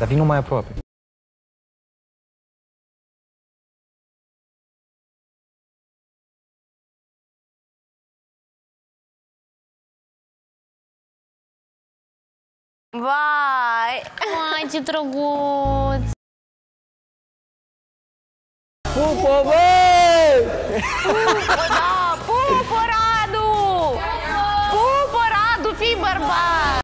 Dar vino mai aproape. Vai! Mai, ce drăguț! Pupă, băi! Pupă, da! Pupă, Radu! Pupă, Radu, fii bărbat!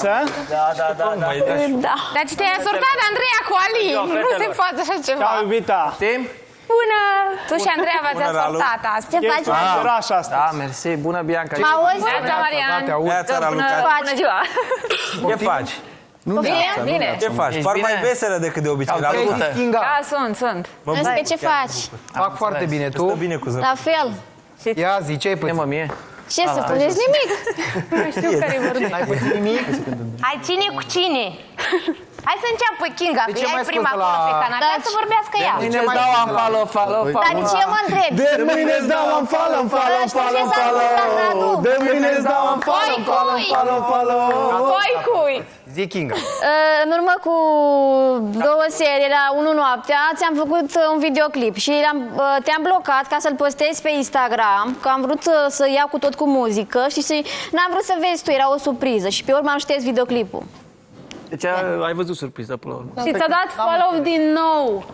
Reghetonul după masă, a? Dar ce te-ai asortat, Andreea, cu Ali? Nu se poate așa Ciao, ceva. iubita! Bună! Tu și Andreea v-ați asortat azi. Ce faci? E oraș asta. Da, mersi, bună Bianca. Mă auzi? Neața, Marian. Te aud. Neața, Raluca. Bună ziua! Ce faci? Bine, bine. Ce faci? Ești Par mai bine? veselă decât de obicei. Caută. Raluca. Kinga, Da, sunt, sunt. Mă Înspre ce faci? fac foarte bine. Stă Tu? bine cu zâmbet. La fel. Ia zi, ce ai Bine, mă, pățit? mie. Ce să puneți nimic? Nu știu care vorbesc. N-ai pățit nimic? Hai, cine cu cine? Hai să înceapă Kinga, că ce ea mai e prima scos de la- acolo pe canapea să vorbească ea. Mâine mai îți dau bine am la- follow, follow, Dar follow. ce mă întrebi? De mâine îți dau un follow, un follow, un follow, un follow. De mâine îți dau un follow, un follow, un follow, un follow. Păi cui? Zi, Kinga. Uh, În urmă cu două serii, la 1 noaptea, ți-am făcut uh, un videoclip și am, uh, te-am blocat ca să-l postez pe Instagram, că am vrut uh, să iau cu tot cu muzică și să, n-am vrut să vezi tu, era o surpriză și pe urmă am șters videoclipul. Deci a- ai văzut surpriza până la urmă. Și ți-a dat follow din nou.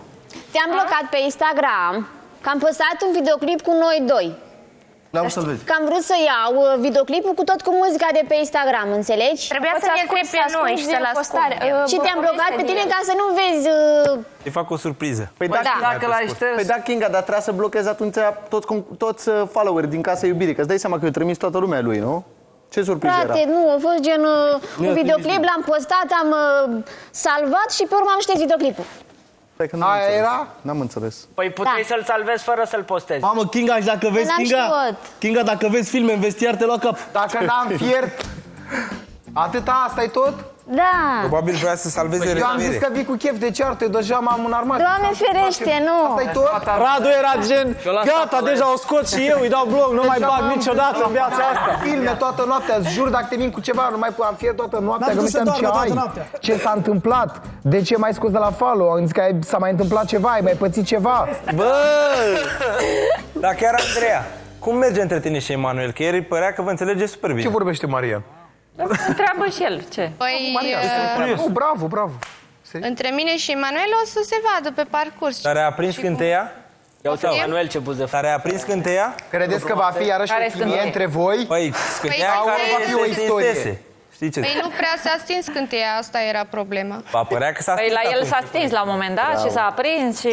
Te-am blocat pe Instagram, că am postat un videoclip cu noi doi. N-am să-l vezi. Că am vrut să iau uh, videoclipul cu tot cu muzica de pe Instagram, înțelegi? Trebuia să ne întrebi pe noi și să-l postare. asculte. Și te-am blocat pe tine ca să nu vezi... uh, Îi fac o surpriză. Păi da, Da. Dacă l-ai șters, Păi da, Kinga, dar trebuia să blochezi atunci toți, con- toți uh, followerii din Casa Iubirii, că îți dai seama că eu trimis toată lumea lui, nu? Ce surpriză era? Frate, nu, a fost gen uh, un i-a videoclip, trimis l-am postat, am uh, salvat și pe urmă am șters videoclipul. Stai că n-am Aia înțeles. era? N-am înțeles. Păi puteai Da. să-l salvezi fără să-l postezi. Mamă, Kinga, și dacă vezi, N-am Kinga, știut. Kinga, dacă vezi filme în vestiar, te lua cap. Dacă n-am fiert, atâta, asta e tot? Da. Probabil vrea să salveze Eu am zis reținere. că vii cu chef de ceartă, eu deja m-am înarmat. Doamne ferește, nu. Asta e tot? Radu era gen, gata, deja o scot și eu, îi dau blog, nu mai Deja bag m-am niciodată în viața asta. Filme toată noaptea, îți jur, dacă te vin cu ceva, nu mai am fiert toată noaptea, N-am că nu putut să știam ce doarmă toată ai, noaptea. ce s-a întâmplat, de ce m-ai scos de la follow, am zis că ai- s-a mai întâmplat ceva, ai mai pățit ceva. Bă! Dar chiar Andreea, cum merge între tine și Emanuel? Că ieri părea că vă înțelegeți super Ce bine. vorbește Marian? Întreabă și el, ce? Păi, uh, Oh, bravo, bravo. între mine și Emanuel o să se vadă pe parcurs. Dar ai aprins cânteia? Ia uite, Manuel ce buz de Dar ai aprins cânteia? Credeți că va fi iarăși Care o chimie scânteie? între voi? Păi, scânteia Păi, care va fi o se istorie. Stinsese. Știi ce? Păi nu prea s-a stins cânteia, asta era problema. Va părea că s-a Păi la stins el acum. s-a stins la un moment dat și s-a aprins și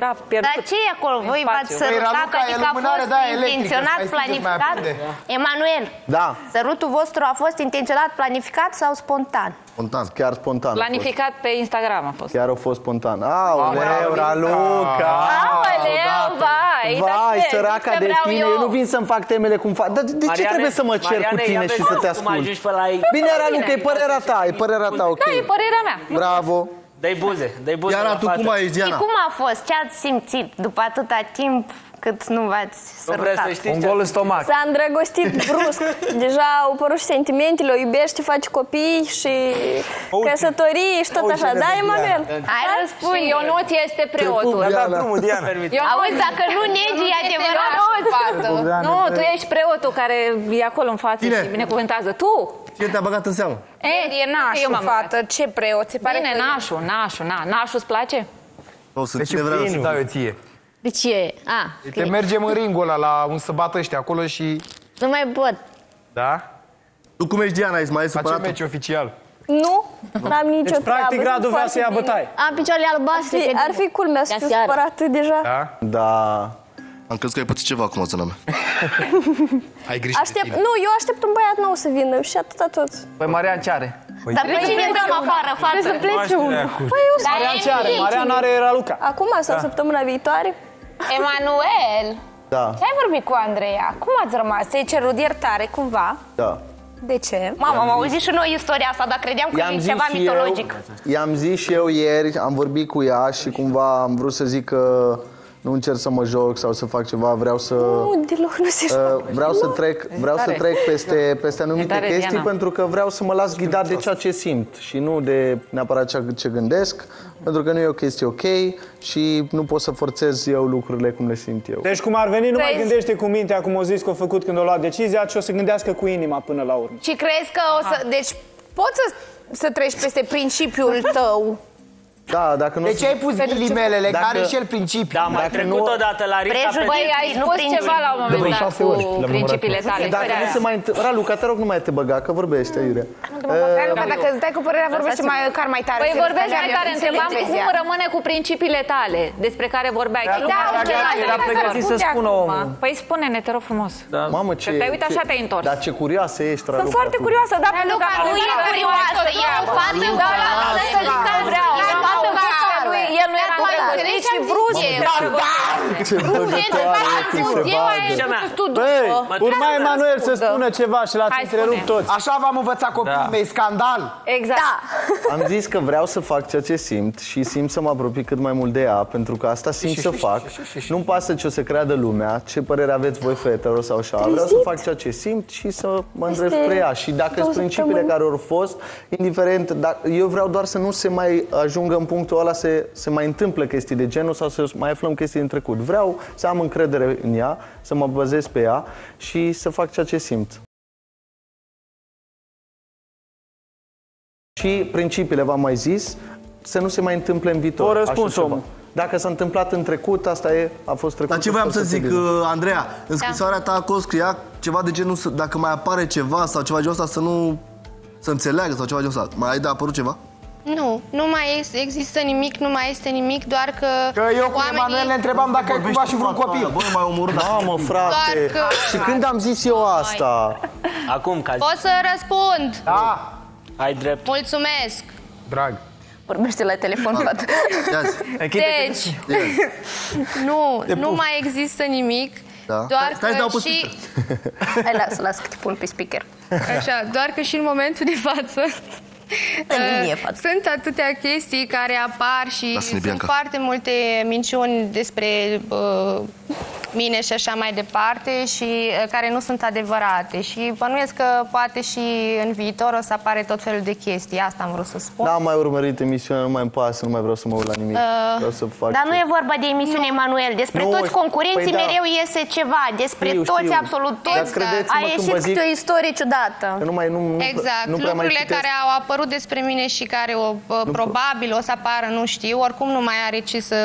era pierdut. Dar ce e acolo? Voi În v-ați spațiu. Păi, sărutat, Raluca, e adică a lumânare fost de aia electrică, intenționat, să mai stingeți, mai planificat? aprinde. Emanuel, Da, sărutul vostru a fost intenționat, planificat sau spontan? spontan, chiar spontan. a fost. Planificat pe Instagram a fost. Chiar a fost spontan. Aoleu, Raluca! Aoleu, vai! dar Vai, ce- săraca ce de vreau tine, eu nu vin să-mi fac temele cum fac. Dar de ce Mariane, trebuie să mă cer cu Mariane, tine ia și vezi să te Cum ascult? ajungi pe la ei? Bine, Raluca, e părerea ta, e părerea ta, ok. Da, e părerea mea. Bravo. Dai buze, dai buze Diana, la tu fată. cum ai ești, Și Diana? cum a fost? Ce ați simțit după atâta timp cât nu v-ați Nu vreți sărutat? să știți un ce? gol în stomac. S-a îndrăgostit brusc. Deja au apărut și sentimentele, o iubește, face copii și Uite. căsătorii și tot Uite așa. de Da, Diana. Emanuel? Hai răspund. Și Ionuț este preotul. Mi-a dat drumul, Diana. Ionuț, Auzi, dacă nu negi, e adevărat. Nu, tu ești preotul care e acolo în față Cine? și binecuvântează. Tu? Ce te-a băgat în seamă? E, E nașul, eu m-am fată, ce preot, se pare Bine, că... nașul, nașul, na. Nașul îți place? O să Deci cine vreau să să dau eu ție. De ce? A, Te mergem în ringul ăla la un să bată ăștia acolo și... nu mai pot. Da? Tu cum ești, Diana? Ești mai Facem supărată? meci oficial. Nu, n-am nicio Deci, practic, treabă. Radu sunt vrea să ia foarte bine. bătaie. Am picioarele Ar albastre. fi, că- ar fi cool, mi-a să de fiu aseară. supărat deja. Da? Da. Am crezut că ai pățit ceva acum, zona mea. ai grijă Aștept, de tine. nu, eu aștept un băiat nou să vină și atâta tot. Păi Marian ce are? Dar pe cine vreau afară, față? Trebuie să plece unul. Păi eu sunt Marian ce are? Marian are Raluca. Acum sau săptămâna viitoare? Emanuel, Da, ce ai vorbit cu Andreea? Cum ați rămas? Ți-ai cerut iertare cumva? da. De ce? Mama, am auzit și noi istoria asta, dar credeam că I-am e zis ceva și mitologic. Eu, i-am zis și eu ieri, am vorbit cu ea și cumva am vrut să zic că nu încerc să mă joc sau să fac ceva, vreau să... Nu, deloc nu se Uh, vreau să trec, vreau să tare. trec peste, peste anumite tare, chestii Diana. pentru că vreau să mă las ghidat de ceea ce simt și nu de neapărat ce, ce gândesc, pentru că nu e o chestie ok și nu pot să forțez eu lucrurile cum le simt eu. Deci cum ar veni, nu mai Crezi- gândește cu mintea cum o zis că a făcut când a luat decizia, ci o să gândească cu inima până la urmă. Și crezi că o să... Deci poți să, să treci peste principiul tău. Da, dacă nu De ce ai pus ghilimele? Dacă- Care și el principiu? Da, mai Dacă trecut nu- odată la Rita Prejudecii, pe... Băi, ai nu spus principiul. ceva la un moment dat șase ori, cu le-am principiile tale. Dacă nu se mai întâmplă... Raluca, te rog, nu mai te băga, că vorbește, Iurea. Raluca, dacă stai cu părerea, vorbește mai car mai tare. Păi Înțelegi? vorbești mai Înțelegi? tare, întrebam cum Înțelegi? rămâne cu principiile tale despre care vorbeai. Da, Da, ok, asta Era e pregătit să spună omul. Păi spune-ne, te rog frumos. Mamă, ce... Că te uite așa, ce- te-ai întors. Dar ce curioasă ești, Raluca. Sunt foarte tu. curioasă, dar pentru că Raluca, nu e curioasă, ea. Fată în care să zic că vreau. Fată în care lui, el nu era tu ai îndrăgostit înțeles și ce am brusc. zis era eu? îndrăgostit. Ce băgătoare, cum se bagă. Băi, urma Trebuie Emanuel să să răspundă. spună ceva și l-ați Hai, întrerupt spune. toți. Așa v-am învățat copiii Da. mei, scandal. Exact. Da. Am zis că vreau să fac ceea ce simt și simt să mă apropii cât mai mult de ea, pentru că asta simt să fac. Nu-mi pasă ce o să creadă lumea, ce părere aveți voi fetelor sau așa. Vreau să fac ceea ce simt și să mă îndrept Peste spre ea. Și dacă două sunt principiile săptămâni. care au fost, indiferent, dar eu vreau doar să nu se mai ajungă în punctul ăla să se mai întâmple chestii de genul sau să mai aflăm chestii din trecut. Vreau să am încredere în ea, să mă bazez pe ea și să fac ceea ce simt. Și principiile, v-am mai zis, să nu se mai întâmple în viitor. O răspuns așa ceva. omul. Dacă s-a întâmplat în trecut, asta e, a fost trecut. Dar ce voiam să zic, uh, Andreea, în scrisoarea ta acolo scria ceva de genul, să- dacă mai apare ceva sau ceva de genul ăsta, să nu să înțeleagă sau ceva de genul ăsta. Mai ai de apărut ceva? Nu, nu mai ex- există nimic, nu mai este nimic, doar că, Că eu cu Emanuel ne întrebam dacă ai cumva și vreun copil. Bă, mai omorât. Da, mă, frate. Doar că- Și când am zis eu asta? Acum, ca pot să răspund. Da, ai drept. Mulțumesc. drag. Vorbește la telefon, fată. Ia zi, Deci, ia zi. nu, nu mai există nimic, Da. doar Stai, stai, dau că pe și... Hai, lasă, lasă că te pun pe speaker. Așa, doar că și în momentul de față În linie uh, față. sunt atâtea chestii care apar și Lasă-ne, sunt Bianca. foarte multe minciuni despre uh, mine și așa mai departe și uh, care nu sunt adevărate și bănuiesc că poate și în viitor o să apare tot felul de chestii. Asta am vrut să spun. N-am mai urmărit emisiunea, nu mai îmi pasă, nu mai vreau să mă uit la nimic. Vreau să fac Dar nu ce- e vorba de emisiune, Emanuel. Despre Nu, toți știu. concurenții Păi da. mereu iese ceva. Despre Știu, toți, știu. absolut Dar toți. credeți-mă A când ieșit vă zic câte o istorie ciudată. că nu mai, nu, nu, Exact, nu prea mai lucrurile citesc. care au apărut despre mine și care o, uh, probabil o să apară, nu știu, oricum nu mai are ce să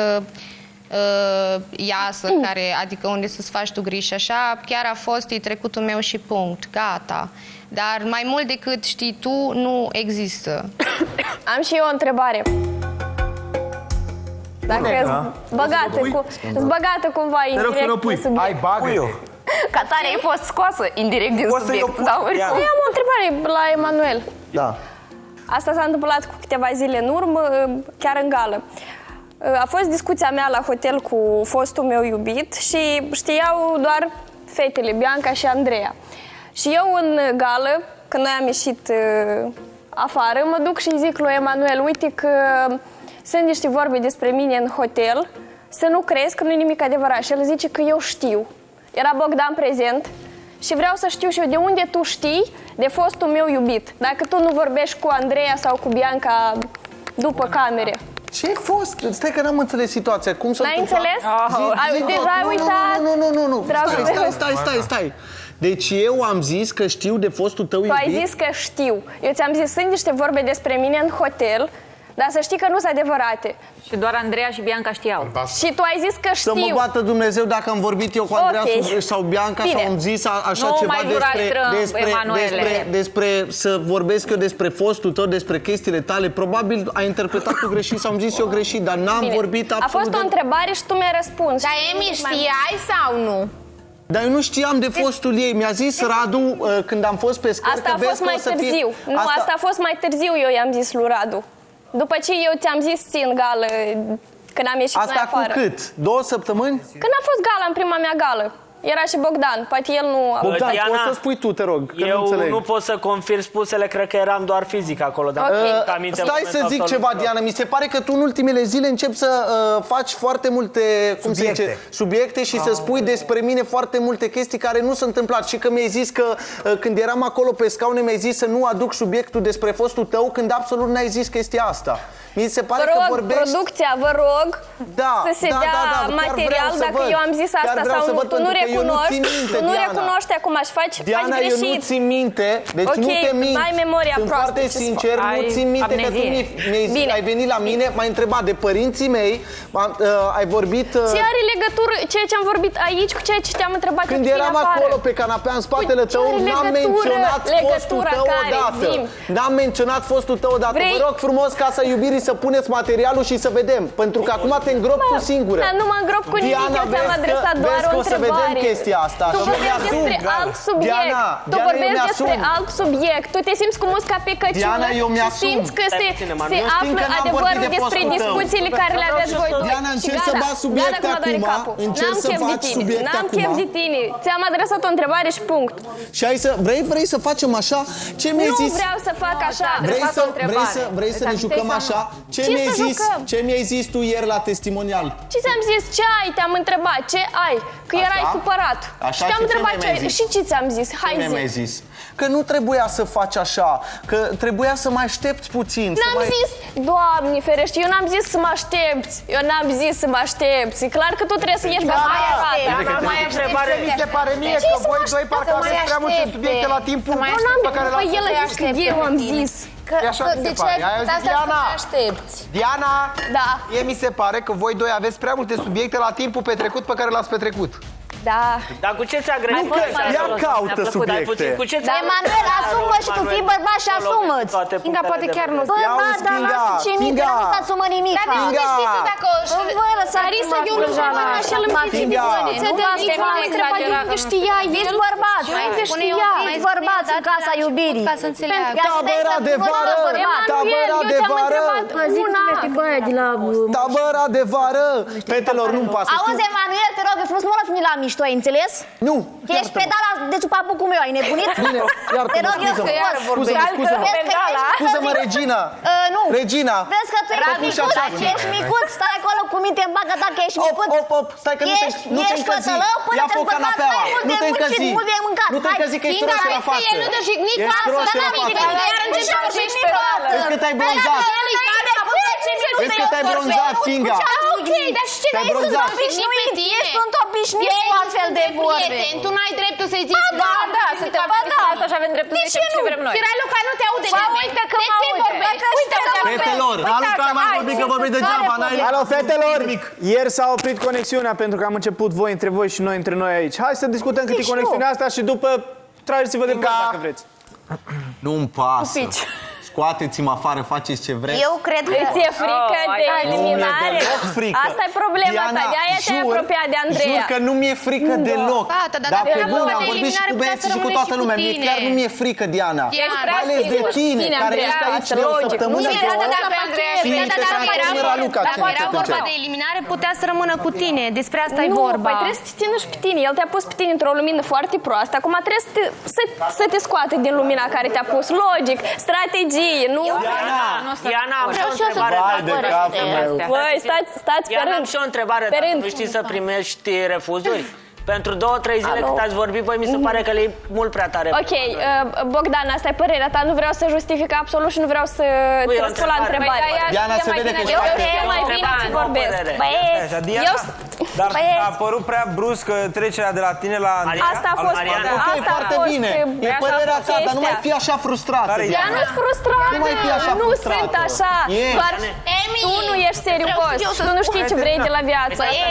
uh, iasă, care, adică unde să-ți faci tu griji și așa, chiar a fost, e trecutul meu și punct, gata. Dar mai mult decât știi tu, nu există. Am și eu o întrebare. Dacă Da. sunt băgată, cu, sunt băgată cumva Te rog să indirect ne pui. în subiect. Hai, bagă Ca tare ai fost scoasă indirect din Poți să-i subiect. o pun. Da, Ia. eu am o întrebare la Emanuel. Da. Asta s-a întâmplat cu câteva zile în urmă, chiar în gală. A fost discuția mea la hotel cu fostul meu iubit și știau doar fetele, Bianca și Andreea. Și eu în gală, când noi am ieșit uh, afară, mă duc și îi zic lui Emanuel, uite că sunt niște vorbe despre mine în hotel, să nu crezi că nu e nimic adevărat. Și el zice că eu știu. Era Bogdan prezent și vreau să știu și eu de unde tu știi de fostul meu iubit. Dacă tu nu vorbești cu Andreea sau cu Bianca după camere. Ce ai fost? Stai că n-am înțeles situația. Cum s-a N-ai întâmplat? înțeles? Zi- Ai- zi deja tot. ai Nu, uitat. Nu, nu, nu, nu, nu. Dragul Stai, meu. stai, stai, stai, stai. Deci eu am zis că știu de fostul tău Tu ai iubit? zis că știu. Eu ți-am zis, sunt niște vorbe despre mine în hotel. Dar să știi că nu sunt adevărate. Și doar Andreea și Bianca știau. Și tu ai zis că Să mă știu. bată Dumnezeu dacă am vorbit eu cu Andreea Ok. sau- sau Bianca Bine. sau am zis a- așa Nu ceva mai despre, jurați, despre, Emanuele. despre, despre, să vorbesc eu despre fostul tău, despre chestiile tale. Probabil ai interpretat tu greșit sau am zis eu greșit, dar n-am Bine. vorbit A absolut fost o de- întrebare și tu mi-ai răspuns. Dar Emi, știai sau nu? Dar eu nu știam de fostul ei. Mi-a zis Radu uh, când am fost pe scări Asta că a vezi fost că o mai să fie- târziu. Nu, asta a fost mai târziu, eu i-am zis lui Radu. După ce eu ți-am zis țin gală când am ieșit Asta noi cu afară. cât? Două săptămâni? Când a fost gala, în prima mea gală. Era și Bogdan, poate el nu a Bogdan, Diana, poți să spui tu, te rog, că nu Eu înțeleg. nu pot să confirm spusele, cred că eram doar fizic acolo. Dar Ok. nu-mi Uh, aminte Stai momentul să zic absolut ceva, deloc. Diana. Mi se pare că tu în ultimele zile începi să uh, faci foarte multe cum se Subiecte. zice, subiecte și să spui despre mine foarte multe chestii care nu s-au întâmplat. Și că mi-ai zis că uh, când eram acolo pe scaune mi-ai zis să nu aduc subiectul despre fostul tău când absolut n-ai zis chestia asta. Mi se pare Vă că rog, vorbești... producția, vă rog Da, să se da, dea da, da, chiar material vreau să dacă văd. eu am zis Chiar asta vreau sau să nu. văd, Tu nu pentru că eu nu recunoști, țin minte, tu nu Diana. recunoști acum, aș faci, Diana, faci eu nu greșit. țin minte, deci Ok, nu te mint. ai memoria Sunt proastă, foarte ce să sincer, fac? nu Ai țin minte că tu amnezie. mi- mi-ai zis, Bine. ai venit la mine, m-ai întrebat de părinții mei, m-am, uh, ai vorbit... uh, Ce are legătură ceea ce am vorbit aici cu ceea ce te-am întrebat Când eu pe tine eram afară? acolo pe canapea în spatele Ce tău, are n-am legătură? menționat fostul Legătura tău care? odată. Zi-mi. N-am menționat fostul tău odată. Vrei- Vă rog frumos, Casa Iubirii, să puneți materialul și să vedem. Pentru că acum te îngrop tu singură. Dar nu mă îngrop cu nimic, Diana, eu ți-am vezi că- adresat doar vezi că o o să vedem întrebare. chestia asta. Tu Și vorbești mi-asum, despre Diana. alt subiect. Diana, tu Diana, eu vorbești despre mi-asum. alt subiect. Tu te simți cu musca pe căciulă Diana, eu și mi-asum. simți că Stai se, puțin, Emanuel. se Eu știu află că n-am adevărul vorbit de despre fostul tău. discuțiile care le aveți voi doi. Diana, Și încerc să gata, bat subiecte gata că mă doare acum, capul. încerc N-am să chef de faci tine. subiecte N-am acum. chef de tine. Ți-am adresat o întrebare și punct. Și ai să, vrei, vrei să facem așa? Ce mi-ai Nu zis? vreau să fac așa. Vrei Fac să, o întrebare. vrei să, vrei să ne Exact. jucăm Stai să- așa? Ce, Ce mi-ai să zis? jucăm? Ce mi-ai zis tu ieri la testimonial? Ce ți-am zis? Ce ai? Te-am întrebat. Ce ai? Că Așa? erai supărat. Așa? Și te-am Și ce întrebat mi-ai ce ai. zis? Și ce ți-am zis? Hai Ce zi. mi-ai zis? Că nu trebuia să faci așa, că trebuia să mai aștepți puțin. să N-am mai... zis, Doamne ferește, eu n-am zis să mă aștepți. Eu n-am zis să mă aștepți. E clar că tu trebuie să ieși pe mai afară. aștept. Diana, mai întrebare. Mi se pare mie Ce că să voi mă doi aștept? parcă Să aveți mai prea multe aștepte. subiecte la timpul Să mai Eu n-am pe care Păi l-ați el a zis că eu am zis. Că, E așa că, mi se de ce pare. ai Ai făcut auzit, asta să Diana? te aștepți? Diana, Da. mie mi se pare că voi doi aveți prea multe subiecte la timpul petrecut pe care l-ați petrecut. Da. Dar cu ce ți-a greșit? Nu că ea caută Dar subiecte. puțin, cu ce ți-a Emanuel, asumă și tu fii bărbat și asumă-ți. Inga, poate chiar nu. Bă, Ia ba, uzi, dar Kinga, lasă ce mică, Kinga. nu să asumă nimic. Dar de unde știi tu dacă o... Bă, bă, lăsați Larisa, eu nu vreau la așa îmi zice de Kinga. bune. Nu Nu v-ați de mai m-am întrebat de exagerat, unde nu știa Fiți el. bărbați, De unde spune eu, știa? mai fiți spune bărbați în odată casa la iubirii. Ca să înțeleagă. Ia Tabăra stai de să vară! vă bărbat. Tabăra eu de te-am vară! întrebat una. băia de la... Tabăra de vară! Fetelor, nu-mi pasă. Auzi, Emanuel, te rog, e frumos, mă rog la mișto, ai înțeles? Nu! Ești pedala de supapu cum eu, ai nebunit? Bine, iartă-mă, Te rog, eu scuză-mă. frumos. Scuză-mă, scuză-mă. Vezi că ești- Scuză-mă, Regina! Uh, nu. Regina! Vezi că tu ești Radu, micuț, așa. ești micuț, stai acolo cu minte în bagă dacă ești Op, micuț. op, op, stai că nu te, Ești- nu te ești încălzi. fătălău până Ia te foc îmbătați canapeaua. mai mult Nu de te muncit, încălzi. mult de mâncat. Nu te Hai, încălzi că ești Kinga, roșie la vezi că față. el nu dă jignic Ești lasă, roșie dar la n-am față. nimic, iar începe să vorbești pe roată. Vezi că te-ai bronzat. Vezi că te-ai bronzat, Kinga. Ok, dar și ce Te-ai vrei să bronzat. zic obișnuit pe tine? Ești sunt obișnuit cu astfel de vorbe. Prieten, tu n-ai dreptul să-i zici. da, da, să te Ba da, asta și avem dreptul să De ce zicem ce nu? vrem noi. Și Raluca nu te aude Ba, nimeni. uite că De mă ce aude. vorbești? Dacă Uite știu că că Fetelor, Raluca mai hai, vorbit că vorbit degeaba. n-ai- Alo, fetelor! Ieri s-a oprit conexiunea pentru că am început voi între voi și noi între noi aici. Hai să discutăm cât e Deci nu. conexiunea asta și după trageți-vă de Kinga. bani dacă vreți. Nu-mi pasă. Scoateți-mă afară, faceți ce vreți. Eu cred că... Îți e frică Oh, de ai- eliminare? Nu mi-e deloc frică. Asta e problema Diana, ta, de aia te-ai jur- apropiat de Andreea. Jur că nu mi-e frică deloc. Gata, dar Dar dacă pe era bune, vorba am de vorbit și eliminare, cu putea băieții să și cu rămâne toată și cu lumea. Mie tine. chiar nu mi-e frică, Diana. Diana, Mai ales de tine, Bine, care Andreea, ești aici asta de o logic. săptămână, Nu Nu era două. era de dacă la Andreea Și știa, dar te dacă faci era număr la Luca, dacă ce era încet, vorba încet. de eliminare, putea să rămână cu tine. Despre asta e nu, vorba. păi trebuie să te țină și pe tine. El te-a pus pe tine într-o lumină foarte proastă. Acum trebuie să te, să, să te scoate din lumina care te-a pus. Logic, strategie, nu? Diana, am și Vreau o și eu să întrebare. vă Vai de dacă- capul meu. Băi, stați, stați pe Diana, am rând. și o întrebare. Pe Dacă rând. nu știi să primești refuzuri? Pentru două, trei zile Alo? cât ați vorbit, voi mi se pare că le e mult prea tare. Ok, uh, Bogdan, asta e părerea ta. Nu vreau să justific absolut și nu vreau să Nu, ți e o răspund la întrebare. întrebare. Păi, de-aia Diana, știe se mai vede bine că de Eu știe. orice. știu mai bine întrebare, ce nu o vorbesc. părere. Băi, Așa, Diana. eu, Dar Băieți. a apărut prea brusc uh, trecerea de la tine la Andreea. Asta a fost, Mariana. Ok, asta a foarte fost bine. uh, E părerea ta, dar nu mai chestia. fi așa frustrată. Care e? Ea Diana. nu-s frustrată, Nu mai fi așa nu frustrată. sunt așa. E. Doar Emi, tu nu ești serios vreau și să tu nu știi ce vrei de la viață. Păi E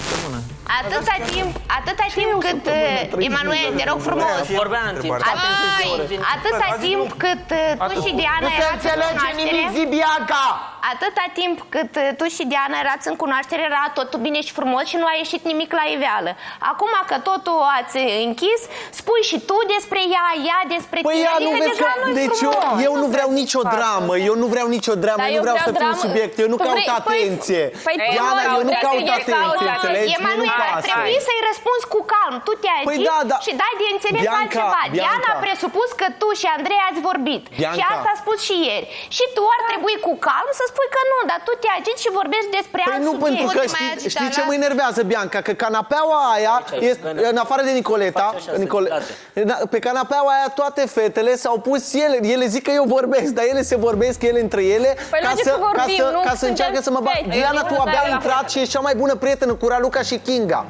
asta răspund, problema. Anzi. Păi noi, bă, cât Băieți. atâta timp, atâta timp cât, uh, Emanuel, te rog frumos, Vorbeam în timp. Ai, atâta timp cât uh, tu și Diana Nu se erați în înțelege nimic, cunoaștere, zi Bianca! Atâta timp cât uh, tu și Diana erați în cunoaștere, era totul bine și frumos și nu a ieșit nimic la iveală. Acum că totul ați închis, spui și tu despre ea, ea despre Păi tine, ea nu adică vezi că... deja nu-i Deci eu, frumos. eu nu vreau nicio dramă, eu nu vreau nicio dramă, Dar eu nu eu vreau vreau să fiu dramă. subiect, eu nu Tu caut vrei- păi- atenție. păi tu Diana, nu eu nu cauți caut atenție, atenție, cauți înțelegi? Mie nu Emanuel, ar pasă. trebui să-i răspunzi cu calm. Tu te-ai Păi agit da, da. și dai de înțeles Bianca, altceva. Bianca. Diana a presupus că tu și Andrei ați vorbit. Bianca. Și asta a spus și ieri. Și tu ar trebui cu calm să spui că nu, dar tu te agiți și vorbești despre Păi alt nu, subiect. pentru că Nu te mai știi, agita, știi ce lasă. mă enervează, Bianca? Că canapeaua aia, este, în afară de Nicoleta, Face așa, Nicole, securitate. pe canapeaua aia toate fetele s-au pus ele, ele zic că eu vorbesc, dar ele se vorbesc ele între ele Păi ca logic să, că vorbim, ca să, nu ca să suntem încearcă să mă bag. fete. Diana, tu Eu abia nu ai la intrat și ești cea mai bună prietenă cu Raluca și Kinga.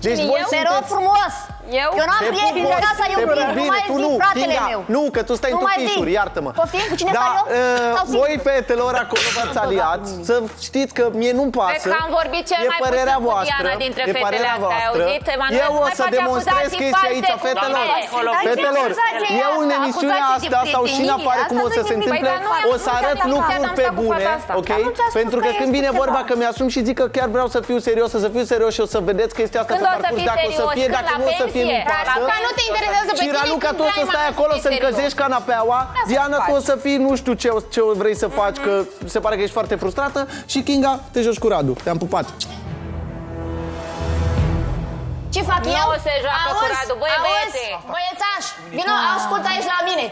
Deci Cine, voi eu? Te sunteți... rog frumos! Eu? Eu n-am Te prieteni pup, de casa te iubire, pup, nu bine, mai tu zi nu, fratele Kinga, meu. Nu, că tu stai Nu în mai zi. tufișuri, iartă-mă. Poftim, cu cine da, stau eu? uh, Stau voi singur. fetelor acolo v-ați aliat Să știți că mie nu-mi pasă Cred că am vorbit cel E mai părerea puțin cu voastră, Diana dintre e fetele părerea astea, ai voastră. auzit? Emanuel, Eu nu o mai să face demonstrez acuzații chestia aici, false cu fetelor mine. Dar ce Fetelor, acuzație e eu în asta? emisiunea Acuzații de asta sau și în prietenie? afară cum o Asta să nu se e nimic. întâmple Păi, dar nu ai O să spus arăt că lucruri chiar am pe stat cu bune, fata asta. ok? Dar nu ți-a spus Pentru că că ești când vine ceva. vorba că mi-asum și zic că chiar vreau să fiu serios Să fiu serios și o să vedeți chestia asta Când pe o să parcurs fii Dacă o să serios? fie, Când dacă la nu o să fie, pensie? nu pasă Raluca, nu te interesează pe și tine Raluca, când tu o să vrei, stai mă, acolo să să fii încălzești canapeaua să Diana, tu o faci. să fii, nu știu ce, ce vrei să faci Că se pare că ești foarte frustrată Și Kinga, te joci cu Radu Te-am pupat Ce fac Nu eu? se joacă cu Auzi, Radu. Băi, auzi, băiete. băiețaș, vină, ascultă aici la mine.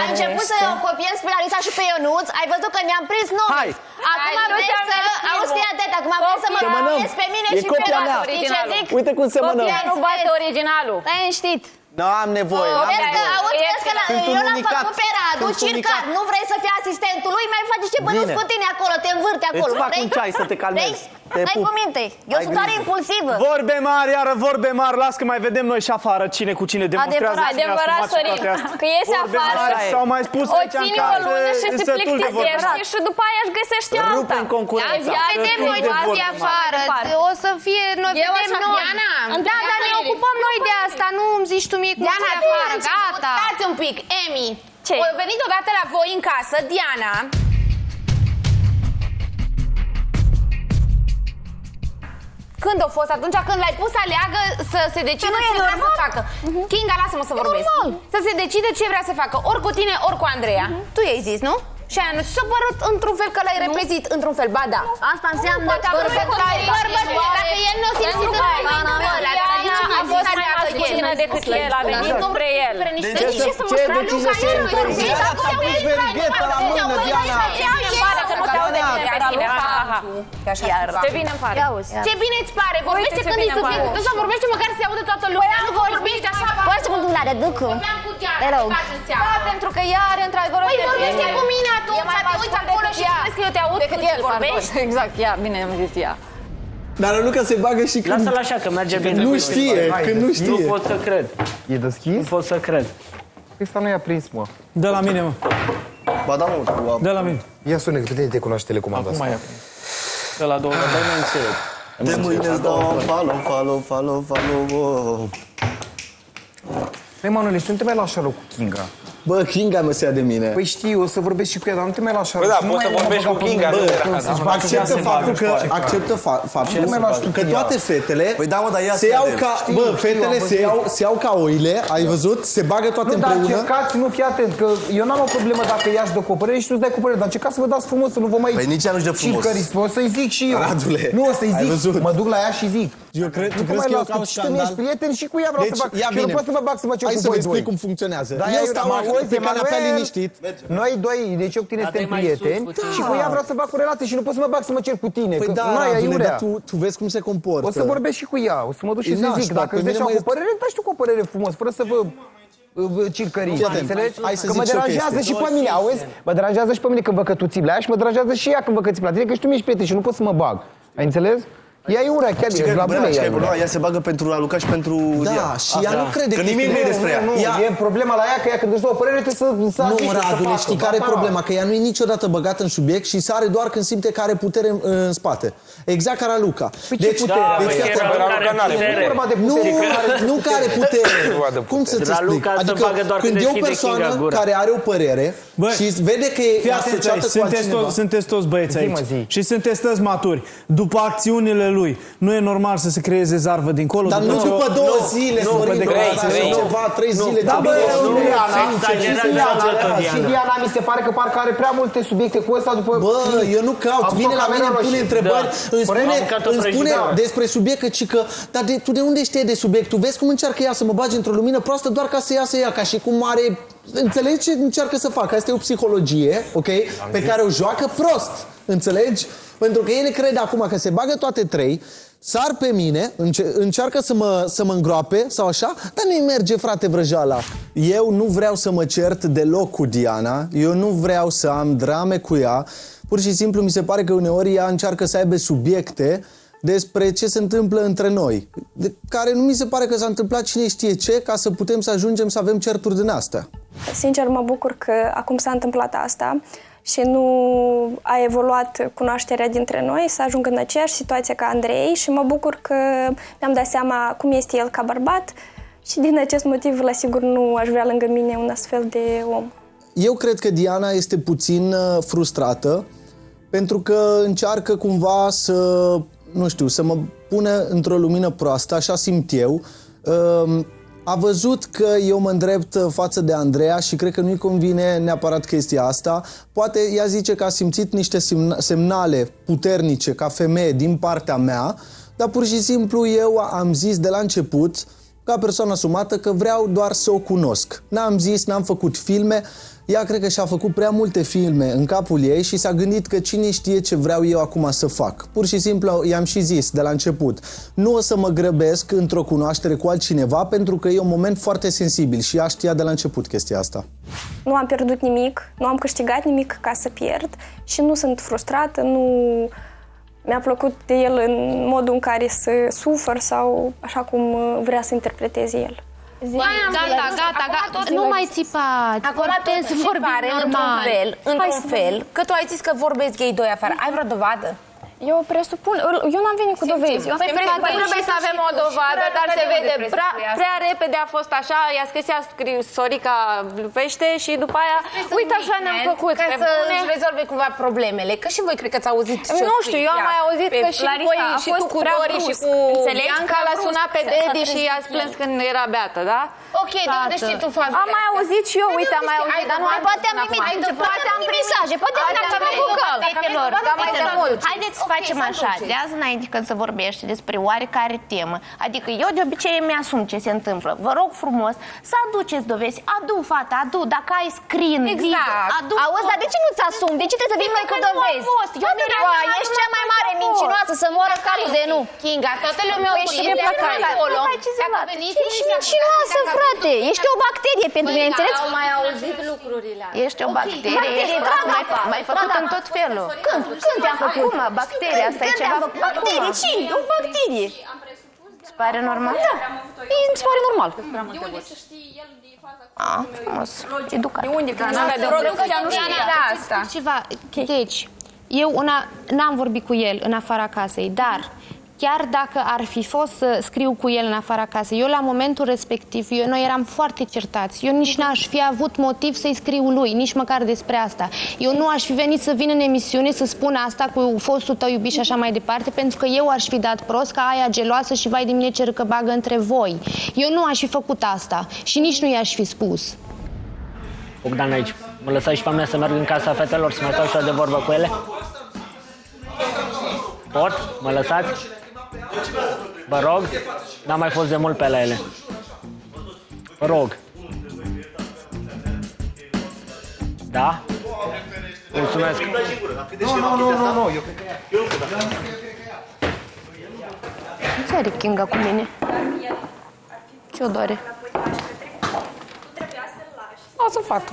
Ai început să copiez pe Larisa și pe Ionuț, ai văzut că mi-am prins nume. Hai. Acum Hai, nu vreți te-am să... prins Auzi, fii atent, acum vreți să mă Semănăm. copiezi pe mine E și pe copia Radu. mea. Știi ce zic? Uite cum semănăm Copia nu bate originalul. Stai liniștit. Nu am nevoie, n-am Vezi că, nevoie auzi, vezi că la, Sunt un eu l-am unicat. făcut pe Radu, Sunt circar. unicat. Nu vrei să fii asistentul lui, mai faci ce bănuți Bine. cu tine acolo, te învârte acolo. Îți fac Vrei? un ceai să te calmezi. Vrei? Te Dai pup. cu minte. Eu Ai sunt tare grijă. impulsivă. Vorbe mari, iară vorbe mari, las că mai vedem noi și afară cine cu cine demonstrează Adevărat, cine a adevărat, asumat și Sorin, toate astea. că iese Vorbe afară. mari Așa e. S-au mai spus O aici în ține o casă, lună și se însă tu de vorbe. plictisește și după aia își găsește alta. Rupe în concurența. Ia, Vedem de noi vorbe. ce fie afară. O să fie, noi Eu vedem așa, noi. Diana, Da, dar ne ocupăm noi de asta. Nu îmi zici tu mie cum Diana, fie tu afară. ai început. Gata. Stați un pic, Emi. Ce? A venit odată la voi în casă, Diana. Când a fost? Atunci când l-ai pus să aleagă să se decidă nu e ce vrea să normal? facă. Kinga, lasă-mă să vorbesc. normal. Să se decide ce vrea să facă, ori cu tine, ori cu Andreea. Tu i-ai zis, nu? Și aia nu s-a părut într-un fel că l-ai reprezit într-un fel, ba da. Asta înseamnă Poate a vrut să bărbătare. bărbătare. Dacă el nu o simțit în momentul ăla, dar de ce a mai fost zis mai aleagă masculină el? decât el, a venit spre el. De ce să ce decizie să întâmple? Ți-a pus verigheta la mână, Diana Pare că nu te aude Diana. bine, Ralu. Ha, ha, ha. Ce bine îmi pare. Ce bine îți pare? Vorbește Uite ce când bine îi să îmi fie pare. tu să vorbești măcar să se audă toată lumea. Nu vorbești așa. Poți să mă duc la reducă? Vorbeam cu Diana, Te rog. ce faci în seara? Da, pentru că ea are într-adevăr o Păi energie. vorbește cu mine E atunci, mai te uiți mascul acolo decât și ea. crezi că eu te aud Decât când el, vorbești? pardon. Exact, ea, bine am zis ea. Dar Luca se bagă și când Lasă-l așa, că merge bine. nu știe, când nu Nu știe pot să cred. E deschis? Nu pot să cred. Ăsta nu i-a prins, mă. De la mine, mă. Ba da, mă, cu De la mine. Ia sună, că pe tine te cunoaște telecomanda Acum asta. mai De la două. Dar nu înțeleg. De mâine îți dau un follow, follow, follow, follow, oh. Păi, Manuel, și tu nu te mai lași loc cu Kinga. Bă, Kinga mă se ia de mine Păi știu, o să vorbesc și cu ea, dar nu te mai lași Bă, da, poți să vorbești cu Kinga, nu era Bă, acceptă faptul că acceptă fa- faptul că toate fetele Păi da, mă, dar ia se să iau vedem. ca, Știu, bă, știu, fetele am se văzut. iau, se iau ca oile, ai văzut? Se bagă toate Nu, dar împreună. încercați, nu fii atent, că eu n-am o problemă dacă ea își dă cu o părere și tu îți dai cu părere, dar încercați să vă dați frumos, să nu vă mai... Păi nici ea nu-și dă frumos. Și o să-i zic și eu. Radule, nu, o să-i ai zic, văzut? mă duc la ea și zic. Eu cred, tu Nu crezi mai că eu las, caut și tu mi scandal? ești prieten și cu ea vreau Deci, să fac. ia Și eu nu bine. pot să mă bag să mă cer Hai cu să vă voi explic doi. cum funcționează. Da, Eu ia, stau mă, acolo auzi, pe canapea Emanuel, liniștit. Noi doi, deci eu cu tine Dar suntem dă-i mai sus prieteni puțin. și cu ea vreau să fac o relație și nu pot să mă bag să mă cer cu tine. Păi că da, nu ai Radule, aiurea. dar tu, tu vezi cum se comportă. O să vorbesc și cu ea, o să mă duc și E să zic, nașpa, dacă pe îți dai mine cu mă- o părere, dai și tu cu o părere frumos, fără să vă uh, circării, Fii atent, înțelegi? hai să că mă zic și o deranjează chestie. și pe mine, auzi? Mă deranjează și pe mine când văd că tu ții la ea și mă deranjează și ea când văd că ții la tine, că și tu mi-ești prieten și nu pot să mă bag. Ai înțeles? Ea e urea, chiar Știi e că, la bă, bune, știi ea că e e problema? urea. Ea se bagă pentru a Luca și pentru Da, Diana. și ea nu crede Că că nimic este- nu e despre ea. Nu, Ea- e problema la ea că ea când își dă o părere trebuie să, să Nu, adică, să Radule, facă. știi care e Ba, da. problema? Că ea nu e niciodată băgată în subiect și sare doar când simte că are putere în, în spate. Exact ca la Luca. Păi ce putere are? deci, Păi fii era atent. Luca are putere. Nu e vorba de nu, putere, nu care putere. Cum să-ți La explic? Luca să Adică facă doar când când e o deschide persoană Kinga gura. care are o părere Bă, și vede că e Fii atent asociată aici, cu sunteți, altcineva. toți, sunteți toți băieți Zi, aici mă, zi. și sunteți toți maturi. După acțiunile lui, nu e normal să se creeze zarvă dincolo? Dar nu ce- după două nu, zile, nu, Sorin, după bă, declarația așa lui. ceva, trei zile. Da, ce bă, bine, nu, nu, Diana, nu, și exagerat Diana, de tot, și Diana. Diana mi se pare că parcă are prea multe subiecte cu ăsta după... Bă, eu nu caut, Am vine făcut la mine, camera îmi pune roșie. întrebări, Da. Îmi Corect? spune, Am mâncat o îmi spune prăjitură. despre subiect că, ci că, dar de, tu de unde știi de subiect? Tu vezi cum încearcă ea să mă bagi într-o lumină proastă doar ca să iasă ea, ca și cum are... Înțelegi ce încearcă să facă? Asta e o psihologie, ok? Pe care o joacă prost, înțelegi? Pentru că ele cred acum că se bagă toate trei, sar pe mine, înce- încearcă să mă, să mă îngroape sau așa, dar nu merge, frate, vrăjala. Eu nu vreau să mă cert deloc cu Diana, eu nu vreau să am drame cu ea, pur și simplu mi se pare că uneori ea încearcă să aibă subiecte despre ce se întâmplă între noi, de care nu mi se pare că s-a întâmplat cine știe ce, ca să putem să ajungem să avem certuri din astea. Sincer, mă bucur că acum s-a întâmplat asta și nu a evoluat cunoașterea dintre noi să ajung în aceeași situație ca Andrei și mă bucur că mi-am dat seama cum este el ca bărbat și din acest motiv, la sigur, nu aș vrea lângă mine un astfel de om. Eu cred că Diana este puțin uh, frustrată pentru că încearcă cumva să, nu știu, să mă pună într-o lumină proastă, așa simt eu. Um, A văzut că eu mă îndrept uh, față de Andreea și cred că nu-i convine neapărat chestia asta. Poate ea zice că a simțit niște semna- semnale puternice ca femeie din partea mea, dar pur și simplu eu am zis de la început ca persoană asumată că vreau doar să o cunosc. N-am zis, n-am făcut filme, ea cred că și-a făcut prea multe filme în capul ei și s-a gândit că cine știe ce vreau eu acum să fac. Pur și simplu i-am și zis de la început, nu o să mă grăbesc într-o cunoaștere cu altcineva pentru că e un moment foarte sensibil și ea știa de la început chestia asta. Nu am pierdut nimic, nu am câștigat nimic ca să pierd și nu sunt frustrată, nu mi-a plăcut de el în modul în care să sufăr sau așa cum uh, vrea să interpreteze el. Băi, gata, gata, gata, nu mai țipați. Acum tot Puteți se vorbi pare, într-un normal. fel, într-un Hai să fel, că tu ai zis că vorbesc gay doi afară. Ai vreo dovadă? Eu presupun, eu n-am venit cu dovezi. Eu am Păi, venit pre- cu păi trebuie să avem o dovadă, dar se vede prea, prea repede a fost așa, i-a scris ea scrisorica lupește și după aia, uite așa ne-am făcut. Ca pe să bune. își rezolve cumva problemele. Că și voi cred că ați auzit ce Nu știu, eu am mai auzit că și voi, și tu cu Dori și cu Bianca l-a sunat pe Dedi și i-a plâns când era beată, da? Ok, de unde știi tu faza? Am mai auzit și eu, uite, am mai auzit, dar nu am Poate am primit, poate am primit mesaje, poate am Poate am primit primit cu căl. Fetelor, Dar mai de mult. Haideți să facem așa, de azi înainte când se vorbește despre oarecare temă, adică eu de obicei mi-asum ce se întâmplă. Vă rog frumos să aduceți dovezi. Adu, fata, adu, dacă ai screen, Exact. video, adu Auzi, dar de ce nu-ți asumi? De ce trebuie să vii noi cu Pentru că nu a dovezi? fost. Eu Poate, mi-am bă, luat ești numai cea mai că mare nu a fost. mincinoasă să moară calul de nu. Kinga, toată lumea Păi o și cunoaște de plăcare. acolo. Nu faci Dacă ziua. veniți, Ești mincinoasă, frate. Ești o bacterie pentru mine, înțelegi? Au mai auzit lucrurile astea. Ești o bacterie, Bacterie, ești da, mai, da, mai da, făcut da. în tot felul. Când? Când te-am făcut? Acum, bacteria, asta e Când ceva te-am făcut? Bacterie, acum. cine? O bacterie. Îți pare normal? Da. Ei, mi se pare normal. Ah, frumos. Educat. De unde? Că nu avea de unde să nu știa. Da, asta. Ceva. Deci, eu una, n-am vorbit cu el în afara casei, dar chiar dacă ar fi fost să scriu cu el în afara casei, eu la momentul respectiv, eu, noi eram foarte certați. Eu nici n-aș fi avut motiv să-i scriu lui, nici măcar despre asta. Eu nu aș fi venit să vin în emisiune să spun asta cu fostul tău iubit și așa mai departe, pentru că eu aș fi dat prost ca aia geloasă și vai de mine ce bagă între voi. Eu nu aș fi făcut asta și nici nu i-aș fi spus. Bogdan aici. Mă lăsați și pe mine să merg în casa fetelor să mai stau și eu de vorbă cu ele? Pot? Mă lăsați? Vă rog? N-am mai fost de mult pe la ele. Vă rog. Da? Mulțumesc. Nu, nu, nu, nu, nu, eu Ce are Kinga cu mine? Ce o doare? O să fac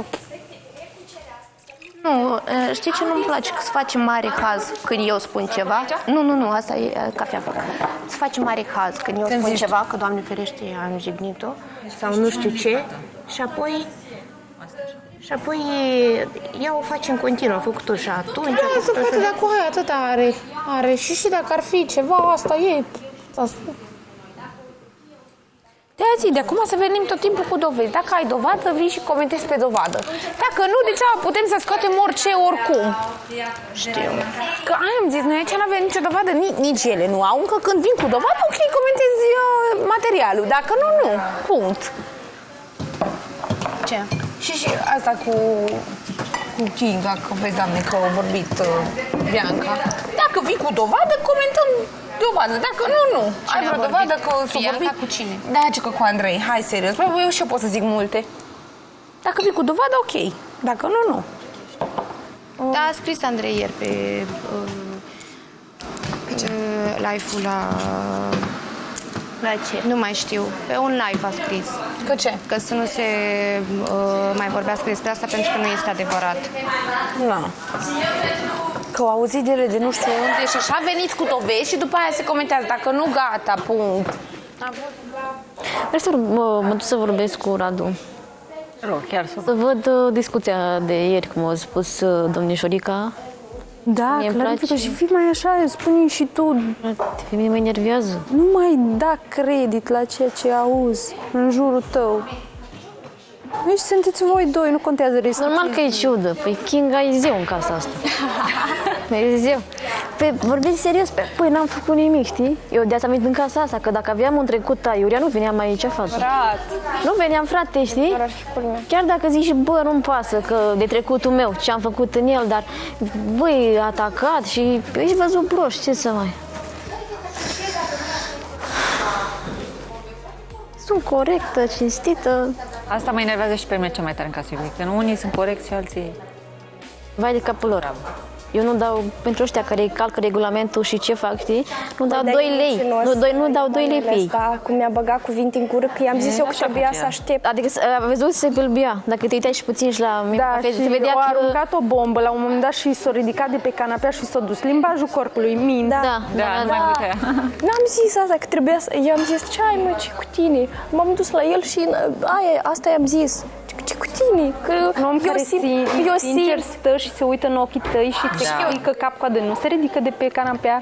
Nu, e, știi ce nu-mi place? Că să facem mare haz când eu spun ceva. Nu, nu, nu, asta e e, cafea. Să facem mare haz când eu Când spun zici ceva, că Doamne ferește am jignit-o sau nu știu ce și apoi și apoi ea o face în continuu, a făcut-o și atunci. a Da, să făcut-o facă și- dacă aia atât are. Are și și dacă ar fi ceva, asta e. Asta. De aia zi, de acum să venim tot timpul cu dovezi. Dacă ai dovadă, vii și comentezi pe dovadă. Dacă nu, degeaba putem să scoatem orice, oricum. Știu. Că aia am zis, noi aici nu avem nicio dovadă, nici, nici ele nu au. Încă când vin cu dovadă, ok, comentezi uh, materialul. Dacă nu, nu. Punct. Ce? Și, și asta cu, cu Kinga, că vezi, doamne, că au vorbit uh, Bianca. Dacă vii cu dovadă, comentăm dovadă. Dacă nu, nu. Ai vreo vorbit? dovadă că s-a Bianca vorbit? cu cine? Da, ce că cu Andrei. Hai, serios. Bă, eu și eu pot să zic multe. Dacă vii cu dovadă, ok. Dacă nu, nu. Da, a scris Andrei ieri pe uh, uh, live-ul la... La ce? Nu mai știu. Pe un live a scris. Că ce? Că să nu se uh, mai vorbească despre asta pentru că nu este adevărat. Da. Că au auzit de ele de nu știu unde și așa veniți cu dovezi și după aia se comentează. Dacă nu, gata, punct. Vreau să mă, mă duc să vorbesc cu Radu. Rog, chiar să... Să văd uh, discuția de ieri, cum a spus uh, domnișorica. Da, Mie îmi clarifică place. și fii mai așa, spune și tu. Pe mine mă enervează. Nu mai da credit la ceea ce auzi în jurul tău. Deci sunteți voi doi, nu contează riscul. Normal că e ciudă. Păi Kinga e zeu în casa asta. e zeu. Pe, vorbesc serios, pe, păi n-am făcut nimic, știi? Eu de asta am venit în casa asta, că dacă aveam un trecut aiurea, nu veneam aici față. Frat. Nu veneam, frate, știi? Chiar dacă zici, bă, nu-mi pasă că de trecutul meu, ce am făcut în el, dar, băi, atacat și ești văzut proști, ce să mai... Sunt corectă, cinstită. Asta mă enervează și pe mine cel mai tare în casă iubit. Că nu unii sunt corecți și alții... Vai de capul lor. Eu nu dau, pentru ăștia care calcă regulamentul și ce fac, știi? Nu dau Păi, 2 dar e lei. mincinos. Nu, doi, nu dau 2 lei pe ei. Asta, cum mi-a băgat cuvinte în gură, că i-am zis eu că trebuia să aștept. Adică a văzut să se gâlbea. Dacă te uitai și puțin și la mine, Da, se și vedea a că... aruncat o bombă la un moment dat și s-a ridicat de pe canapea și s-a dus limbajul corpului, mint. Da, Da, nu mai uite. N-am zis asta, că trebuia să... I-am zis, ce ai mă, ce cu tine? M-am dus la el și aia, asta i-am zis. Ce, ce cu tine? Că Un om eu care simt, sin- eu sincer simt. stă și se uită în ochii tăi și te Da. ridică cap-coadă, nu se ridică de pe canapea.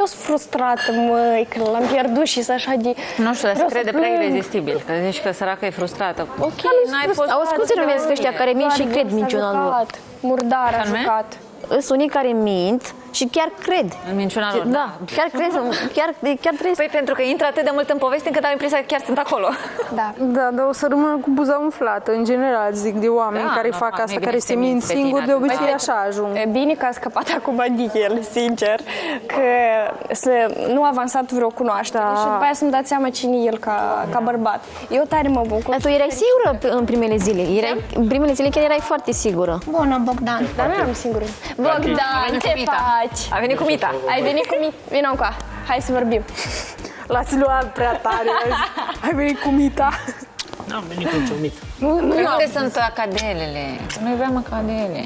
Eu sunt frustrată, măi, că l-am pierdut și să așa de... Nu știu, dar se Vreau să crede prea plâng. irezistibil. Că zici că săraca e frustrată. Ok, Dar n-ai nu fost... Auzi, cum se numesc ăștia care mint și Doar cred s-a minciuna lor? jucat. Murdar a Anume? jucat. Sunt unii care mint și chiar cred. În minciuna lor. Da, chiar cred, chiar, chiar trebuie să... Păi pentru că intră atât de mult în poveste încât am impresia că chiar sunt acolo. Da. Da, dar o să rămână cu buza umflată, în general, zic, de oameni Da, care normal, fac nu asta, e care bine se să te mint minți pe tine singuri, de atât. obicei Păi, așa ajung. E bine că a scăpat acum de el, sincer, că să, nu a avansat vreo cunoaștere Da. și după aia să-mi dați seama cine e el ca, ca bărbat. Eu tare mă bucur. Dar tu erai sigură pe- în primele zile. Erai, în primele zile chiar erai foarte sigură. Bună, Bogdan. Dar nu eram sigură. A Bogdan, venit cu ce Mita. faci? A venit cu Mita. Ai venit cu Mita? Vino încoa. Hai să vorbim. L-ați luat prea tare azi. Ai venit cu Mita. N-am venit cu nicio mită. Nu, nu, Păi nu. unde sunt acadelele? Noi aveam acadele.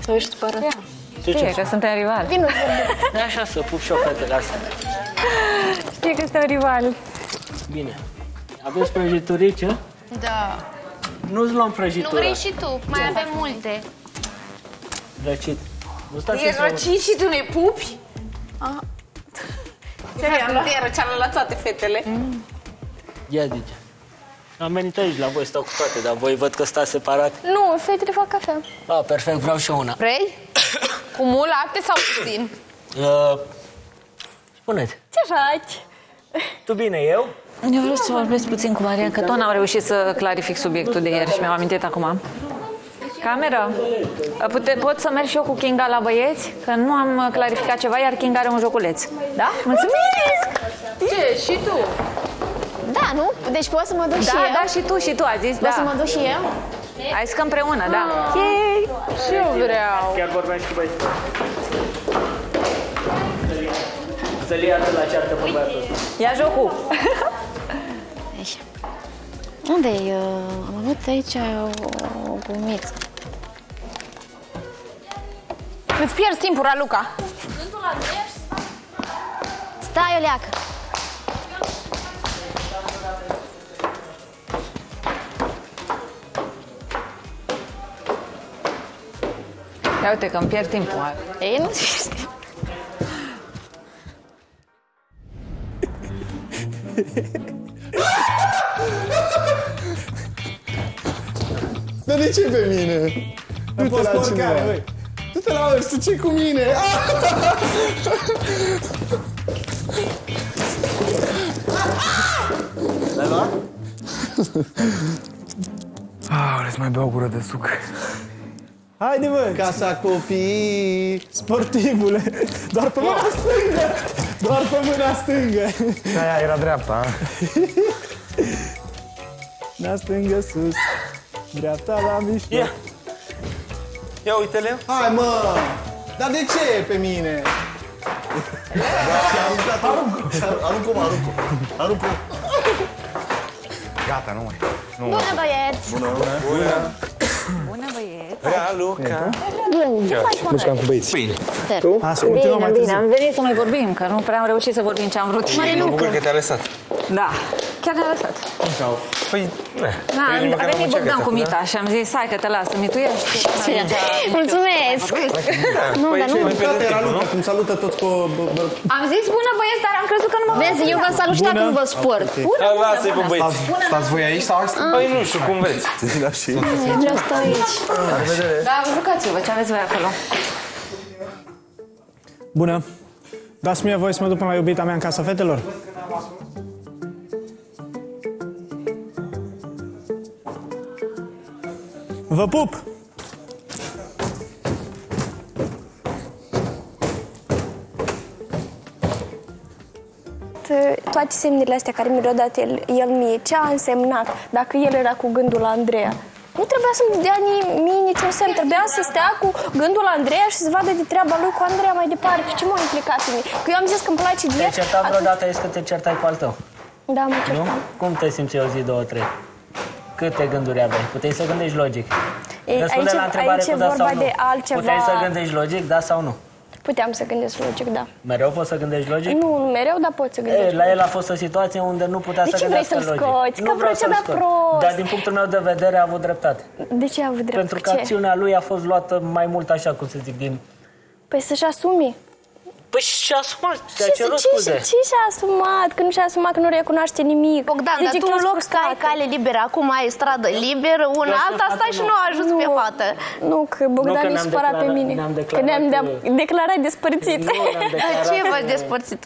Să ești supărat. Ce, Ce, ce? că suntem rivali. Vino să vorbim. Da, așa să pup și o fetele astea. Știi că suntem rivali. Bine. Aveți prăjiturice? Da. Nu-ți luăm Nu prăjitura. vrei și tu, mai avem multe. Răcit. Nu stați E să răcit și tu ne pupi? Ce e răceală la toate fetele. Ia zice. Am venit aici la voi, stau cu toate, dar voi văd că stați separat. Nu, fetele fac cafea. Ah, perfect, vreau și eu una. Vrei? Cu mult lapte sau puțin? Uh, spuneți, Ce faci? tu bine, eu? Eu vreau să vorbesc puțin cu Marian, că tot n-am reușit să clarific subiectul de ieri și mi-am amintit acum. Cameră, pute, pot să merg și eu cu Kinga la băieți? Că nu am clarificat ceva, iar Kinga are un joculeț. Da? Mulțumesc! Ce? Și tu? Da, nu? Deci pot să mă duc și Da, eu? da, și tu, și tu, a zis, Pot să mă da. duc și eu? Hai să că împreună, da. Yay! Și eu vreau. Chiar vorbeam și cu băieți. Să-l ia atât la ceartă pe băiatul ăsta. Ia jocul. Unde e? uh, Am avut aici o, o glumiță. Îți pierzi timpul, Raluca. Stai, Oleacă! Ia uite că îmi pierd timpul. Ei, nu știu. Dar de ce pe mine? Du-te la cineva. Du-te la ăsta, ce cu mine? L-ai luat? Ah, îți mai beau o gură de suc. Haide, mă! Casa copii. Sportivule! Doar pe mâna stângă! Doar pe mâna stângă! Aia era dreapta. Mâna stângă sus, dreapta la mișto. Ia! Ia uite-le! Hai, mă! Dar de ce pe mine? Aruncă, mă, aruncă. Aruncă. Gata, nu mai. Nu. Bună, băieți! Bună, bună. Bună. Bună, băieți! Raluca! Mușcam cu băieți. Bine. Tu? Asta, continuăm Bine, mai bine, târziu. am venit să mai vorbim, că nu prea am reușit să vorbim ce am vrut. Mă bucur că te-a lăsat. Da, chiar ne-a lăsat. Păi, ne. Da, Păi, nici a măcar nu venit mă Bogdan încercă, cu da? Mita și am zis, hai că te las, să mituiești. Mulțumesc! Nu, Păi, dar nu. ce, mai Toate pierdem era timpul, Luca, nu? cum salută toți cu... bă- bă- Am zis bună băieți, dar am crezut că nu mă Vezi, eu vă salut și dacă nu vă sport. Da, lasă-i pe băieți. Stați voi aici sau Păi nu știu, cum vreți. Da, și... Eu vreau să stau aici. Da, jucați-vă, ce aveți voi acolo. Bună! Dați mie voie să mă duc până la iubita mea în casa fetelor? Vă pup! toate semnele astea care mi le-a dat el, el mie, ce a însemnat dacă el era cu gândul la Andreea? Nu trebuia să-mi dea ni- mie niciun semn, trebuia să stea cu gândul la Andreea și să vadă de treaba lui cu Andreea mai departe. Ce m-a implicat în mine? Că eu am zis că îmi place de Te-ai el. certat atunci- vreodată, ești că te certai cu al tău, Da, mă nu? certam. Cum te simți o zi, două, trei? Câte gânduri aveai? Puteai să gândești logic. Ei, Răspunde aici- la întrebare aici e cu da vorba sau nu. de altceva. Puteai să gândești logic, da sau nu? Puteam să gândesc logic, da. Mereu poți să gândești logic? Nu, nu mereu, dar pot să E, gândesc. la el a fost o situație unde nu putea De să ce vrei gândească să-l logic. scoți? Că nu vreau să-l proceda scot. prost. Dar din punctul meu de vedere a avut dreptate. De ce a avut drept? Pentru că Ce? acțiunea lui a fost luată mai mult așa, cum să zic, din... Păi să-și asumi. Păi și-a asumat, ți-a Ce, cerut ce, scuze. ce, ce și-a asumat? Că nu și-a asumat, că nu recunoaște nimic. Bogdan, dar tu că în e loc să ai frustrată. cale liberă, acum ai stradă liberă, una Eu alta, sunt stai și fată, nu a ajuns pe fată. Nu, că Bogdan Nu, că e ne-am supărat pe declarat- mine. ne-am Că declarat ne-am de- că- declarat despărțiți. Nu ne-am declarat Ce că- v-ați despărțit?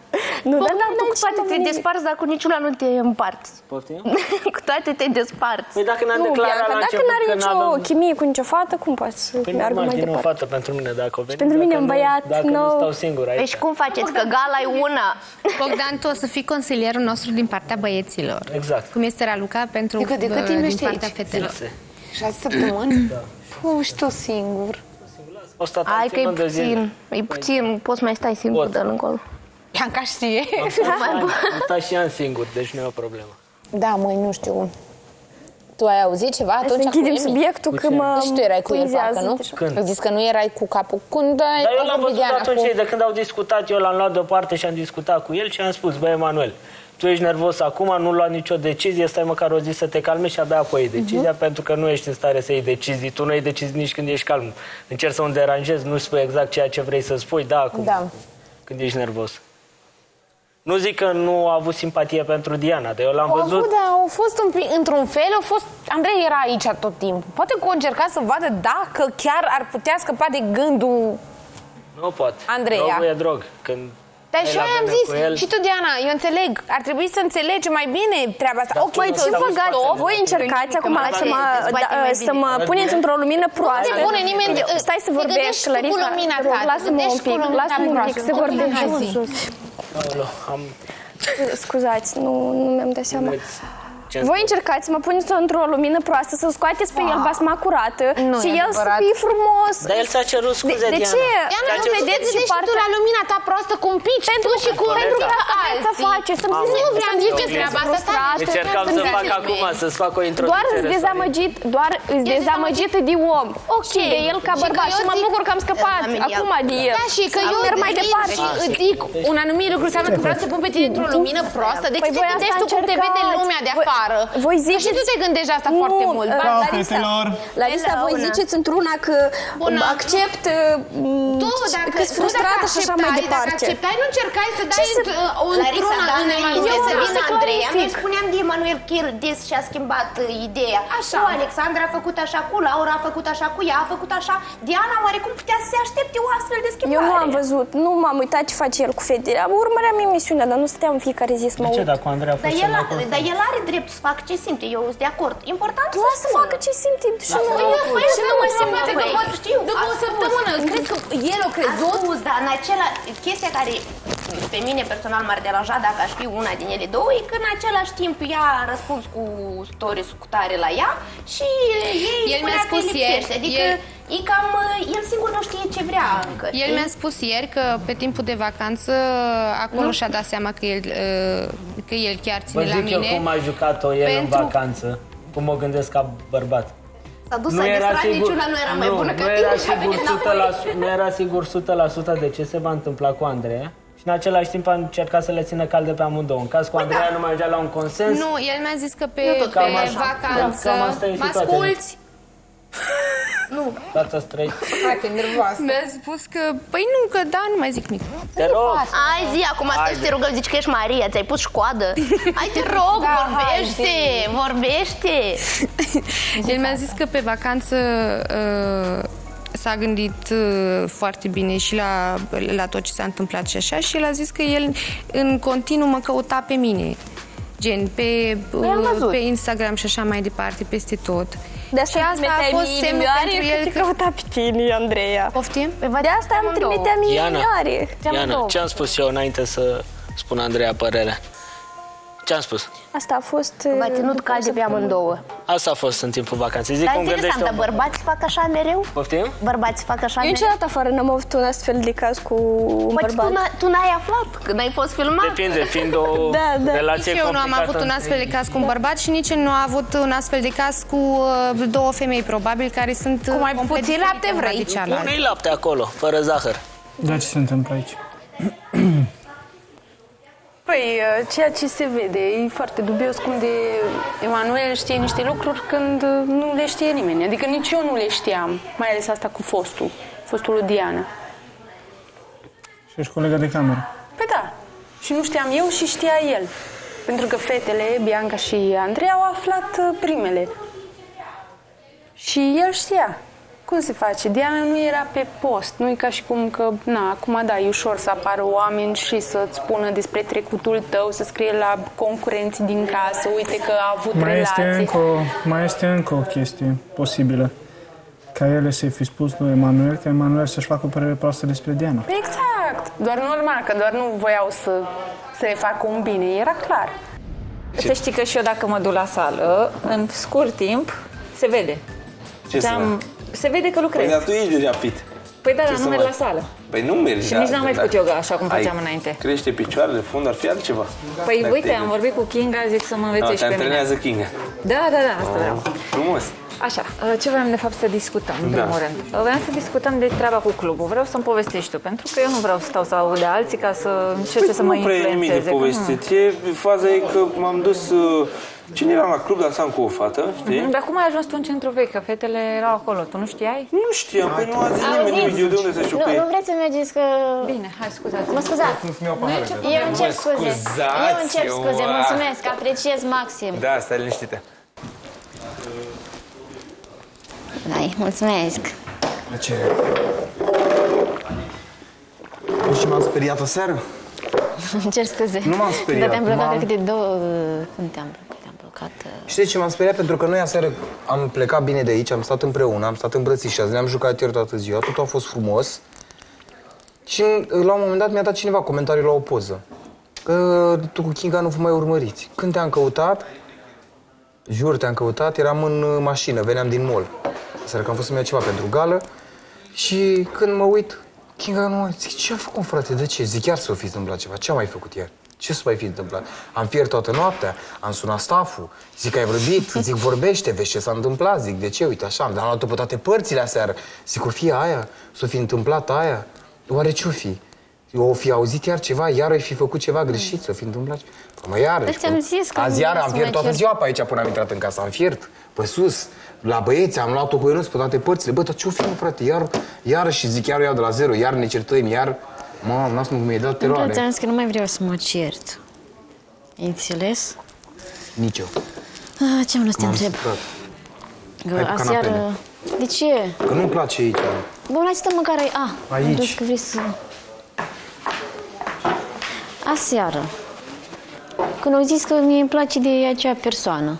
Nu, dar Bogdan, tu n-ai cu ce toate mă te nimic. desparți, dar cu niciuna nu te împarți. Poftim? cu toate te desparți. Păi dacă ne-am Nu, declarat Bianca, la dacă început n-are că nicio n-avem- chimie cu nicio fată, cum poți să Păi meargă nu mai din o departe? fată pentru mine dacă o veni. pentru mine dacă un nu- băiat Dacă nu nou. stau singur aici. Deci cum faceți? Că gala e una. Bogdan, tu o să fii consilierul nostru din partea băieților. Exact. Cum este Raluca pentru De cât- de cât uh, timp din ești partea aici? fetelor. Șase săptămâni? Da. Nu, și tu singur. O stat Hai că e ținând de zile. puțin, e puțin, poți mai stai singur Pot. de încolo. Bianca știe. Am stat și an singur, deci nu e o problemă. Da, măi, nu știu. Tu ai auzit ceva Hai să atunci închidem cu Emi? subiectul Cu că ce? mă Și tu erai cu el puizează parcă, nu? deja. Când? Ai zis că nu erai cu capul. Când ai Dar eu ai l-am vorbit văzut Diana atunci, cu- de când au discutat, eu l-am luat deoparte și am discutat cu el și am spus, băi, Emanuel, tu ești nervos acum, nu lua nicio decizie, stai măcar o zi să te calmezi și abia apoi iei decizia, Mhm. pentru că nu ești în stare să iei decizii. Tu nu iei decizii nici când ești calm. Încerci să nu deranjezi, nu spui exact ceea ce vrei să spui, da, acum, Da. când ești nervos. Nu zic că nu a avut simpatie pentru Diana, dar eu l-am Au văzut... avut, dar au fost un pic, într-un fel, au fost... Andrei era aici tot timpul. Poate că o încerca să vadă dacă chiar ar putea scăpa de gândul... Nu pot. Andreea. Drogul e drog. Când Dar ai și la eu am vreme zis, cu el- și tu, Diana, eu înțeleg, ar trebui să înțelegi mai bine treaba asta. ok, Păi tu ce să băgați? stop. Voi încercați acum mai să mă, bine, îți bate da, mai să bine. mă puneți într-o lumină proastă. Nu te pune nimeni de- Stai să te vorbești, gândești cu Clarisa. lumina Te rog, ta, te Lasă-mă un gândești cu pic, lumina lasă-mă un ta, pic lasă. să Ok, vorbesc. hai zi. Aoleu, am... Scuzați, nu, nu mi-am dat seama. Voi încercați să mă puneți într-o lumină proastă, să scoateți pe el basma curată Nu și e el să adevărat. fie frumos. Dar el ți-a cerut scuze, de, de Diana. ce? Diana, Dar nu ce- vedeți și de și tu la lumina ta proastă cum pici pentru tu și cu Pentru că pentru vreți să alții. faceți, să-mi Nu ziceți, vreau să-mi ziceți ziceți treaba asta, frustrată. Încercam să fac acum, să-ți fac o Doar introducere. îți dezamăgit, doar îți dezamăgită de om. Ok. Și de el ca Și bărbat. că eu Și mă zic- bucur că am scăpat acum de el. Da, și că Să eu merg mai vin departe. și îți zic un anumit lucru înseamnă că vreau să pun pe tine într-o lumină proastă. De ce Păi te voi asta gândești tu cum te vede încercați. lumea de Voi- afară? voi Că Și tu ziceți- te gândești asta Nu, foarte mult. uh, Ba, Larisa, fetelor. Larisa, voi Bună. ziceți într-una că Bună. accept Tu, dacă, că sunt frustrată și așa mai Dacă departe. acceptai, nu încercai să dai să- într- uh, Larisa, într-una da, în înainte Emanuel. să vreau vină să Andreea, clarific. noi spuneam de Emanuel că el des și-a schimbat uh, ideea. Așa. Cu Alexandra a făcut așa, cu Laura a făcut așa, cu ea a făcut așa. Diana oarecum putea să se aștepte o astfel de schimbare. Eu nu am văzut, nu m-am uitat ce face el cu fetele. Am urmăream emisiunea, dar nu stăteam în fiecare zi să mă De ce, uit. dacă Andrei a Dar fost el, cel mai a- constant? dar el are drept să facă ce simte, eu sunt de acord. Important să Lasă să spună. facă ce simte și nu, Păi, eu și nu mă simt Păi, bine. pot, știu, După a o spus. săptămână, crezi că el o A crezut? spus, dar în acela, chestia care pe mine personal m-ar deranja dacă aș fi una din ele două, e că în același timp ea a răspuns cu stories cu tare la ea și ei El mi-a spunea că spus îi lipsește. ieri, Adică el- e cam, el singur nu știe ce vrea încă. El știi? mi-a spus ieri că pe timpul de vacanță acolo și-a dat seama că el, uh, că el chiar Vă ține la zic eu mine. cum a jucat-o el în Pentru- vacanță. Cum o gândesc ca bărbat. S-a dus, s-a distrat, niciuna nu era mai bună ca nu tine era și a sigur venit înapoi. 100%, nu era sigur 100% de ce se va întâmpla cu Andreea. Și în același timp a încercat să le țină calde pe amândouă. În caz cu Andreea nu mai ajungea la un consens. Nu, el mi-a zis că pe, Eu tot pe cam așa. vacanță... Cam asta e Mă situația. asculți? Tata străi. Hai că nervoasă. Mi-a spus că, păi nu, că da, nu mai zic nimic. Te rog. Hai zi, acum stai să te rugăm, zici că ești Maria, ți-ai pus școadă. Hai te rog, Da, vorbește, vorbește. El mi-a zis că pe vacanță uh, s-a gândit uh, foarte bine și la, la tot ce s-a întâmplat și așa și el a zis că el în continuu mă căuta pe mine. Gen, pe, Păi am uh, văzut. pe Instagram și așa mai departe, peste tot. De asta Și îmi asta a trimiteai fost mie semnul inimioare pentru că el te că- căuta pe tine, Andreea. Poftim? De asta îmi trimitea mie Diana, inimioare. Diana, ce am spus eu înainte să spun Andreea părerea? Ce am spus? Asta a fost... V-a ținut calde pe amândouă. Asta a fost în timpul vacanței. Zic Dar cum interesant, gândește dar omul. bărbații fac așa mereu? Poftim? Bărbații fac așa Eu mereu? niciodată afară n-am avut un astfel de caz cu un Păi bărbat. tu, n- tu n-ai aflat când ai fost filmat? Depinde, fiind o Da, da. relație Nici eu nu am complicată avut un între astfel de ei. caz cu un bărbat și nici el nu a avut un astfel de caz cu uh, două femei, probabil, care sunt Cu mai complet puțin diferite lapte una vrei? de cealaltă. Pune-i lapte acolo, fără zahăr. Da, ce se întâmplă aici? Păi, uh, ceea ce se vede e foarte dubios cum de Emanuel știe niște lucruri când uh, nu le știe nimeni. Adică nici eu nu le știam, mai ales asta cu fostul, fostul lui Diana. Și ești colega de cameră. Păi da, și nu știam eu și știa el. Pentru că fetele, Bianca și Andrei, au aflat uh, primele. Și el știa. Cum se face? Diana nu era pe post. Nu e ca și cum că, na, acum da, e ușor să apară oameni și să-ți spună despre trecutul tău, să scrie la concurenții din casă, uite că a avut Mai este, relații. încă o, mai este încă o chestie posibilă. Ca ele să-i fi spus lui Emanuel, că Emanuel să-și facă o părere proastă despre Diana. Exact. Doar normal, că doar nu voiau să, să le facă un bine. Era clar. Să știi că și eu dacă mă duc la sală, în scurt timp, se vede. Ce să Ți-am- Se vede că Păi, lucrezi. dar tu ești deja fit. Păi da, Ce dar să nu merg mai- la sală. Păi nu mergi. Și da, nici n-am mai dacă făcut yoga așa cum ai făceam înainte. Crește picioarele, fund, ar fi altceva. Păi Dacă uite, te- am vorbit cu Kinga, zic să mă No, învețe te și pe mine. antrenează Kinga. Da, da, da, asta vreau. Oh, frumos. Așa, uh, ce vreau de fapt să discutăm, în Da. primul rând? Uh, Vreau să discutăm de treaba cu clubul. Vreau să-mi povestești tu, pentru că eu nu vreau să stau să aud de alții ca să încerce să mă Păi nu prea e nimic de influențeze. că povestit. E, faza e că m-am dus... uh, Cine eram la club, dansam cu o fată, știi? Mhm, Dar cum ai ajuns tu în centru vechi? Că fetele erau acolo, tu nu știai? Nu știam, păi nu a zis nimeni nimic. Eu de unde să știu Nu, că e? nu vreți să mergeți că... Bine, hai, scuzați. Mă scuzați. Eu îmi cer scuze. scuzați, Eu îmi cer scuze, eu- mulțumesc, apreciez maxim. Da, stai liniștită. Dai, mulțumesc. Ce? Nu și m-am speriat o seară? Îmi cer scuze. Nu m-am speriat, Dar te-am blocat m-am- de câte două... Când te-am blocat? Te-am blocat... uh, Știi de ce m-am speriat? Pentru că noi aseară am plecat bine de aici, am stat împreună, am stat îmbrățișați, ne-am jucat ieri toată ziua, totul a fost frumos. Și la un moment dat mi-a dat cineva comentariu la o poză. Că tu cu Kinga nu vă mai urmăriți. Când te-am căutat, Jur, te-am căutat, eram în uh, mașină, veneam din mall. Seara că am fost să-mi iau ceva pentru gală și când mă uit, Kinga nu mai... Zic, ce a făcut, frate? De ce? Zic, chiar să fi întâmplat ceva. Ce a mai făcut ieri? Ce să mai fi întâmplat? Am fiert toată noaptea, am sunat staful, zic, ai vorbit? Zic, vorbește, vezi ce s-a întâmplat? Zic, de ce? Uite așa, am luat pe toate părțile aseară. Zic, o fi aia? S-o fi întâmplat aia? Oare ce-o fi? O fi auzit iar ceva, iar ai fi făcut ceva greșit, s-o fi întâmplat ceva. Păi Mă, iarăși. Păi ți-am cum- zis că Azi nu iară vreau am să fiert mă toată cert. ziua pe aici până am intrat în casă. Am fiert pe sus, la băieți, am luat-o cu Ionuț pe toate părțile. Bă, dar ce-o fi, mă, frate? Iar, iar și zic, iar o iau de la zero, iar ne certăm, iar... Mă, n-am cum mi-e dat Nu vreau, teroare. ți-am zis că nu mai vreau să mă cert. Ai înțeles? Nici eu. Ah, ce am să te M-am întreb? supărat. Că Hai cu aseară... canapele. De ce? Că nu-mi place aici. Bun, hai să stăm măcar ai... Ah, Aici. am crezut că vrei să... Aseară. Când au zis că mie îmi place de acea persoană.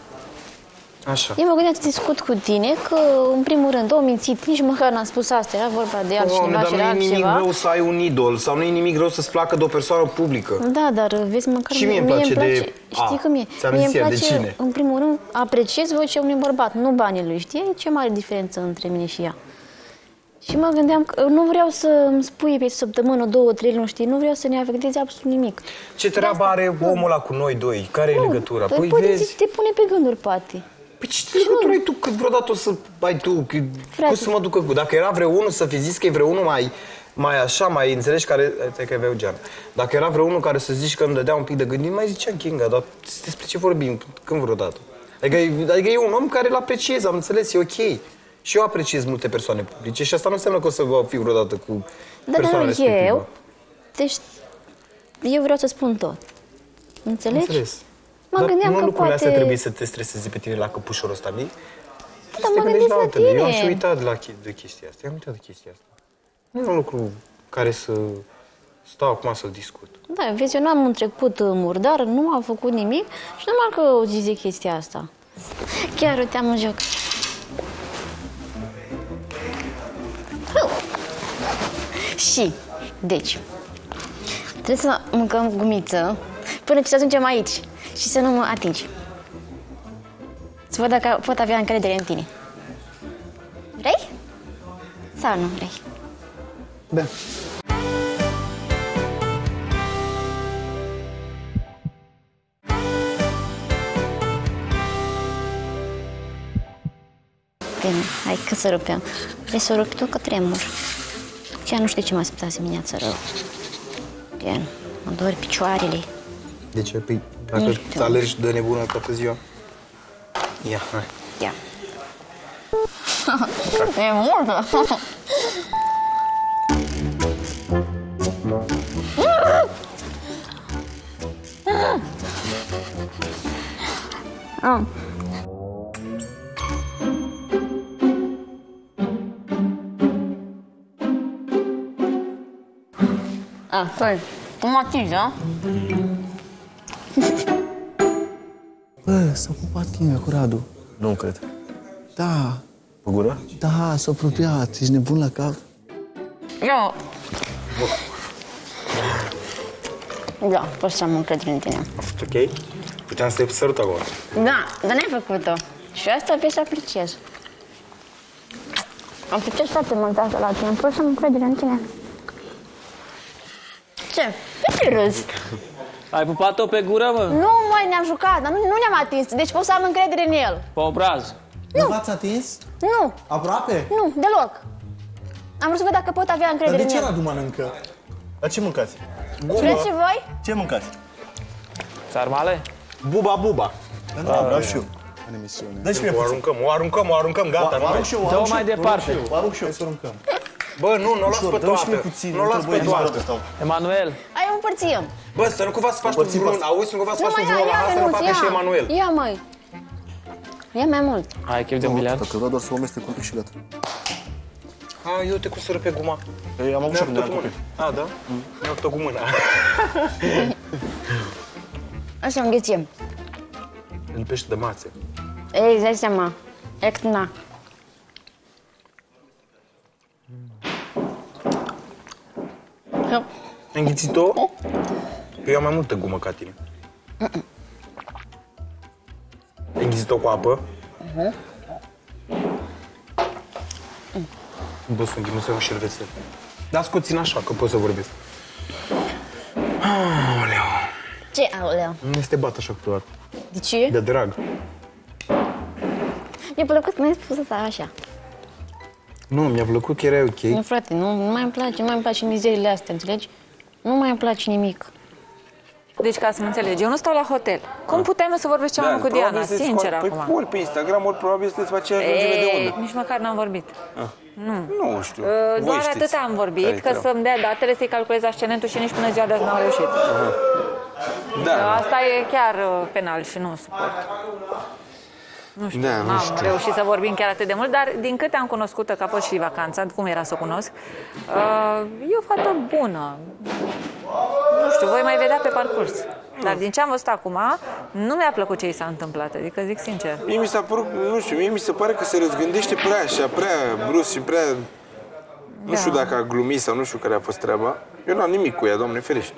Așa. Eu mă gândeam să discut cu tine că, în primul rând, o mințit, nici măcar n-am spus asta, era vorba de altcineva Doamne, dar și nu era e nimic altceva. rău să ai un idol sau nu e nimic rău să-ți placă de o persoană publică. Da, dar vezi, măcar Și mie îmi place de- Știi A, cum e? ți-am mie zis îmi ea, de place, cine? în primul rând, apreciez vocea unui bărbat, nu banii lui. Știi? E ce mare diferență între mine și ea. Și mă gândeam că nu vreau să îmi spui pe săptămână, două, trei luni, știi? Nu vreau să ne afecteze absolut nimic. Ce treabă are omul ăla cu noi doi? Care e legătura? Păi, Păi poate vezi... zi- te pune pe gânduri, poate. Păi ce legătură ai tu cât vreodată o să ai tu? Că- Cum să mă ducă cu... Dacă era vreunul să fi zis că e vreunul mai, mai așa, mai înțelegi care... Stai că avea geam. Dacă era vreunul care să zici că îmi dădea un pic de gândit, mai ziceam Kinga, dar despre ce vorbim? Când vreodată? Adică, e- adică e un om care îl apreciez, am înțeles, e ok. Și eu apreciez multe persoane publice și asta nu înseamnă că o să vă fiu vreodată cu Dar persoana nu, respectivă. eu, deci, eu vreau să spun tot. Înțelegi? Înțeles. Mă Dar gândeam nu că lucrurile astea poate- trebuie să te streseze pe tine la căpușorul ăsta mic. Dar Să mă te gândesc la la altele. Eu am și tine. uitat de, la, chi- de chestia asta. Eu am uitat de chestia asta. Nu e un lucru care să stau acum să-l discut. Da, vezi, eu n-am un trecut uh, murdar, nu am făcut nimic și normal că o zice chestia asta. Chiar uiteam în joc. Și, deci, trebuie să mâncăm gumiță până ce ajungem aici și să nu mă atingi. Să văd dacă pot avea încredere în tine. Vrei? Sau nu vrei? Da. Bine, hai că să rupem. Vrei să rupi tu că tremur. Chiar nu știu ce m-a spus azi dimineața rău. Gen, mă dor picioarele. De ce? Păi, dacă Nu știu. îți alergi de nebună toată ziua. Ia, hai. Ia. e multă. Ah. Ah, stai. Tu mă atingi, da? Bă, s-a pupat Kinga cu Radu. Nu cred. Da, Pe gură? da, s-a apropiat. Ești nebun la cap? Eu... Da, poți să am încredere în tine. A fost ok? Puteam să te sărut acolo. Da, dar n-ai făcut-o. Și asta vrei să apreciez. Apreciez foarte mult asta la tine. Poți să am încredere în tine. Ce? De ce râzi? Ai pupat-o pe gură, mă? Nu, mai ne-am jucat, dar nu, nu ne-am atins. Deci pot să am încredere în el. Pe obraz. Nu v-ați atins? Nu, Aproape? nu, deloc. Am vrut să văd dacă pot avea Dar încredere de ce în el. Radu mănâncă? Dar ce mâncați? Vreți și voi? Ce mâncați? Sarmale? Buba, buba. Da, vreau și eu. În emisiune. Dă-și mie O puțin. aruncăm, o aruncăm, o aruncăm, gata. O nu arunc mai. și eu, o Dă-o arunc și mai eu, o arunc departe. și eu, O arunc și eu. Să aruncăm. Bă, nu, nu o luați pe Dă-mi și mie toată. puțin. Nu o luați pe toată. stau. Emanuel, Ai împărțim. Bă, să nu cumva să faci tu Împărțim vreun, asta. auzi, nu cumva să Nu faci tu mai ia, vreun la ia, asta, nu Ionuț, facă și ia. Emanuel. Ia, măi. Ia mai mult. ai chef de biliard? Dacă vreau doar să o amestec un pic și gata. A, eu te cu sără pe guma. Ei, am avut și Ne-am acum tot cu mâna. A, da? Mi-am tot cu mâna. Așa înghețim. Îl pește de mațe. Ei, îți dai seama. Ectna. Ai înghițit-o? Păi eu am mai multă gumă ca tine. Ai înghițit înghițit-o cu apă. Bă, sunt nu să iau șervețel. Dar scoți așa, că pot să vorbesc. Aoleu. Ce, aoleu? Nu este bat așa câteodată. De ce? De drag. Mi-a plăcut când ai spus asta așa. Nu, mi-a plăcut că era ok. Nu, frate, nu, nu mai îmi place, nu mai îmi place mizerile astea, înțelegi? Nu mai îmi place nimic. Deci, ca să mă înțelegi, eu nu stau la hotel. Cum putem să vorbesc ceva Da, cu probabil Diana, sunteți sincer foarte- acum? Păi ori pe Instagram, ori probabil sunteți pe aceeași lungime de Ei, undă. nici măcar n-am vorbit. Ah. Nu. Nu știu. Uh, Voi Doar știți atât am vorbit, care-i că treaba. să-mi dea datele, să-i calculez ascendentul și nici până ziua de azi n-am reușit. Aha. Da, Uh, da. Asta e chiar uh, penal și nu suport. Nu știu, Da, nu n-am știu. reușit să vorbim chiar atât de mult, dar din câte am cunoscut că a fost și vacanța, cum era să o cunosc, uh, e o fată bună. Nu știu, voi mai vedea pe parcurs. Dar din ce am văzut acum, nu mi-a plăcut ce i s-a întâmplat, adică zic sincer. Mie mi s-a părut, nu știu, mie mi se pare că se răzgândește prea așa, prea brusc și prea... Nu Da. știu dacă a glumit sau nu știu care a fost treaba. Eu n-am nimic cu ea, doamne ferește.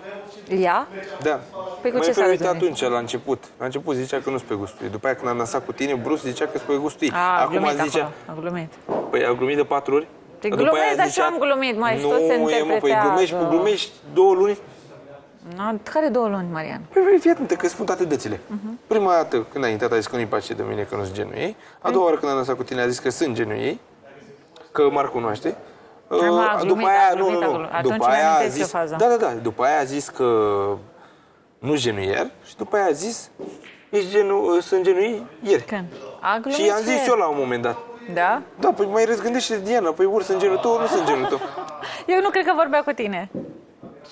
Ea? Da. Păi cu Mai ce s-a permit răzgândit? atunci, la început. La început zicea că nu-s pe gustul ei. După aia când a dansat cu tine, brusc zicea că-s pe gustul ei. A, a Acum glumit zicea... acolo, a glumit. Păi a glumit de patru ori? Te După aia glumesc, dar și zicea, eu am glumit, mai, și nu tot se e, mă, păi interpretează. glumești, glumești două luni. Na, care două luni, Marian? Păi, păi, fii atentă, că spun toate dățile. Mhm. Prima dată când a intrat a zis că nu-i place de mine, că nu sunt genul ei. A doua oară când a dansat cu tine a zis că sunt genul ei, că m-ar cunoaște. Hai, mă, a Uh, glumit, după aia, a nu, glumit, nu, a nu. glumit. Atunci După aia a mi-amintesc zis, eu faza. da, da, da. După aia a zis că nu genuier și după aia a zis, ești genul, sunt genul ieri. Când? A glumit Și i-am zis ieri. eu la un moment dat. Da? Da, păi mai răzgândește Diana, păi ori sunt genul tău, ori nu sunt genul tău. Eu nu cred că vorbea cu tine.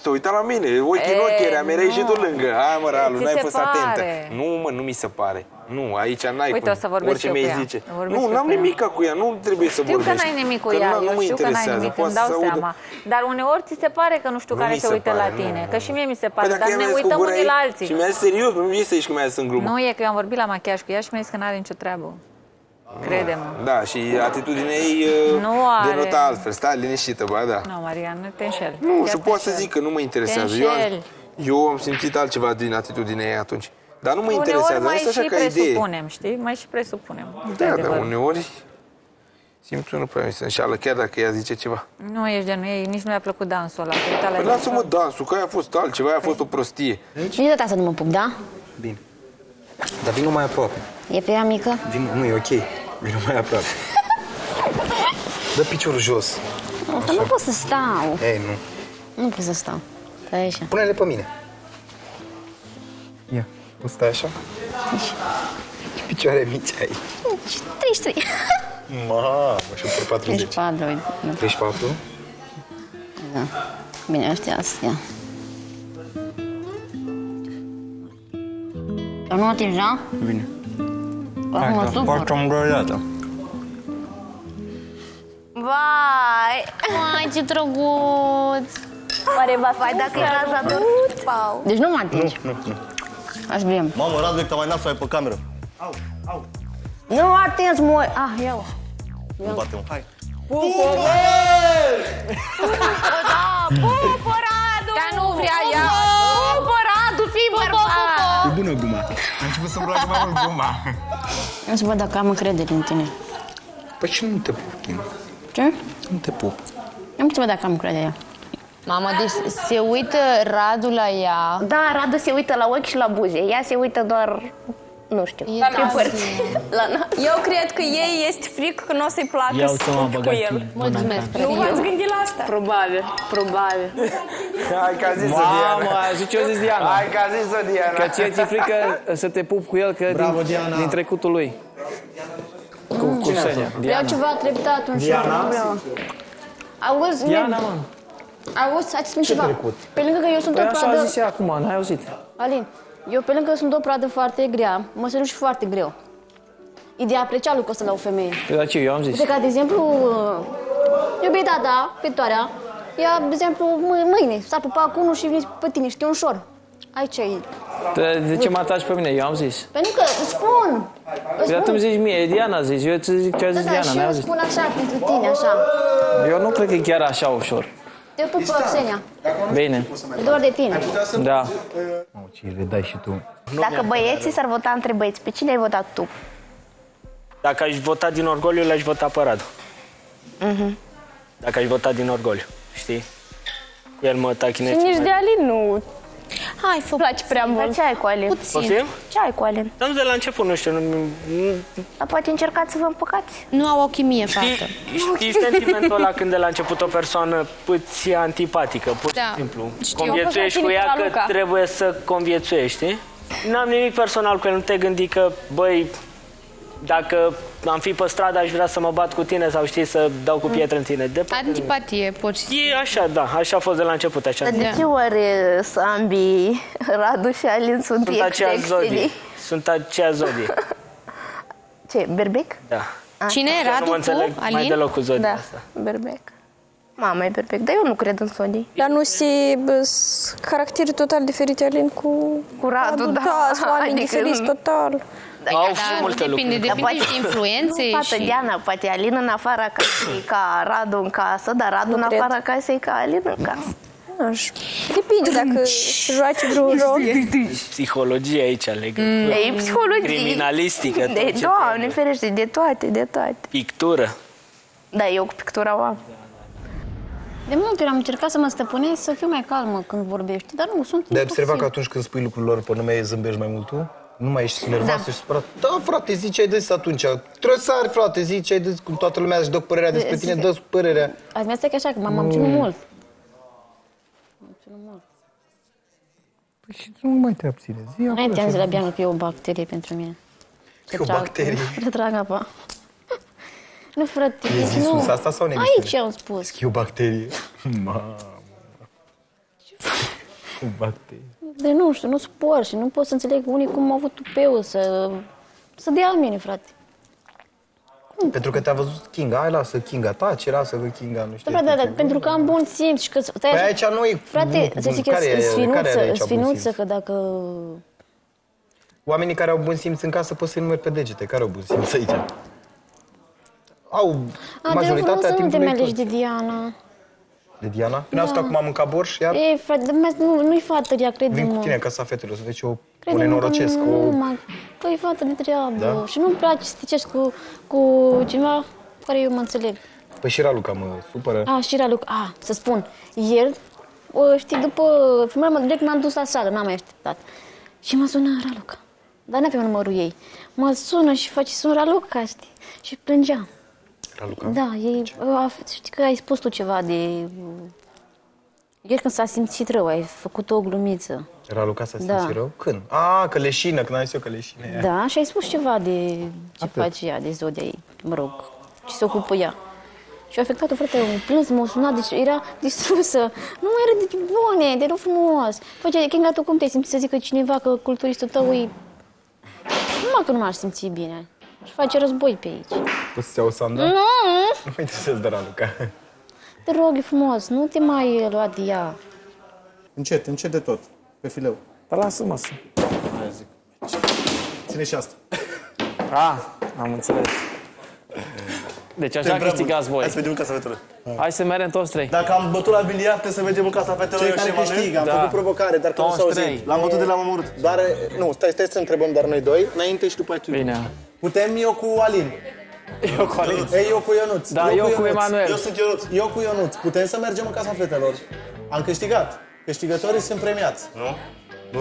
S-a uitat la mine, ochii în Ei, ochi era, mi-erai nu. și tu lângă. Hai mă, Ralu, Ți n-ai se fost pare. atentă. Nu, mă, nu mi se pare. Nu, aici n-ai Uite, cum. o să vorbesc Orice eu cu mi-ai ea. zice. Vorbesc Nu, eu n-am cu ea. nimic cu ea, nu trebuie să Știu că vorbești. n-ai nimic cu Că ea, nu, nu eu mă știu că n-ai interesează, nimic, poate îmi dau să audă. seama. Dar uneori ți se pare că nu știu Nu care mi se se uită pare, la nu, tine. nu. Că și mie mi se Păi pare, dacă dar ea ne mi-a zis cu uităm gura unii ei la alții. Și mi-a zis serios, nu mi să zici că mi-a zis în glumă. Nu e că eu am vorbit la machiaj cu ea și mi-a zis că n-are nicio treabă. Crede-mă. Da, și atitudinea ei uh, Nu are. denota altfel. Stai liniștită, ba da. Nu, Marian, nu te înșeli. Nu, Chiar și te pot să înșeli. zic că nu mă interesează. Te Eu am, înșeli. eu am simțit altceva din atitudinea ei atunci. Dar nu mă Uneori interesează, mai asta așa și ca idee. presupunem, știi? Mai și presupunem. Da, Adevăr. dar uneori simt unul pe mine se înșală, chiar dacă ea zice ceva. Nu ești genul ei, nici nu i-a plăcut dansul ăla. că uita la Păi el. lasă-mă dansul, că aia a fost altceva, aia a fost o prostie. Nici de asta să nu mă pup, da? Bine. Dar vină mai aproape. E pe ea mică? Vin, nu, e ok. Vină mai aproape. Dă piciorul jos. Că nu pot să stau. Ei, nu. Nu pot să stau. Stai așa. Pune-le pe mine. Ia, tu stai așa? Ce picioare mici ai. Ce treci tu? Mamă, și pe 40. 34, uite. Da. 34? Da. Bine, ăștia astea. Dar nu atingi, da? Bine. Mă supăr. Facem găiată. Vai! Mai, ce drăguț! Oare va Vai, dacă așa de pau. Deci nu mă atingi. Nu, nu. Aș vrea. Mamă, Radu, că mai nasul ai pe cameră. Nu mă atins, mă. Ah, iau. Nu bate-mă. Hai. Pupă, da, pupă, Radu! Dar nu vrea ea. Bună guma. Am început să-mi placă mai mult guma. Nu să văd dacă am încredere în tine. Păi și nu te pup, Kim. Ce? Nu te pup. Nu să văd dacă am încredere în ea. Mama, deci se uită Radu la ea. Da, Radu se uită la ochi și la buze. Ea se uită doar, nu știu, La pe nas. părți. La nas. Eu cred că ei este frică că nu o să-i placă Ia să uite, mă, pup cu băgat el. tine. Mulțumesc, Nu v-ați gândit la asta? Probabil, probabil. Hai că a zis-o Mamă, Diana. zici ce a zis Diana. Hai că a zis-o Diana. Că ție ți-e frică să te pup cu el, că Bravo, din, Diana. din trecutul lui. Cu, cu Senia. Vreau Diana. ceva treptat, un șor. Diana? Nu vreau. Auzi, Diana, ne- mă. Auzi, hai să spun ceva. trecut? Pe lângă că eu sunt Păi o așa pradă... a zis ea acum, n-ai auzit? Alin, eu pe lângă că sunt o pradă foarte grea, mă săruși foarte greu. Ideea plăcea lui Costă la o femeie. Păi la ce, eu am zis. Uite ca, de exemplu, iubita ta, Victoria, ea, de exemplu, mâ- mâine s-a pupat cu unul și vine pe tine, știi, un șor. Aici e. De, de ce mă ataci pe mine? Eu am zis. Pentru că îți spun. Îți Păi atunci spun. zici mie, Diana a zis, eu ți zic ce a Da, zis da, Diana, și n-ai eu auzit. spun așa pentru tine, așa. Eu nu cred că e chiar așa ușor. Te pupă, Xenia. Bine. E doar de tine. Da. Mamă, ce le dai și tu. Dacă băieții s-ar vota între băieți, pe cine ai votat tu? Dacă aș vota din orgoliu, l-aș vota pe Radu. Mhm. Dacă aș vota din orgoliu, știi? Cu el mă Și tachinește. nici de Alin nu Hai, fă place prea mult. Ce ai cu Alin? Poftim? Ce ai cu Alin? Dar nu de la început, nu știu, nu, nu, Dar poate încercați să vă împăcați. Nu au o chimie, Știi, știi sentimentul ăla când de la început o persoană îți e antipatică, pur și Da. simplu. Știu. Conviețuiești cu ea că trebuie să conviețuiești, știi? N-am nimic personal cu el, nu te gândi că, băi, dacă am fi pe stradă, aș vrea să mă bat cu tine sau știi, să dau cu pietre în tine. De Antipatie, poți E așa, da, așa a fost de la început, așa. Dar de ce oare Sambi, Radu și Alin sunt Sunt aceeași zodie. extextili? Sunt aceeași zodie. Ce, berbec? Da. Cine Chiar era nu Radu mă cu înțeleg mai Alin? deloc cu zodia Da, asta. berbec. Mama e berbec, dar eu nu cred în zodii. Dar nu se bă, s- caractere total diferite Alin cu, cu Radu, da. da sunt oameni Adică diferiți nu- total. Au da, și multe depinde, lucruri. depinde și influențe Nu, fată, și- Diana, poate Alin în afara casei ca Radu în casă, dar Radu Nu în cred. afara casei ca Alin în casă. Aș. Depinde dacă se joace vreun joc. Psihologie aici, legătură. E psihologie. Criminalistică. tot De, ce doamne, ferește, de toate, de toate. Pictură. Da, eu cu pictura o am. De multe ori am încercat să mă stăpânesc, să fiu mai calmă când vorbești, dar nu, sunt De ai observat că imposibil. atunci când spui lucrurilor pe nume zâmbești mai mult tu? Nu mai ești nervoasă Da. și supărat. Da, frate, zi ce ai zis atunci. Trăsari, frate, zi ce ai zis, cum toată lumea își dă părerea despre tine, dă părerea. Azi mi-a că așa, că m-am ținut Mm. mult. Păi și nu mai te abține. Zi Nu acolo te-am ce- zis la Bianu că e o bacterie pentru mine. E o bacterie. Retrag apa. Nu, frate, E deci zis nu. sus asta sau nemisiune? Aici am spus. E o bacterie. Mamă. O bacterie. De nu știu, nu suport și nu pot să înțeleg unii cum au avut tupeu să, să dea la mine, frate. Pentru că te-a văzut Kinga, hai lasă Kinga, taci, lasă că Kinga nu știe. Da, frate, dar pentru că am bun simț și că... Stai, Păi așa- aici nu e- Frate, nu- să zic că care e- sunt care are sfinuță, aici bun sfinuță, simț? că dacă... Oamenii care au bun simț în casă pot să-i numeri pe degete. Care au bun simț aici? Au A, te rog majoritatea frumos să nu te timpului mai alegi toți. de Diana. De Diana? Păi n-am Da. spus că acum am mâncat borș, iar E, frate, dar mai- nu, nu-i fată ea, vin crede-mă. cu tine în casa fetelor, să vezi ce o, o Crede-mă nenorocesc. că O... nu, mă, că e fată de treabă. Da? Și nu-mi place să te cu, cu cineva cu care eu mă înțeleg. Păi și Raluca mă supără. A, și Raluc, a, să spun, ieri, o, știi, după filmare, mă direct m-am dus la sală, n-am mai așteptat. Și mă sună Raluca. Dar n-aveam numărul ei. Mă sună și face, sun Raluca, știi? Și plângea. Raluca? Da, ei, a, știi că ai spus tu ceva de... Ieri când s-a simțit rău, ai făcut o glumiță. Raluca s-a Da. simțit rău? Când? A, că leșină, când am zis eu că leșină e. Da, și ai spus ceva de ce Atât. face ea, de zodia ei, mă rog, ce se ocupă ea. Și a afectat-o, frate, un plâns, m-a sunat, deci era distrusă. Nu mai era de bune, te rog frumos. Face, Kinga, tu cum te simți să zică cineva că culturistul tău e... Numai că nu m-aș simți bine. Și face război pe aici. Poți să-ți iau o sanda? Nu! Nu mă interesează de Raluca. Te rog, e frumos, nu te mai lua de ea. Încet, încet de tot. Pe fileu. Dar lasă-mă să... Aia zic. Ține și asta. Ah, am înțeles. Deci așa câștigați voi. Hai să vedem în casa fetelor. Hai să mergem toți trei. Dacă am bătut la biliard, trebuie să mergem în casa fetelor. Cei eu care și Emanuel. câștigă, am Da. făcut provocare, dar că nu Toți s-au trei. auzit. L-am bătut de la omorât. Doar, nu, stai, stai să întrebăm doar noi doi, înainte și după aceea tu. Bine. Putem eu cu Alin. Eu cu Alin. Ei, eu cu Ionuț. Da, eu cu Ionuț. Emanuel. Eu sunt Ionuț. Eu cu Ionuț. Putem să mergem în casa fetelor. Am câștigat. Câștigătorii sunt premiați. Nu? Bă!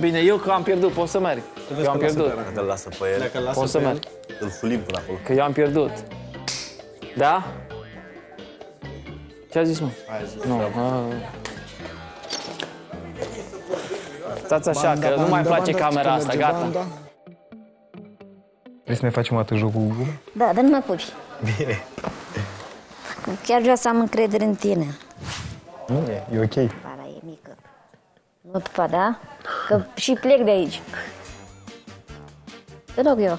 Bine, eu că am pierdut, pot să merg. Eu am pierdut. Dacă îl lasă pe el, Dacă îl lasă Pot să pe el. merg. îl fulim până acolo. Că eu am pierdut. Da? Ce a zis, mă? Nu, a... Stați așa, că nu mai place camera asta, gata. Vrei să ne facem atât jocul cu gume? Da, dar nu mă pupi. Bine. Chiar vreau să am încredere în tine. Nu e, e ok. Para e mică. Nu mă pupa, da? Că și plec de aici. Te rog eu.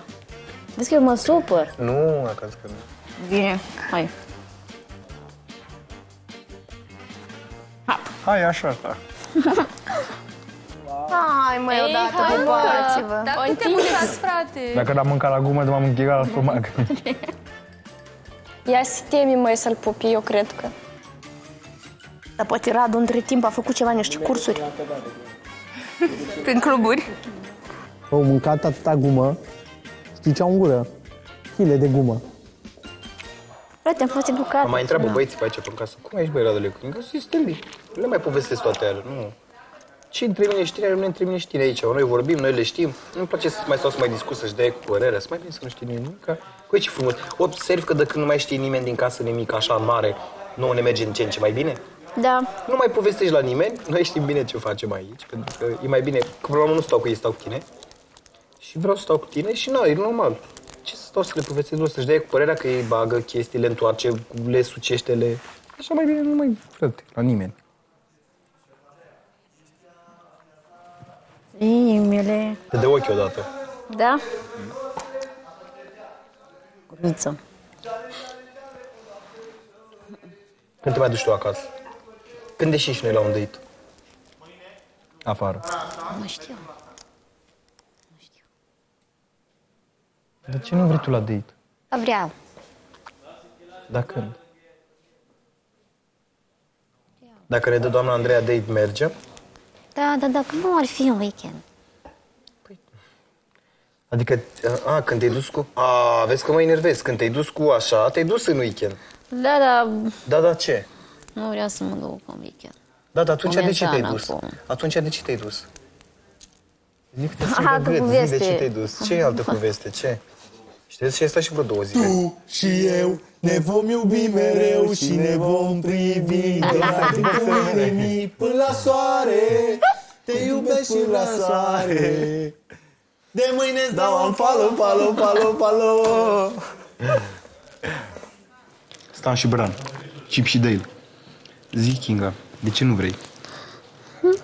Vezi că eu mă supăr. Nu, acasă că nu. Bine, hai. Hai, așa, da. Hai, măi, odată, bucurați-vă. Dar cum te mâncați, frate? Dacă n-am mâncat la gumă, m-am închegat la stomac. Ia să temi, măi, să-l pupi, eu cred că. Dar poate Radu între timp a făcut ceva, niște cursuri. Prin cluburi. Au mâncat atâta gumă, Ziceau în gură. Chile de gumă. Frate, am fost educat. Mă mai întreabă băieții pe aici pe casă, cum ești băi Radule? Că sunt stâmbi. Nu le mai povestesc toate alea, nu. Ce între mine și tine, nu între mine și tine aici. Noi vorbim, noi le știm. Nu-mi place să mai stau să mai discut, să-și dea cu părerea. Să mai bine să nu știi nimic. Cu ce frumos. Observ că de când nu mai știe nimeni din casă nimic așa mare, nu ne merge în ce în ce mai bine? Da. Nu mai povestești la nimeni, noi știm bine ce facem aici, pentru că e mai bine, că până la urmă nu stau cu ei, stau cu tine. Și vreau să stau cu tine și nu, e normal. Ce să stau să le povestesc lor, să-și dea cu părerea că ei bagă chestii, le întoarce, le sucește, le... Așa mai bine nu mai frate, la nimeni. Inimile. Te de ochi odată. Da? Gurniță. Când te mai duci tu acasă? Când ieșim și noi la un date? Afară. Nu știu. De ce nu vrei tu la date? Da, vreau. Da când? Dacă ne dă doamna Andreea date, mergem? Da, da, da, că nu ar fi un weekend. Adică, a, când te-ai dus cu... A, vezi că mă enervez. Când te-ai dus cu așa, te-ai dus în weekend. Da, da, Da, da, ce? nu vreau să mă duc în weekend. Da, dar atunci Cu de ce te-ai Mentana dus? acum. Atunci de ce te-ai dus? Zi câte Altă zi de gât, zi de poveste. ce te-ai dus? Ce e altă poveste? Ce? Știți, și ai stat și vreo două zile. Tu și eu ne vom iubi mereu și ne vom privi De la zi până la soare Te iubesc și la soare De mâine îți dau un follow, follow, follow, follow Stan și Bran. Chip și Dale. Zi, Kinga, de ce nu vrei?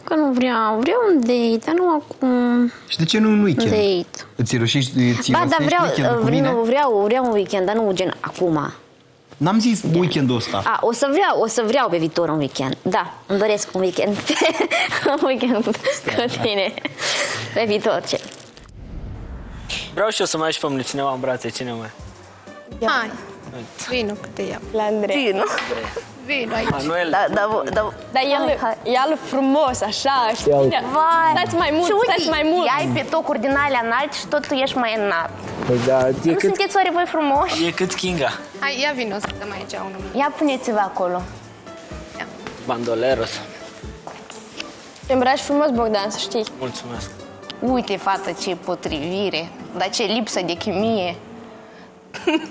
Că nu vreau, vreau un date, dar nu acum. Și de ce nu în weekend? Date. Îți roșești, îți Ba, dar rostești vreau, weekendul cu vreau, mine? vreau, vreau un weekend, dar nu gen acum. N-am zis weekendul ăsta. A, o să vreau, o să vreau pe viitor un weekend. Da, îmi doresc un weekend. un weekend cu tine. Pe viitor, ce? Vreau și eu să mai ieși pe mine cineva în brațe, cine mai? Hai, vino că te iau. La Andrei. Vino. Vino aici. Manuel. Da, da, da. Dar el, el frumos, așa, știi? Vai. Stați mai mult, și uite, stați mai mult. ai pe tocuri din alea înalți și tot tu ești mai înalt. Păi da, e Nu cât, sunteți oare voi frumoși? e cât Kinga. Hai, ia vino să stăm aici unul. Ia puneți-vă acolo. Bandoleros. Te îmbraci frumos, Bogdan, să știi. Mulțumesc. Uite, fată, ce potrivire. Dar ce lipsă de chimie.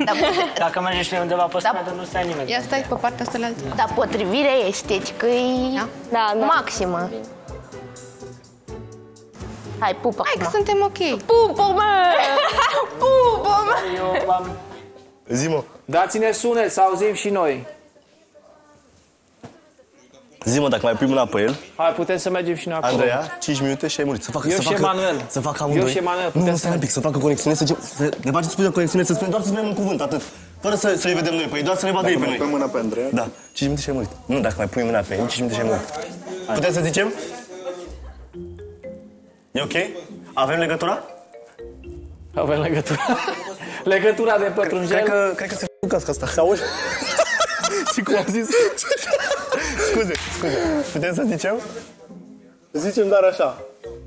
Dar, Dacă mergem și noi undeva pe stradă, nu stai nimeni. Ia stai pe partea asta la altă. dar potrivirea estetică e Da, da. maximă. Hai, pupă Hai că acum. suntem ok. Pupă, mă! Pupă, mă! Eu am... Zi-mă, Dați-ne sunet să auzim și noi. Zi-mă dacă mai pui mâna pe el, Hai, putem să mergem și noi acolo. Andreea, 5 minute și ai murit. Să facă, Eu să și facă, Emanuel. Să facă Eu amândoi. și Emanuel, Nu, putem nu, stai un pic, să facă conexiune, să, să ne faceți puțin conexiune, să spunem doar să spunem un cuvânt, atât. Fără să, să-i vedem noi pe ei, doar să ne vadă ei pe noi. Pe mâna pe Andreea. Da, 5 minute și ai murit. Nu, dacă mai pui mâna pe el, 5 minute și ai murit. Putem să zicem? E ok? Avem legătura? Avem legătura. legătura de pătrunjel. Cred că, cred că se f*** casca asta. Auzi? și cum am zis? scuze, scuze. Putem să zicem? Zicem doar așa.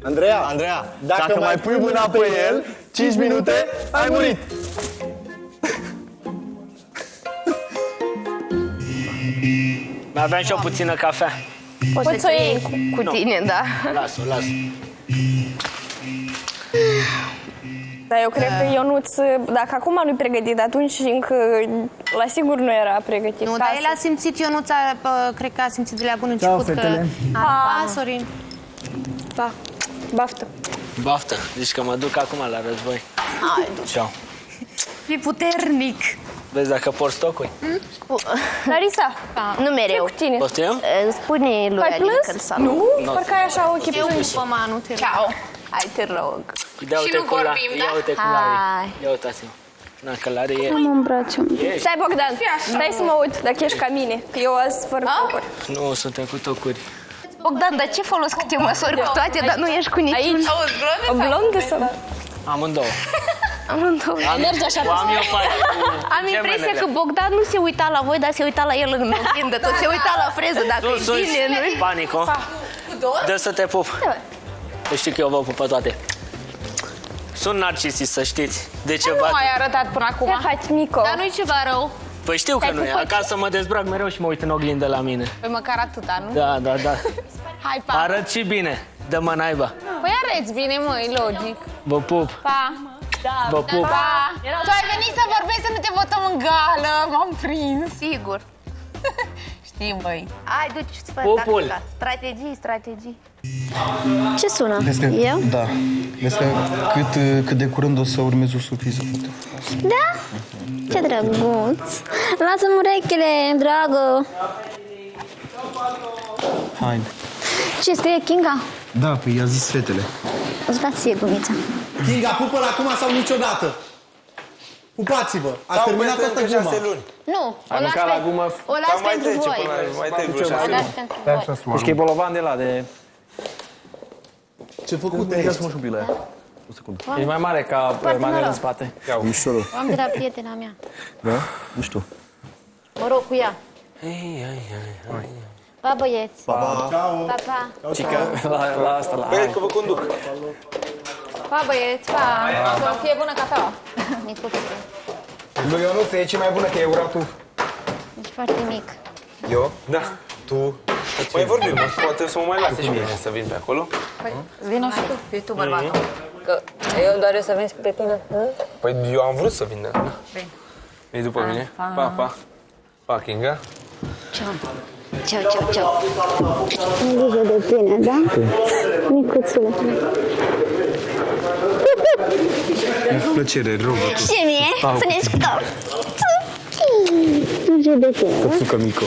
Andreea, Andreea, dacă, dacă mai pui mâna pe el, 5 minute, ai murit. Mai aveam și o puțină cafea. Poți să o iei cu, cu tine, da? Las-o, las Dar eu cred că Ionuț, dacă acum nu-i pregătit, atunci încă la sigur nu era pregătit. Nu, Ca dar să- el a simțit, Ionuța, pă, cred că a simțit de la bun început că... fetele. A, Sorin. Da, baftă. Baftă, zici că mă duc acum la război. Hai, Ciao. Fii puternic. Vezi dacă por stocuri? Larisa, Nu mereu. cu tine. Poftim? Îmi Spune lui Ai Alică plâns? să Nu? Nu. Parcă ai așa ochii Eu plângi. după manu, te rog. Ciao. Hai, te rog. Ia uite nu cum la, vorbim, ia da? uite cum la Hai. Ia uitați-mă. Na, că la e... Am în brațe. Ești. Stai, Bogdan, stai să mă uit dacă ești ca mine, că eu azi fără focuri. Nu, suntem cu tocuri. Bogdan, dar ce folos că te măsori cu toate, dar nu ești cu niciun? Aici, o blondă sau... Amândouă. Amândouă. Merge așa O am eu fac cu Am impresia gemenele. că Bogdan nu se uita la voi, dar se uita la el în oglindă. Tot se uita la freză, dacă Tu e sunt bine, nu panico. Dă să te pup. Să știi că eu vă pup pe toate. Sunt narcisist, să știți. De Nu ceva... ai arătat până acum. Ce faci, Mico? Dar nu-i ceva rău. Păi știu că Te-ai nu e. pupat? Acasă mă dezbrac mereu și mă uit în oglindă la mine. Păi măcar atâta, nu? Da, da, da. Hai, pa. Arăt și bine. Dă-mă naiba. Păi arăți bine, măi, logic. Vă pup. Pa. Da, Vă pup. Pa. Tu ai venit să vorbești să nu te votăm în gală. M-am prins. Sigur. Știi, băi. Hai, duci-ți fă Popul. tactica. Strategii, strategii. Ce sună? Vezi că, Eu? Da. Vezi că cât, cât de curând o să urmez o surpriză foarte frumoasă. Da? Ce drăguț! Lasă-mi urechile, dragă! Haide. Ce scrie Kinga? Da, păi i-a zis fetele. Îți dați ție gumița. Kinga, pupă acum sau niciodată? Pupați-vă! Ați terminat toată guma. Nu, o Ai las, mâncat la pe, gumă? o las pentru voi. mai trec vreo O șase las luni. pentru Da, voi. Deci că e bolovan de la de... Ce făcut ești? Ia-ți-mă și un pic la ea. O secundă. Ești mai mare ca Foarte Emanuel noroc. în spate. Mișorul. Am de la prietena mea. Da? Nu știu. Mă rog cu ea. Pa, băieți! Pa, pa. Ciao. Pa, pa! Cică, la, la asta, la... Băi, că vă conduc. Pa, băieți, pa! Să fie bună cafeaua. Micuțule. Lui Ionuț e ce mai bună că e uratul. Ești foarte mic. Eu? Da. Tu? Mai vorbim, poate să mă mai lase și mine să vin pe acolo. Vino și tu, fii tu bărbatul. Că eu doar eu să vin pe tine. Păi eu am vrut să vin, da. Bine. Vii după mine? pa. Pa, pa. Pa, Kinga. Ceau. Ceau, ceau, ceau. Am grijă de tine, da? Micuțule. Cu plăcere, rog. Și mie? Pau. Să ne jucăm. Am grijă de tine, da? Căpsucă mică.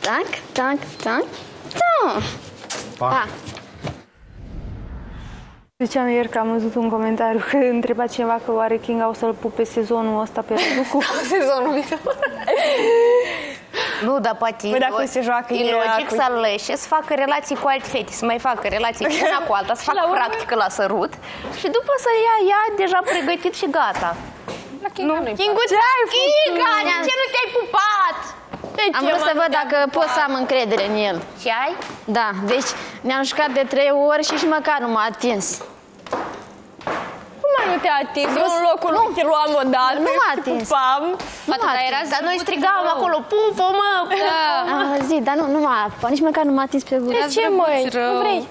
Tac, tac, tac. Da. Pa. Ziceam ieri că am văzut un comentariu că întreba cineva că oare Kinga o să-l pupe sezonul ăsta pe cu Sezonul viitor. Nu, dar poate Păi dacă se joacă e ea logic cu- să lășe, să facă relații cu alte fete, să mai facă relații cu una cu alta, să facă practică la sărut și după să ia ea deja pregătit și gata. La Kinga nu-i Kinguța, Kinga, de ce nu te-ai pupat? Am vrut să văd dacă pot să am încredere în el. Și ai? Da, deci ne-am jucat de trei ori și nici măcar nu m-a atins. Cum mai nu te-a atins? Eu în locul lui te luam odată. Nu m-a atins. Pupam. Nu m-a Dar, era, atins. dar noi strigam acolo, pupă, mă! Da. Am zi, dar nu, nu m-a apucat, nici măcar nu m-a atins pe gură. De ce, măi? Nu vrei?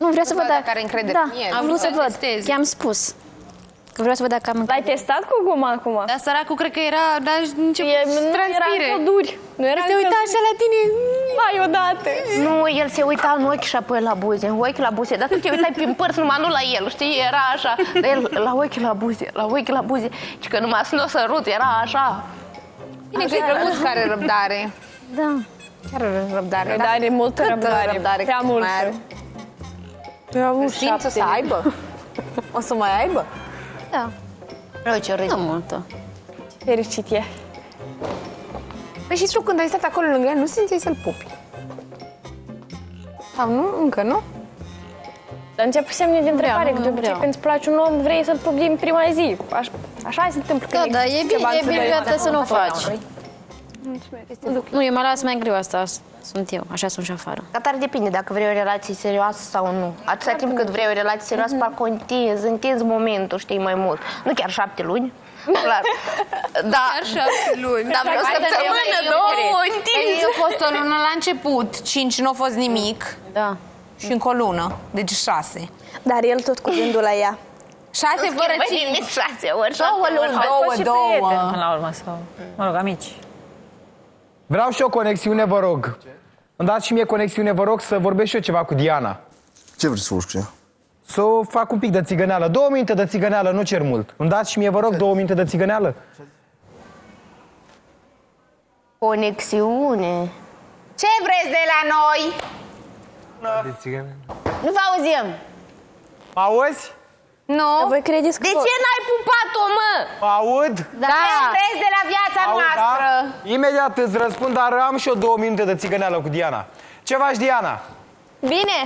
Nu, vreau să văd dacă... are încredere Da, în el. am vrut să Să văd. testeze. I-am spus. Că vreau să văd dacă am L-ai testat cu guma acum? Dar săracul cred că era, dar început E, să nu era în transpire. căduri. Nu era Se în uita căduri. așa la tine. Hai odată. Nu, el se uita în ochi și apoi la buze, în ochi la buze, dar tu te uitai prin părți, numai nu la el, știi, era așa, dar el la ochi la buze, la ochi la buze, și că numai să nu o sărut, era așa. Bine că e drăguț care are răbdare. Da. Care are răbdare? Dar are multă Cât răbdare. răbdare Prea cât multă. mai are? Eu am avut Simți o să șapte. aibă? O să mai aibă? Da. Rău ce râzi. Nu multă. Fericit e. Păi și tu când ai stat acolo lângă el, nu simțeai să-l pupi? Sau nu? Încă nu? Dar încep semne de întrebare, nu că de obicei vreau. când îți place un om, vrei să-l pupi din prima zi. Aș, așa se întâmplă Da, când da, e există bine, ceva e între bine doi. vreodată să nu o faci. Mulțumesc. Nu, eu mă las mai greu asta, sunt eu, așa sunt și afară. Dar tare depinde dacă vrei o relație serioasă sau nu. Atâta timp cât vrei o relație serioasă, Mhm. parcă o întinzi, întinzi momentul, știi, mai mult. Nu chiar șapte luni, clar. Da. Chiar șapte luni. Dar vreo săptămână, două, întinzi. Eu a fost o lună la început, cinci nu a fost nimic. Da. Și încă o lună, deci șase. Dar el tot cu gândul la ea. Șase fără Băi, cinci. nimic șase ori, Două șapte ori. luni, două, două. Până la urmă, sau, mă rog, amici. Vreau și o conexiune, vă rog. Îmi dați și mie conexiune, vă rog, să vorbesc și eu ceva cu Diana. Ce vreți să faci cu ea? Să o fac un pic de țigăneală. Două minute de țigăneală, nu cer mult. Îmi dați și mie, vă rog, două minute de țigăneală? Conexiune. Ce vreți de la noi? De țigană. Nu vă auzim! Mă auzi? Nu. Voi credeți că... De ce n-ai pupat-o, mă? Mă aud? Da. Ce vreți de la viața Aud, noastră? da? Imediat îți răspund, dar am și eu două minute de țigăneală cu Diana. Ce faci, Diana? Bine.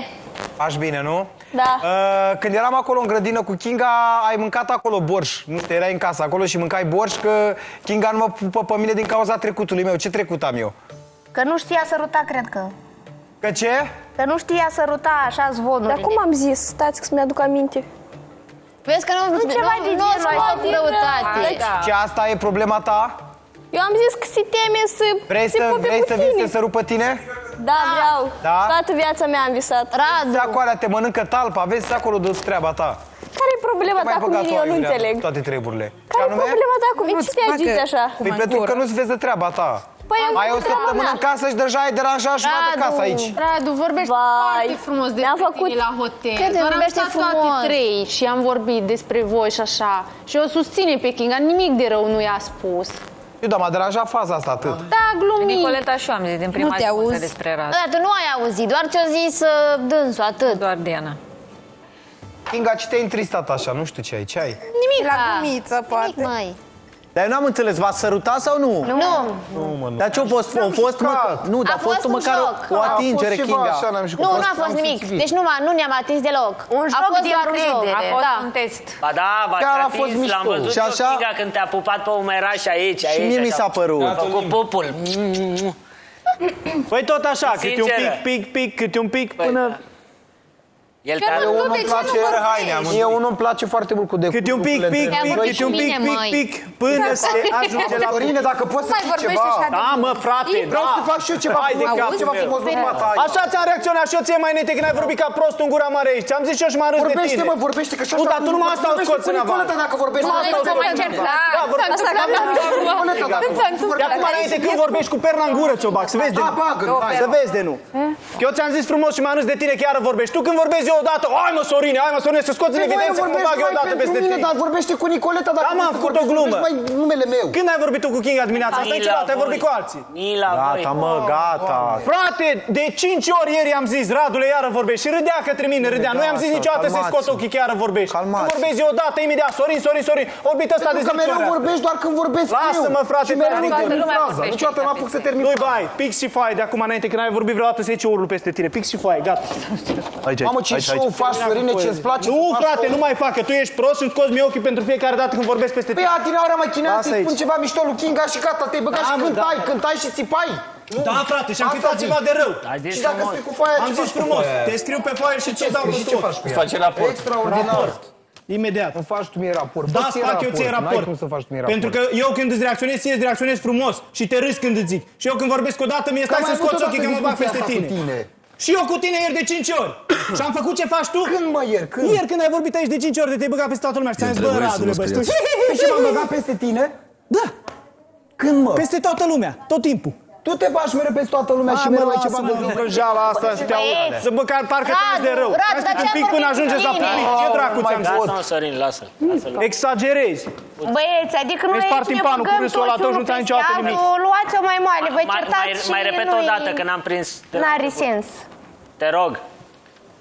Faci bine, nu? Da. Uh, când eram acolo în grădină cu Kinga, ai mâncat acolo borș. Nu te erai în casă acolo și mâncai borș că Kinga nu mă pupă pe mine din cauza trecutului meu. Ce trecut am eu? Că nu știa săruta, cred că. Că ce? Că Că nu știa săruta așa zvonuri. Dar cum am zis? Stați că să-mi aduc aminte. Vezi că nu, Nu ceva de nu, genul nu, ăsta. nu, răutate. Și asta e problema ta? Eu am zis că se teme să Vrei se să, pupe vrei cu să tine. vii să sărup pe tine? Da, vreau. Da? Toată viața mea am visat. Radu. Acolo te mănâncă talpa, vezi acolo de treaba ta. Care e problema ta cu mine? Eu nu înțeleg. Toate treburile. Care e problema ta cu mine? Ce te agiți așa? Păi pentru că nu-ți vezi de treaba ta. Păi eu Ai cu o treaba săptămână mea. în casă și deja ai deranjat jumătate de casă aici. Radu, vorbește Vai, foarte frumos despre mi-am făcut- tine la hotel. Cât Doar am vorbește stat frumos. toate trei și am vorbit despre voi și așa. Și o susține pe Kinga, nimic de rău nu i-a spus. Eu, da, m-a deranjat faza asta atât. Da, glumit. Nicoleta și eu am zis din prima Nu te zi multe auzi. despre Radu. Da, tu nu ai auzit, doar ce-a zis uh, dânsul, atât. Doar Diana. Inga, ce te-ai întristat așa? Nu știu ce ai, ce ai? Nimic. La gumiță, poate. Nimic, mai. Dar eu n-am înțeles, v-ați sărutat sau nu? Nu. Nu, mă, nu. Dar ce a fost? A fost mă... Nu, dar A a fost fost un măcar joc. o A atingere, fost ceva Kinga. așa, n-am știut Nu, cum nu a am fost nimic. simțit. Deci nu, m- nu ne-am atins deloc. Un a joc fost de doar un joc. încredere. A fost Da. un test. Ba da, v-ați Chiar a atins, fost mișto. l-am văzut Și eu, așa? Kinga, când te-a pupat pe umeraș aici, aici. Și mie mi așa. s-a părut. A făcut pupul. Păi tot așa, câte un Sinceră. pic, pic, pic, câte un pic, până... El te-a Eu rupt. nu-mi place haine, Mie unul îmi place foarte mult cu de Câte un pic, pic, Te-am pic, vorbit câte un și pic, bine, pic, măi. pic, până se ajunge la... Sorine, dacă poți să mai fii vorbește ceva... așa de Da, mă, frate, Vreau da. să fac și eu ceva Hai de frumos, capul ceva meu. frumos pentru mata aia. Așa ți-am reacționat și eu ție mai înainte când ai vorbit ca prost în gura mare aici. Ți-am zis și eu și m-am râs de Vorbește, tine. mă, vorbește, că și Nu, așa... dar tu numai asta o vorbește scoți cu în avar. Nicoleta dacă vorbești. Numai asta o Să mai scoți. încerc. Da, Da, vorbesc asta cu că Nicoleta, dacă Când s-a De întâmplat? acum înainte când vorbești cu perna în gură ți-o bag, să vezi de Da, nu. bagă, hai. Să vezi de nu. Că eu ți-am zis frumos și m-am râs de tine că iară vorbești. Tu când vorbezi eu odată, hai mă Sorine, hai mă Sorine, să scoți în Păi, evidență băi, cum vorbești bag eu mai odată pentru peste mine, tine. dar vorbește cu Nicoleta dacă Da, mă, am vrei să făcut o vorbești, glumă. vorbești mai numele meu. Când ai vorbit tu cu Kinga dimineața asta? Ni la Niciodată, ai voi. vorbit cu alții. Ni la voi. Gata, mă, gata. Frate, de 5 ori ieri am zis, Radule, iară vorbești. Și râdea către mine, râdea. Nu i-am zis Gata, niciodată să-i scot calmați-vă. ochii că iară vorbești. Când Calmați. vorbezi eu odată, imediat, Sorin, Sorin, Sorin. Orbit ăsta de Pentru că 10 mereu ori. vorbești doar când vorbesc eu. Lasă-mă, frate, Și mereu pe nu toată termin lumea fraza. vorbește Niciodată n-am apuc să termin Nu-i fraza. bai, pix și foaie de acum înainte, când ai vorbit vreodată să iei ce urlu peste tine. Pix și foaie, gata. Aici, Mamă, ce show faci, Sorine, ce-ți place Nu, să faci frate, show. nu mai fac, că tu ești prost și îți scoți mie ochii pentru fiecare dată când vorbesc peste Păi tine. adineaura mă chineam Lasă să-i spun aici. ceva mișto lui Kinga și gata, te-ai băgat Da, și mă, cântai, da. cântai și țipai. Da, frate, și am Asta cântat zic. ceva de rău. Ai zis Și dacă frumos. scrii cu foaia, Am ce zis faci cu frumos, foaia? te scriu pe foaie și Ce ți-o dau scrii pe și ce tot. faci cu ea? Face raport. Extraordinar. Imediat. Îmi faci tu mie raport. Da, Bă, îți ție fac eu ție N-ai raport. cum să faci tu mie raport. Pentru că eu când îți reacționez ție, îți reacționez frumos și te râzi când îți zic. Și eu când vorbesc o dată, mie Că stai am să mai avut scoți ochii odată că mă bag discuția peste asta cu tine. tine. Și eu cu tine ieri de 5 ori. și am făcut ce faci tu? Când mă ieri? Când? Ieri când ai vorbit aici de 5 ori de te-ai băgat peste toată lumea și ți-am zis, bă, trebuie să Radule, mă bă, știu. Păi și m-am băgat peste tine? Da, Când mă? peste toată lumea, tot timpul. Tu te bagi mereu peste toată lumea și mereu ai ceva mă, de vrăjeala asta să te aud. Băieți. Să bă, că parcă Radu, te de rău. Radu, Hai dar un ce-am pic până vorbit ajungeți la bine? public. Ce dracu ți-am zis? Lasă-mă, Sorin, lasă. lasă-l. Exagerezi. Băieți, adică noi Îți aici spart ne timpanul cu băgăm râsul ăla toți tău, unul nu ți-ai peste niciodată nimic. altul, Luați-o mai moale, vă Mai, mai, certați și mai repet noi- o dată că n-am prins. N-are sens. Te rog,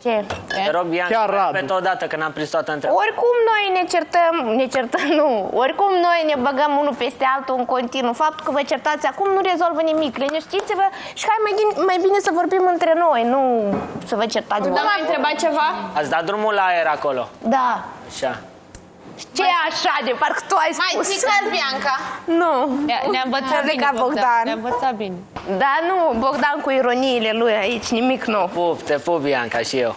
Ce? te rog, Bianca, Chiar Radu. repet o dată că n-am prins toată întrebarea. Oricum noi ne certăm, ne certăm, nu, oricum noi ne băgăm unul peste altul în continuu. Faptul că vă certați acum nu rezolvă nimic. Liniștiți-vă și hai mai, ghin- mai bine să vorbim între noi, nu să vă certați. Da, m-ai întrebat ceva? Ați dat drumul la aer acolo. Da. Așa. Ce e așa de parcă tu ai Mai spus? țicat, Bianca. Nu. Ne-a învățat Trebuie bine, ca Bogdan. Bogdan. Ne-a învățat bine. Da, nu, Bogdan cu ironiile lui aici, nimic nou. Pup, te pup, Bianca, și eu.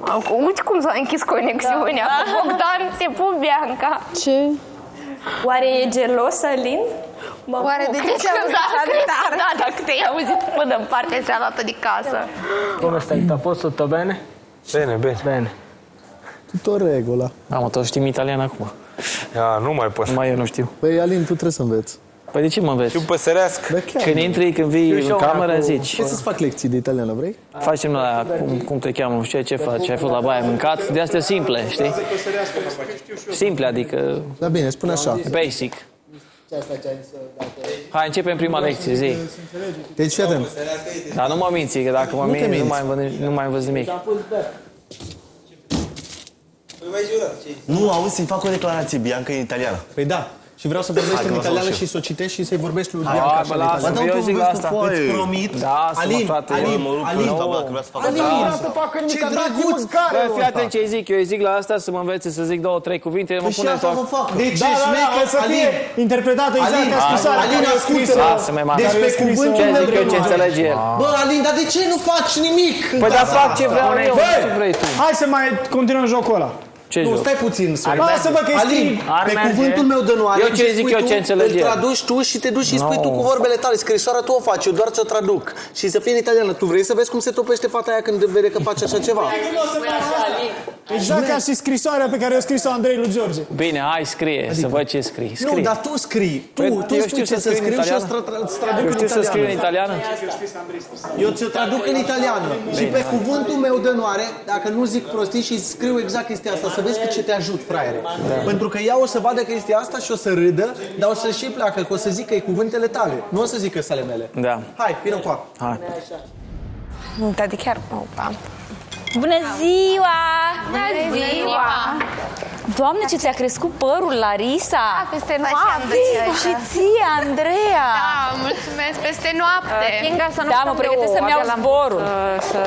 Acum, Uite cum s-a închis conexiunea. Da. cu Bogdan, te pup, Bianca. Ce? Oare e gelos, Alin? Mă Oare de ce Cred ți-a că auzit așa de tare? Da, dacă te-ai auzit până în partea cealaltă de casă. Come stai? A fost tutto bene? Bine, bine. Bene. Tot regula. Da, mă, tot știm italian acum. Ia, nu mai pot. Mai eu nu știu. Păi, Alin, tu trebuie să înveți. Păi de ce mă înveți? Știu păsărească. Da, chiar. Când intri, când vii în cameră, zici. Ce să-ți fac lecții de italiană, vrei? Facem la, cum, cum te cheamă, nu știu ce faci, ai fost la baie, ai mâncat, de astea simple, știi? Simple, adică Da, bine, spune așa. basic. Hai, începem prima lecție, zi. Deci, fii atent. Dar nu mă minți, că dacă mă Nu te minți, nu minți. mai, învăț- nu mai învăț nimic. Nu, auzi, să-i fac o declarație, Bianca, în italiană. Păi da. Și vreau să vorbești Hai, în că vă italiană fac și și să o citești și să-i vorbești lui Hai, Bianca bă, așa în lasă, italiană. eu zic la asta. Îți promit. Da, să mă, Alin, frate, Alin, mă rup în Alin, ăsta, bă, Alin, că vreau să fac Alin, asta. ce Ce drăguț Bă, fii atent ce îi zic, eu îi zic la asta să mă învețe să zic două, trei cuvinte, mă Păi și pune asta în vă fac. Deci Da, ești da, da, șmecher, să fie Alin. interpretată exact Alin, ca scrisoarea Alin, care e ascultă scrisă. Lasă-mă, mă. Deci pe Ce cuvântul zic meu eu, ce înțelege el? Bă, Alin, dar de ce nu faci nimic? în Păi, dar casa fac ce asta? vreau eu, Bă, ce vrei tu? Hai să mai continuăm jocul ăla. Ce Nu, joc? stai puțin, Sorin. Lasă-mă că e Alin, scris. Ar pe merge. cuvântul meu de onoare, Eu ce ce zic spui eu, tu, ce înțelege Îl el? traduci tu și te duci și spui No. tu cu vorbele tale. Scrisoarea tu o faci, eu doar ți-o traduc. Și să fie în italiană. Tu vrei să vezi cum se topește fata aia când vede că face așa ceva? Exact ca și scrisoarea pe care o scris-o Andrei lui George. Bine, hai, scrie, să văd ce scrii. Nu, Scrie. dar tu scrii. Tu, Păi, tu eu spui știu ce să să scriu în scriu și eu italiană. îți tra- îți traduc Eu în știu să scriu în italiană. italiană? Eu ți-o traduc în italiană. Și pe cuvântul meu de onoare, dacă nu zic prostii și scriu exact chestia asta, să vezi că ce te ajut, fraiere. Pentru că ea o să vadă că este asta și o să râdă, dar o să și pleacă, că o să zică e cuvântele tale. Nu o să zică sale mele. Da. Hai, vină cu Hai. Da, de chiar... Opa. Bună ziua! Bună ziua! Doamne, ce ți-a crescut părul, Larisa! Peste Păi noapte. Și ție, Andreea! Da, mulțumesc, peste noapte. Kinga, să nu da, mă pregătesc să-mi iau zborul. Să,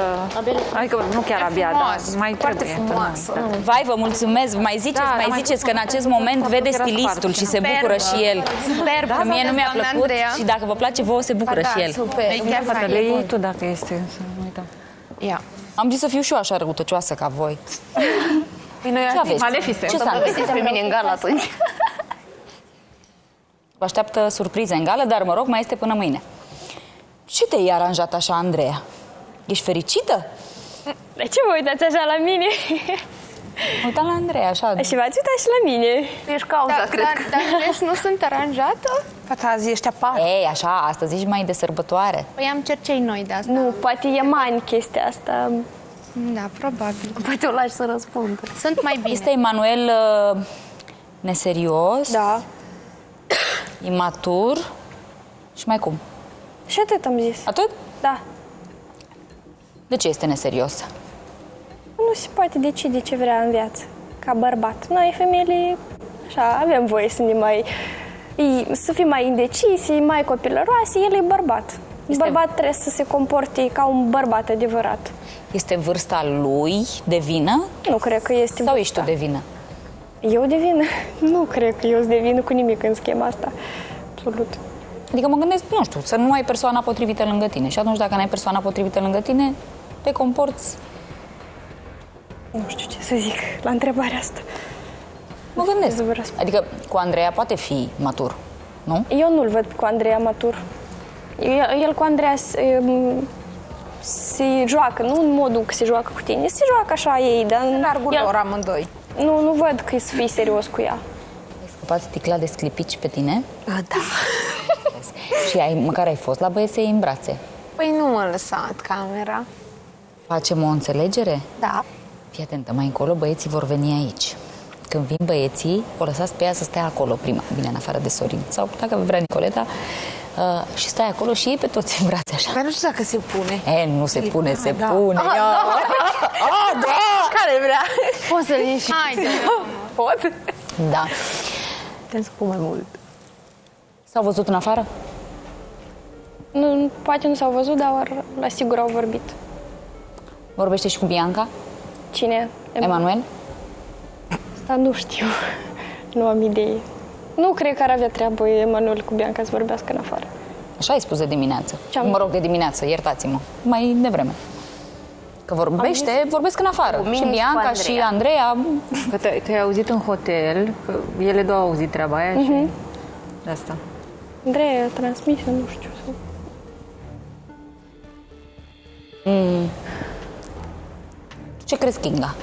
Adică nu chiar abia, dar mai Foarte trebuie. frumoasă. Vai, vă mulțumesc. Mai ziceți, Da, mai da, mai ziceți că în acest moment Am vede făcut stilistul și se superbă. bucură și el. Superbă. Că mie nu mi-a Doamna plăcut Andreea. și dacă vă place vouă, se bucură Ba da, și el. super. E chiar Fata, fain. le iei tu dacă este, să nu uităm. Ia. Am zis să fiu și eu așa răutăcioasă ca voi. Păi noi Ce aveți? Malefise. Ce Să s-a mă întâmplat? vedeți pe mine în gală atunci. Vă așteaptă surprize în gală, dar mă rog, mai este până mâine. Ce te-ai aranjat așa, Andreea? Ești fericită? De ce vă uitați așa la mine? Uita la Andreea, așa. Și v-ați uitat și la mine. Ești cauza, Da, cred dar, că. dar vezi, nu sunt aranjată? Fata azi ești apart. Ei, așa, astăzi ești mai de sărbătoare. Păi am cercei noi de asta. Nu, poate e mani chestia asta. Da, probabil. Poate o lași să răspundă. Sunt mai bine. Este Emanuel uh, neserios, Da. imatur și mai cum? Și atât am zis. Atât? Da. De ce este neserios? Nu se poate decide ce vrea în viață, ca bărbat. Noi, femeile, așa, avem voie să ne mai... i- să fim mai indecisi, mai copilăroase, el e bărbat. Este- Bărbat trebuie să se comporte ca un bărbat adevărat. Este vârsta lui de vină Nu cred că este sau ești tu de vină? Eu de vină? Nu cred că eu sunt de vină cu nimic în schema asta. Absolut. Adică mă gândesc, nu știu, să nu ai persoana potrivită lângă tine. Și atunci dacă nu ai persoana potrivită lângă tine, te comporți. Nu știu ce să zic la întrebarea asta. Mă gândesc. Adică cu Andreea poate fi matur, nu? Eu nu-l văd cu Andreea matur. El, el cu Andreea se, um, se joacă, nu în modul că se joacă cu tine, se joacă așa ei, dar... În largul lor amândoi. Nu, nu văd că să fii serios cu ea. Ai scăpat sticla de sclipici pe tine Da. și ai, măcar ai fost la băieți să iei în brațe. Păi nu m-a lăsat camera. Facem o înțelegere? Da. Fii atentă, mai încolo băieții vor veni aici. Când vin băieții, o lăsați pe ea să stea acolo prima, bine, în afară de Sorin. Sau dacă vrea Nicoleta, uh, și stai acolo și iei pe toți în brațe așa. Dar nu știu dacă se pune. E, nu se pune, se da. pune. Ah, ia. da. Ah, da! Care vrea? Poți să iei și Haide. Pot? Da. Te spun mai mult. S-au văzut în afară? Nu, poate nu s-au văzut, dar la sigur au vorbit. Vorbește și cu Bianca? Cine? Emanuel? Asta nu știu. Nu am idee. Nu cred că ar avea treabă Emanuel cu Bianca să vorbească în afară. Așa ai spus de dimineață. Ce-am- Mă rog, de dimineață, iertați-mă. Mai devreme. Că vorbește, vorbesc în afară. Cu mine și și cu Bianca și Andreea. Andreea. Că te, te-ai auzit în hotel, că ele două au auzit treaba aia și de asta. Andrei a transmis, nu știu. Mm. Ce crezi, Kinga?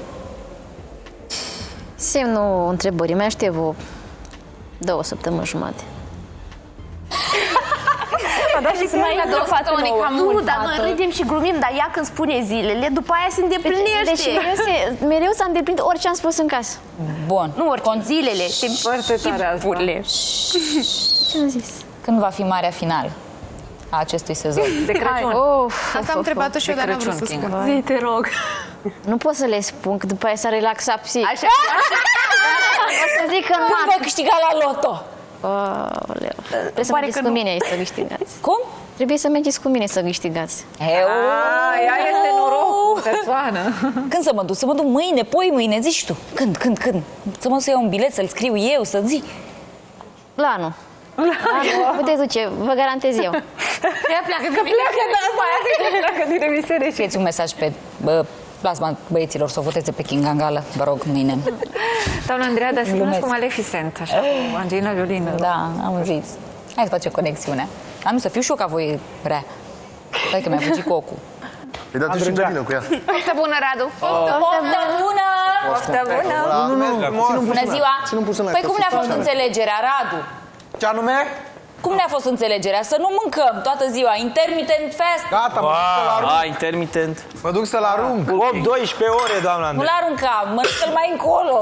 Semnul întrebării mai aștept o două săptămâni jumate. Da, și să mai la două săptămâni, cam Nu, mult, dar fată. noi râdem și glumim, dar ea când spune zilele, după aia se îndeplinește. Deci mereu, se, mereu s-a îndeplinit orice am spus în casă. Bun. Nu orice, zilele. Foarte tare asta. timpurile. Ce am zis? Când va fi marea finală a acestui sezon? De Crăciun. Of, Asta am întrebat-o și eu, dar n-am vrut să spun. Zi, te rog. Nu pot să le spun, că după aia s-a relaxat psihic. Așa. O să zic că nu Când am. vei câștiga la loto? Aoleu. Trebuie să mergeți cu mine aici să câștigați. Cum? Trebuie să mergeți cu mine să câștigați. Eu, ea este norocul, persoană. Când să mă duc? Să mă duc mâine, poi mâine, zici tu. Când, când, când? Să mă duc să iau un bilet, să-l scriu eu, să zic. La anul. La anul puteți duce, vă garantez eu. Ea pleacă Că pleacă, da, mai asta pleacă din emisiune. Scrieți un mesaj pe bă, plasma băieților să o voteze pe King Angala, vă rog, mâine. Doamna Andreea, dar să Glumesc. cum Maleficent, așa, cu Angelina Jolie. Da, am zis. Hai să facem conexiunea. Am nu să fiu și eu ca voi rea. Stai că mi-a fugit cocul. Păi da, tu și vină cu ea. Poftă bună, Radu! Poftă bună! Poftă bună! Nu, nu, nu. Bună ziua! Ține-mi puțin la Păi ea, cum că ne-a sunt fost așa. înțelegerea, Radu? Ce anume? Cum ne-a fost înțelegerea? Să nu mâncăm toată ziua. Intermittent fast. Gata, mă duc să-l arunc. A, intermitent. Mă duc să-l arunc. 8-12 ore, doamna Nu Andrei. l-arunca, mănâncă-l mai încolo.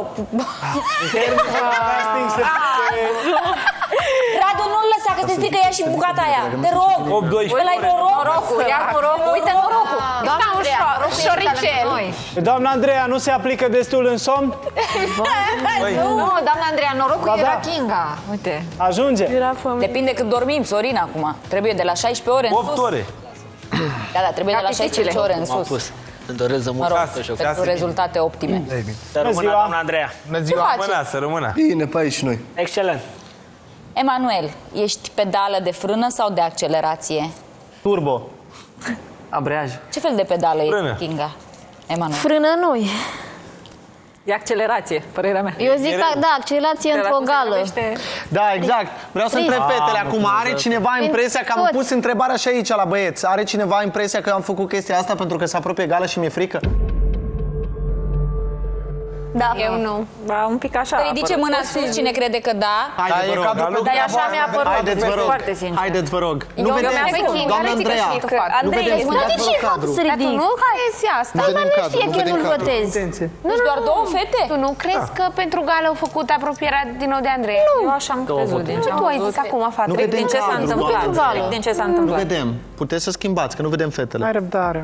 Radu, nu-l lăsa, că se strică ea și bucata aia. Te rog. 8-12 Ăla-i noroc. Norocul, ia norocul, uite norocul. Doamna Andreea, șoricel. Doamna Andreea, nu se aplică destul în somn? Nu, doamna Andreea, norocul Ba era da. Kinga. Uite. Ajunge. Depinde cât dormim, Sorin, acum. Trebuie de la 16 ore în 8 sus. ore. Da, da, trebuie de la 16 ore în M-am sus. pus. Îmi doresc să Mă mă rog, rog. pentru rezultate optime. Să rămână, doamna Andreea. Bună ziua, Ce faci? mâna, să rămână. Bine, pe aici și noi. Excelent. Emanuel, ești pedală de frână sau de accelerație? Turbo. Abreaj. Ce fel de pedală Frână. e Kinga? Emanuel. Frână nu E accelerație, părerea mea. Eu zic că, da, accelerație într-o gală. Da, exact. Vreau să întreb fetele Am acum. Are înțeles. cineva impresia că am Toți. pus întrebarea și aici la băieți. Are cineva impresia că am făcut chestia asta pentru că se apropie gală și mi-e frică? Da. Eu nu. Ba, un pic așa. Să ridice mâna sus cine crede că da. Haideți, vă rog. Dar așa mi-a părut. Haideți, vă rog. Foarte sincer. Haideți, vă rog. Nu Eu vedem, mi-am făcut. doamna Care ți-că Andreea, știi că- nu Andrei, vedem, Dar de scuzați, ce vă rog, fac cadru. să Dar tu ridic? nu crezi asta. Nu Dar vedem nu cadru, știe nu că eu vedem nu-l cadru. votez. Nu Deci doar două fete? Tu nu crezi că pentru gală au făcut apropierea din nou de Andrei? Eu așa am crezut. Din ce Ce am tu ai zis văzut. acum, fată? Nu vedem Din ce s-a cadru, întâmplat? doamnă. Din ce s-a Nu întâmplat? vedem. Puteți să schimbați, că nu vedem fetele. Ai răbdare.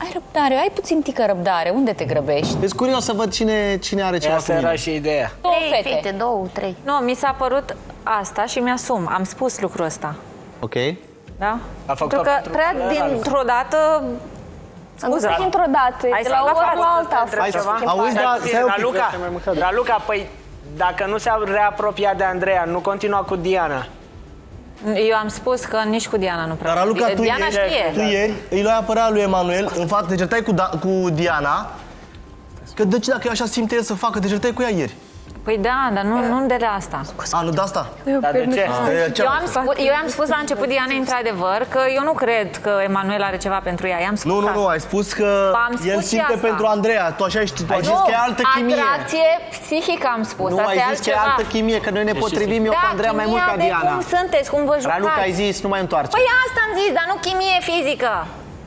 Ai răbdare, ai puțin tică răbdare. Unde te grăbești? Deci curios să văd cine, cine are ceva cu Asta era mine. și ideea. Două Trei fete. fete, două, trei. Nu, mi s-a părut asta și mi-asum. Am spus lucrul ăsta. Ok? Da? A făcut-o Pentru că pentru prea Ralu. dintr-o dată... Scuze. Dintr-o dată, Hai de să la o vă oră fac la alta a întreb fost ceva? schimbarea. Auzi, da, stai un pic, Raluca, că mai mâncat. Raluca, păi dacă nu se-a reapropiat de Andreea, nu continua cu Diana. Eu am spus că nici cu Diana nu prea. Dar, Raluca, tu Diana ieri, știe. tu ieri îi luai apărarea lui Emanuel, în fapt, te certai cu, da, cu Diana, că de ce dacă eu așa simte el să facă, te certai cu ea ieri. Păi da, dar nu, nu de la asta. A, nu de asta? Dar de ce? De ce Eu am am, spus, eu am spus la început, Diana, într-adevăr, că eu nu cred că Emanuel are ceva pentru ea. I-am spus Nu, nu, asta. nu, ai spus că Am spus el și simte asta. pentru Andreea. Tu așa știi, tu ai zis Nu, că e altă chimie. atracție psihică am spus. Nu, asta ai e zis că e altceva. altă chimie, că noi ne potrivim eu da, cu Andreea mai mult chimia ca de Diana. cum sunteți, cum vă jucați. Raluca, ai zis, nu mai întoarce. Păi asta am zis, dar nu chimie fizică.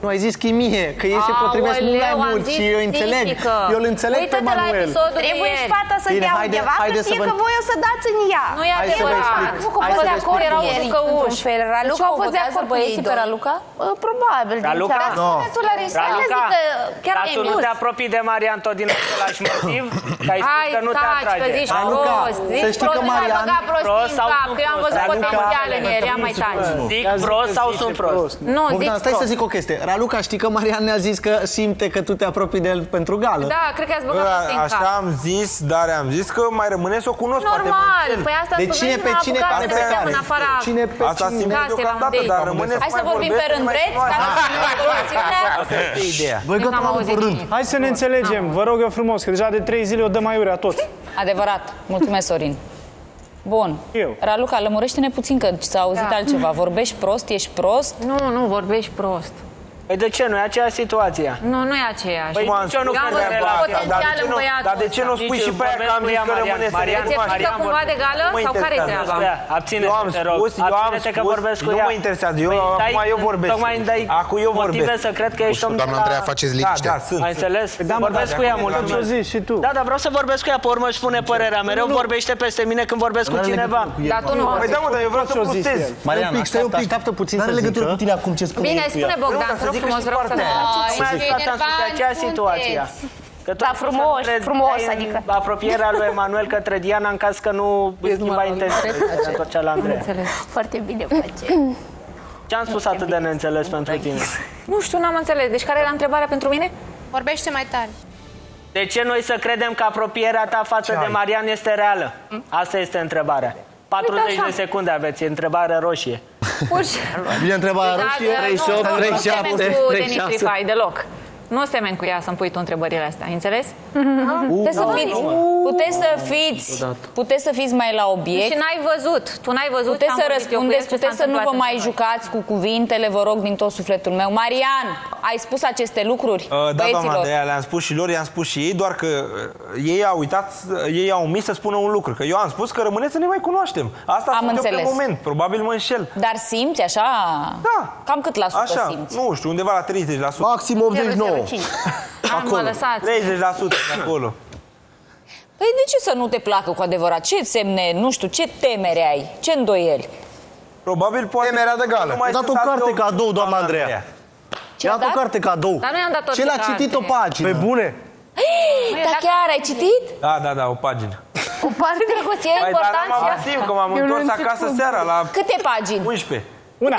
Nu, ai zis chimie, că ei se potrivesc mult mai Aoleu, am mult zis și eu înțeleg. psihică. Eu îl înțeleg pe Uită-te la Manuel. episodul de Trebuie și ieri. fata să Bine, dea haide- undeva, haide să să fie vă- că voi o să dați în ea. Nu e Hai să vă adevărat. explic. Nu că Hai fost să de vă acord explic. ieri, Ieri, într-un într-un fel. fel. Raluca au fost de acord cu ei băieții pe doi. Raluca? Bă, Probabil. din Raluca? cealaltă. Nu. Tu la risc. Raluca, Zic că chiar dar ai tu nu minus. te apropii de Marian tot din același motiv? Că ai spus Hai, că nu te taci, că atrage. zici Raluca, prost. să Zici știi că prost, nu mai Marian- băga prostii Prost în sau cap, sunt că eu am prost? văzut Raluca- potențial în el. Ia mai taci. Zic prost sau sunt prost? Nu, zici Bogdan, stai să prost. zic o chestie. Raluca, știi că Marian ne-a zis că simte că tu te apropii de el pentru gală? Da, cred că ați Bă, băgat prostii în așa cap. am zis, dar am zis că mai rămâne să o cunosc. poate mă Normal, înțeleg. păi asta De spune, cine nu pe m-am cine apucat care să pe vedem care? în afara Cine pe Asta cine? simt Case la un deocamdată, date. dar rămâne Hai să mai vorbim pe vorbesc, rând, mai vreți? cunoaște. Ca să fim o Asta este ideea. Băi, Încă gata, am mă, auzit pe rând. nimic. Hai să ne înțelegem, vă rog eu frumos, că deja de trei zile o dăm aiurea tot. Adevărat. Mulțumesc, Sorin. Bun. Eu. Raluca, lămurește-ne puțin că s-a auzit Da. altceva. Vorbești prost, ești prost? Nu, nu, vorbești prost. Păi de ce? Nu e aceeaea situația. Nu, nu e aceeași. Păi Cum am nici eu nu spus, Eu am cred văzut relația. potențial Dar de ce în nu- băiatul Dar de ce nu ăsta. spui Nici și pe aia că am zis vorbesc că cu ea, rămâne să Marian, ne Ți-e cunoaștem? frică cumva de gală Nu mă sau care e interesează. treaba? Stai, Abține-te, Eu am te rog. spus, eu am Abține-te că spus, vorbesc cu nu ea. mă interesează, eu Păi acum dai- eu vorbesc. Tocmai îmi dai Acum eu motive vorbesc. să cred că ești om de Doamna la- Andreea, faceți Da, liniște. da, sunt. Ai înțeles? Da, mă, vorbesc da, cu ea acum mult. ce o zici și tu. Da, dar vreau să vorbesc cu ea, pe urmă își spune părerea. Mereu vorbește peste mine când vorbesc cu cineva. Dar tu nu Păi da, mă, dar eu vreau să Ce-o zis postez. el? Marian, un pic, stai un așteaptă, pic. așteaptă puțin N-are să legătură zică. cu tine acum ce spune Bine, el cu spune ea. Bogdan, te rog frumos, vreau să Tocmai asta am spus, e aceeași situație. Că tot Da, poți să frumos, nu crezi frumos, că e în adică. apropierea lui Emanuel către Diana în caz că nu îți schimba intenția se întorcea la Andreea. Foarte bine face. Ce am spus atât de neînțeles pentru tine? Nu știu, n-am înțeles. Deci care era întrebarea pentru mine? Vorbește mai tare. De ce noi să credem că apropierea ta față de Marian este reală? Asta este întrebarea. 40 Uite așa. de secunde aveți, e întrebare roșie. Pur și... Bine întrebarea Da, roșie. da, 38, nu, nu, 37, Nu semeni cu 36. Denitrify deloc. Nu semeni cu ea să-mi pui tu întrebările astea, înțeles? Mhm. Puteți să Uh. fiți, puteți să fiți, puteți să fiți mai la obiect. Și n-ai văzut, tu n-ai văzut Puteți ce să am vorbit eu cu el, răspundeți, ce s-a puteți să nu vă întâmplat mai între noi. jucați cu cuvintele, vă rog, din tot sufletul meu. Marian, ai spus aceste lucruri Uh, Da, doamna băieților? Andreea, le-am spus și lor, i-am spus și ei, doar că uh, ei au uitat, uh, ei au omis să spună un lucru, că eu am spus că rămâneți să ne mai cunoaștem. Asta Am am eu pe înțeles. moment, probabil mă înșel. Dar simți așa? Da. Cam cât la sută Așa, simți? nu știu, undeva la 30%. Maxim 89. Am mă lăsați. 30% de acolo. Păi de ce să nu te placă cu adevărat? Ce semne, nu știu, ce temere ai? Ce îndoieli? Probabil poate... Temerea de gală. mai I-a dat o sunt carte alte cadou, doamna doamna Andreea. Ce I-a a dat o dat? carte cadou. Dar nu i-am dat Ce l-a orice citit carte. o pagină. Pe bune? Dar chiar ai citit? Da, da, da, o pagină. O parte drăguț, e Păi, dar important. n-am avut timp, că m-am întors acasă seara la Câte pagini? 11. Una.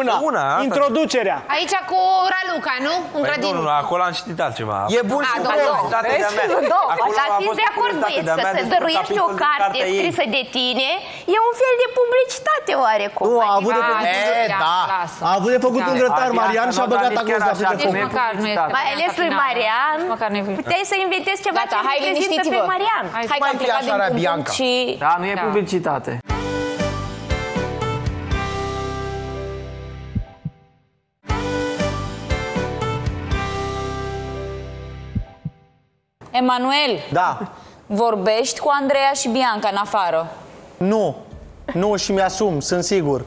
Una. Una, asta. Introducerea. Aici cu Raluca, nu? În Păi nu, grădină. nu, acolo am citit altceva. E bun A, și două. Curiozitatea de-a mea. Două. Acolo Dar a fiți fost de acord, curiozitatea băieți, de-a că mea să despre dăruiești o capitolul din carte cartea ei. scrisă de tine e un fel de publicitate oarecum. Nu, a avut de Ah, făcut, e, da. a avut de făcut un grătar Adică Marian și a nu, băgat dar acolo nici să chiar aplice așa, foc. Nici măcar nu este Mai ales lui Marian. Nici măcar nu e Puteai să inventezi ceva Gata, ce hai îl prezintă pe liniștiți-vă. Marian. Hai, Mai că am fi plecat așa, din punct Bianca. și... Da, nu e publicitate. Emanuel, Da. vorbești cu Andreea și Bianca în afară. Nu. Nu și mi-asum, sunt sigur, 100%.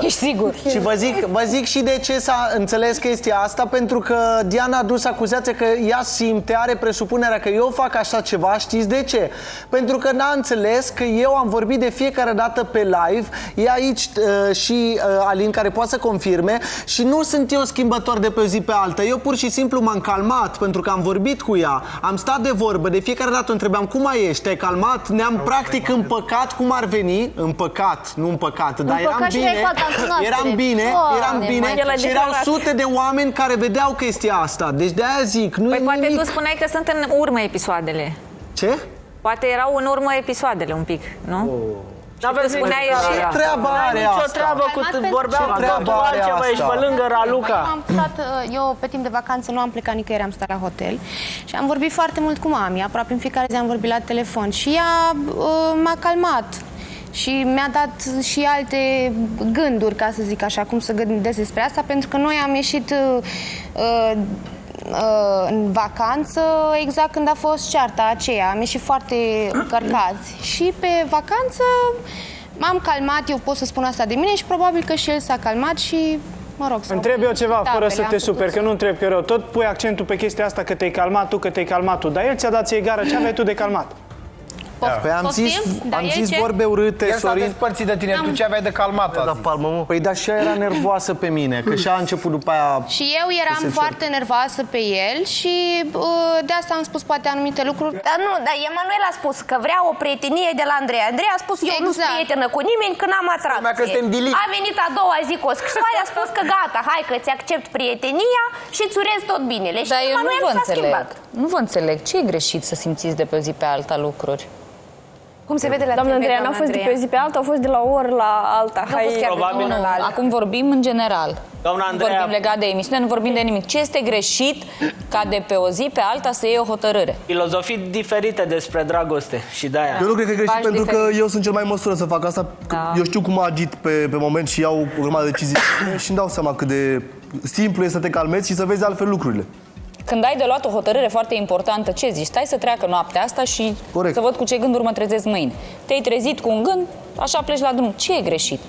Ești sigur? Și vă zic, vă zic și de ce s-a înțeles chestia asta, pentru că Diana a dus acuzația că ea simte, are presupunerea că eu fac așa ceva, știți de ce? Pentru că n-a înțeles că eu am vorbit de fiecare dată pe live, e aici uh, și uh, Alin care poate să confirme și nu sunt eu schimbător de pe o zi pe alta, eu pur și simplu m-am calmat pentru că am vorbit cu ea, am stat de vorbă, de fiecare dată o întrebeam cum mai ești, te-ai calmat, ne-am practic împăcat cum ar veni, împăcat, nu împăcat, dar eram Împăcat și bine, le-ai luat la cunoaștere. eram bine, eram Doamne, bine mai- El a și erau declarat. sute de oameni care vedeau chestia asta. Deci de aia zic, nu Păi e poate nimic. tu spuneai că sunt în urmă episoadele. Ce? Poate erau în urmă episoadele un pic, nu? N-aveți Tu spuneai nicio așa. treabă N-ai are nicio asta? treabă cu Calmat vorbeam Ce cu treabă totul are altceva, ești asta? pe lângă Raluca. Am stat, uh, eu pe timp de vacanță nu am plecat nicăieri, am stat la hotel și am vorbit foarte mult cu mami, aproape în fiecare zi am vorbit la telefon și ea uh, m-a calmat și mi-a dat și alte gânduri, ca să zic așa, cum să gândesc despre asta, pentru că noi am ieșit uh, uh, uh, în vacanță exact când a fost cearta aceea. Am ieșit foarte încărcați și pe vacanță m-am calmat, eu pot să spun asta de mine și probabil că și el s-a calmat și mă rog, s-au Întreb eu ceva, oprit fără apele, să am te putut super, că nu întreb că rău. Tot pui accentul pe chestia asta că te-ai calmat tu, că te-ai calmat tu. Dar el ți-a dat ție gară, ce aveai tu de calmat? Păi am Poftim? zis, Dar am el zis ce? vorbe urâte, El s-a Sorin. despărțit de tine, tu ce aveai de calmat Da, azi? palmă, mă. Păi dar și ea era nervoasă pe mine, că și a început după aia... Și eu eram se foarte nervoasă pe el și uh, de asta am spus poate anumite lucruri. Dar nu, dar Emanuel a spus că vrea o prietenie de la Andrei. Andrei a spus, eu nu sunt Exact. prietenă cu nimeni, că n-am atracție. că suntem delete. A venit a doua zi cu o scrisoare, a spus că gata, hai că ți accept prietenia și îți urez tot binele. Și Dar eu nu Emanuel vă s-a înțeleg. schimbat. Nu vă înțeleg. Ce e greșit să simțiți de pe o zi pe alta lucruri? Cum se vede la Doamna TV, Andreea, n-a fost de pe o zi pe alta, au fost de la o oră la alta. Nu a fost chiar de Probabil. unul la alta. Acum vorbim în general. Doamna Nu Andreea- vorbim legat de emisiune, nu vorbim de nimic. Ce este greșit ca de pe o zi pe alta să iei o hotărâre? Filozofii diferite despre dragoste și de-aia. Eu nu cred că e greșit Faci pentru că diferit. eu sunt cel mai în măsură să fac asta. că Da. Eu știu cum agit pe, pe moment și iau o grămadă de decizii și îmi dau seama cât de simplu e să te calmezi și să vezi altfel lucrurile. Când ai de luat o hotărâre foarte importantă, ce zici? Stai să treacă noaptea asta și Corect. să văd cu ce gânduri mă trezesc mâine. Te-ai trezit cu un gând, așa pleci la drum. Ce e greșit?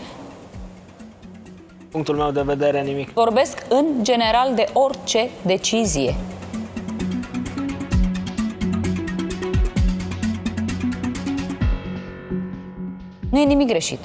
Punctul meu de vedere, nimic. Vorbesc în general de orice decizie. Nu e nimic greșit.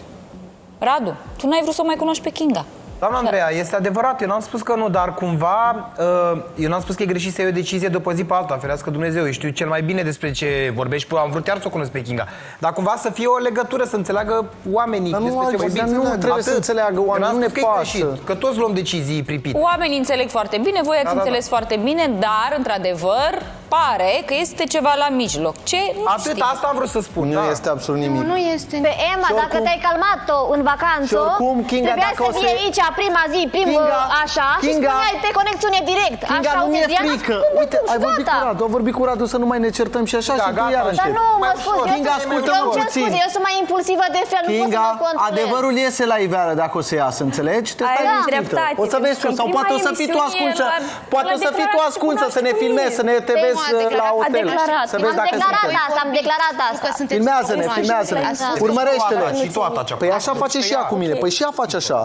Radu, tu n-ai vrut să o mai cunoști pe Kinga. Doamna Andreea, este adevărat, eu n-am spus că nu, dar cumva, uh, eu n-am spus că e greșit să iei o decizie de o zi pe alta, ferească Dumnezeu, eu știu cel mai bine despre ce vorbești, păi am vrut iar să o cunosc pe Kinga. Dar cumva să fie o legătură, să înțeleagă oamenii Dar nu, despre ce Alexia, vorbiți. nu trebuie Atât. să înțeleagă Eu oamenii, n-am nu ne spus că e pasă. greșit, Că toți luăm decizii pripit. Oamenii înțeleg foarte bine, voi ați Da, da, da. înțeles foarte bine, dar, într-adevăr, pare că este ceva la mijloc. Ce? Nu Atât știu. asta am vrut să spun. Nu da. este absolut nimic. Nu este. Pe Emma, Și dacă oricum- te-ai calmat-o în vacanță, Și oricum, Kinga, trebuia dacă să o să- fie aici prima zi, prim Kinga, așa, și Kinga, spuneai pe conexiune direct. Kinga, așa, nu uite, mi-e Diana, frică. spune Uite, tu ai și vorbit cu gata. Radu, ai vorbit cu Radu să nu mai ne certăm și așa Da, și tu gata. iar Dar începi. nu, mă Mai spun, ușor. eu, Kinga, sunt- ascultă-mă eu ce puțin. scuze, eu sunt mai impulsivă de fel, nu pot să Kinga, mă controlez. adevărul iese la iveală dacă o să iasă, înțelegi? Te stai Ai liniștită. dreptate, O să vezi tu, pentru că sau în poate o prima să fii tu emisiune ascunsă, el a- poate el o a să fii tu declarat ascunsă, că să ne cunoaște filmezi, să ne te mine. vezi Păi, nu, a uh, la declarat- a hotel. declarat. Să vezi Am dacă declarat suntem. asta, am declarat asta. Filmează-ne, Da. filmează-ne. Da. Urmărește-le. Și toată acea Păi așa face și ea cu mine. Păi și ea face așa.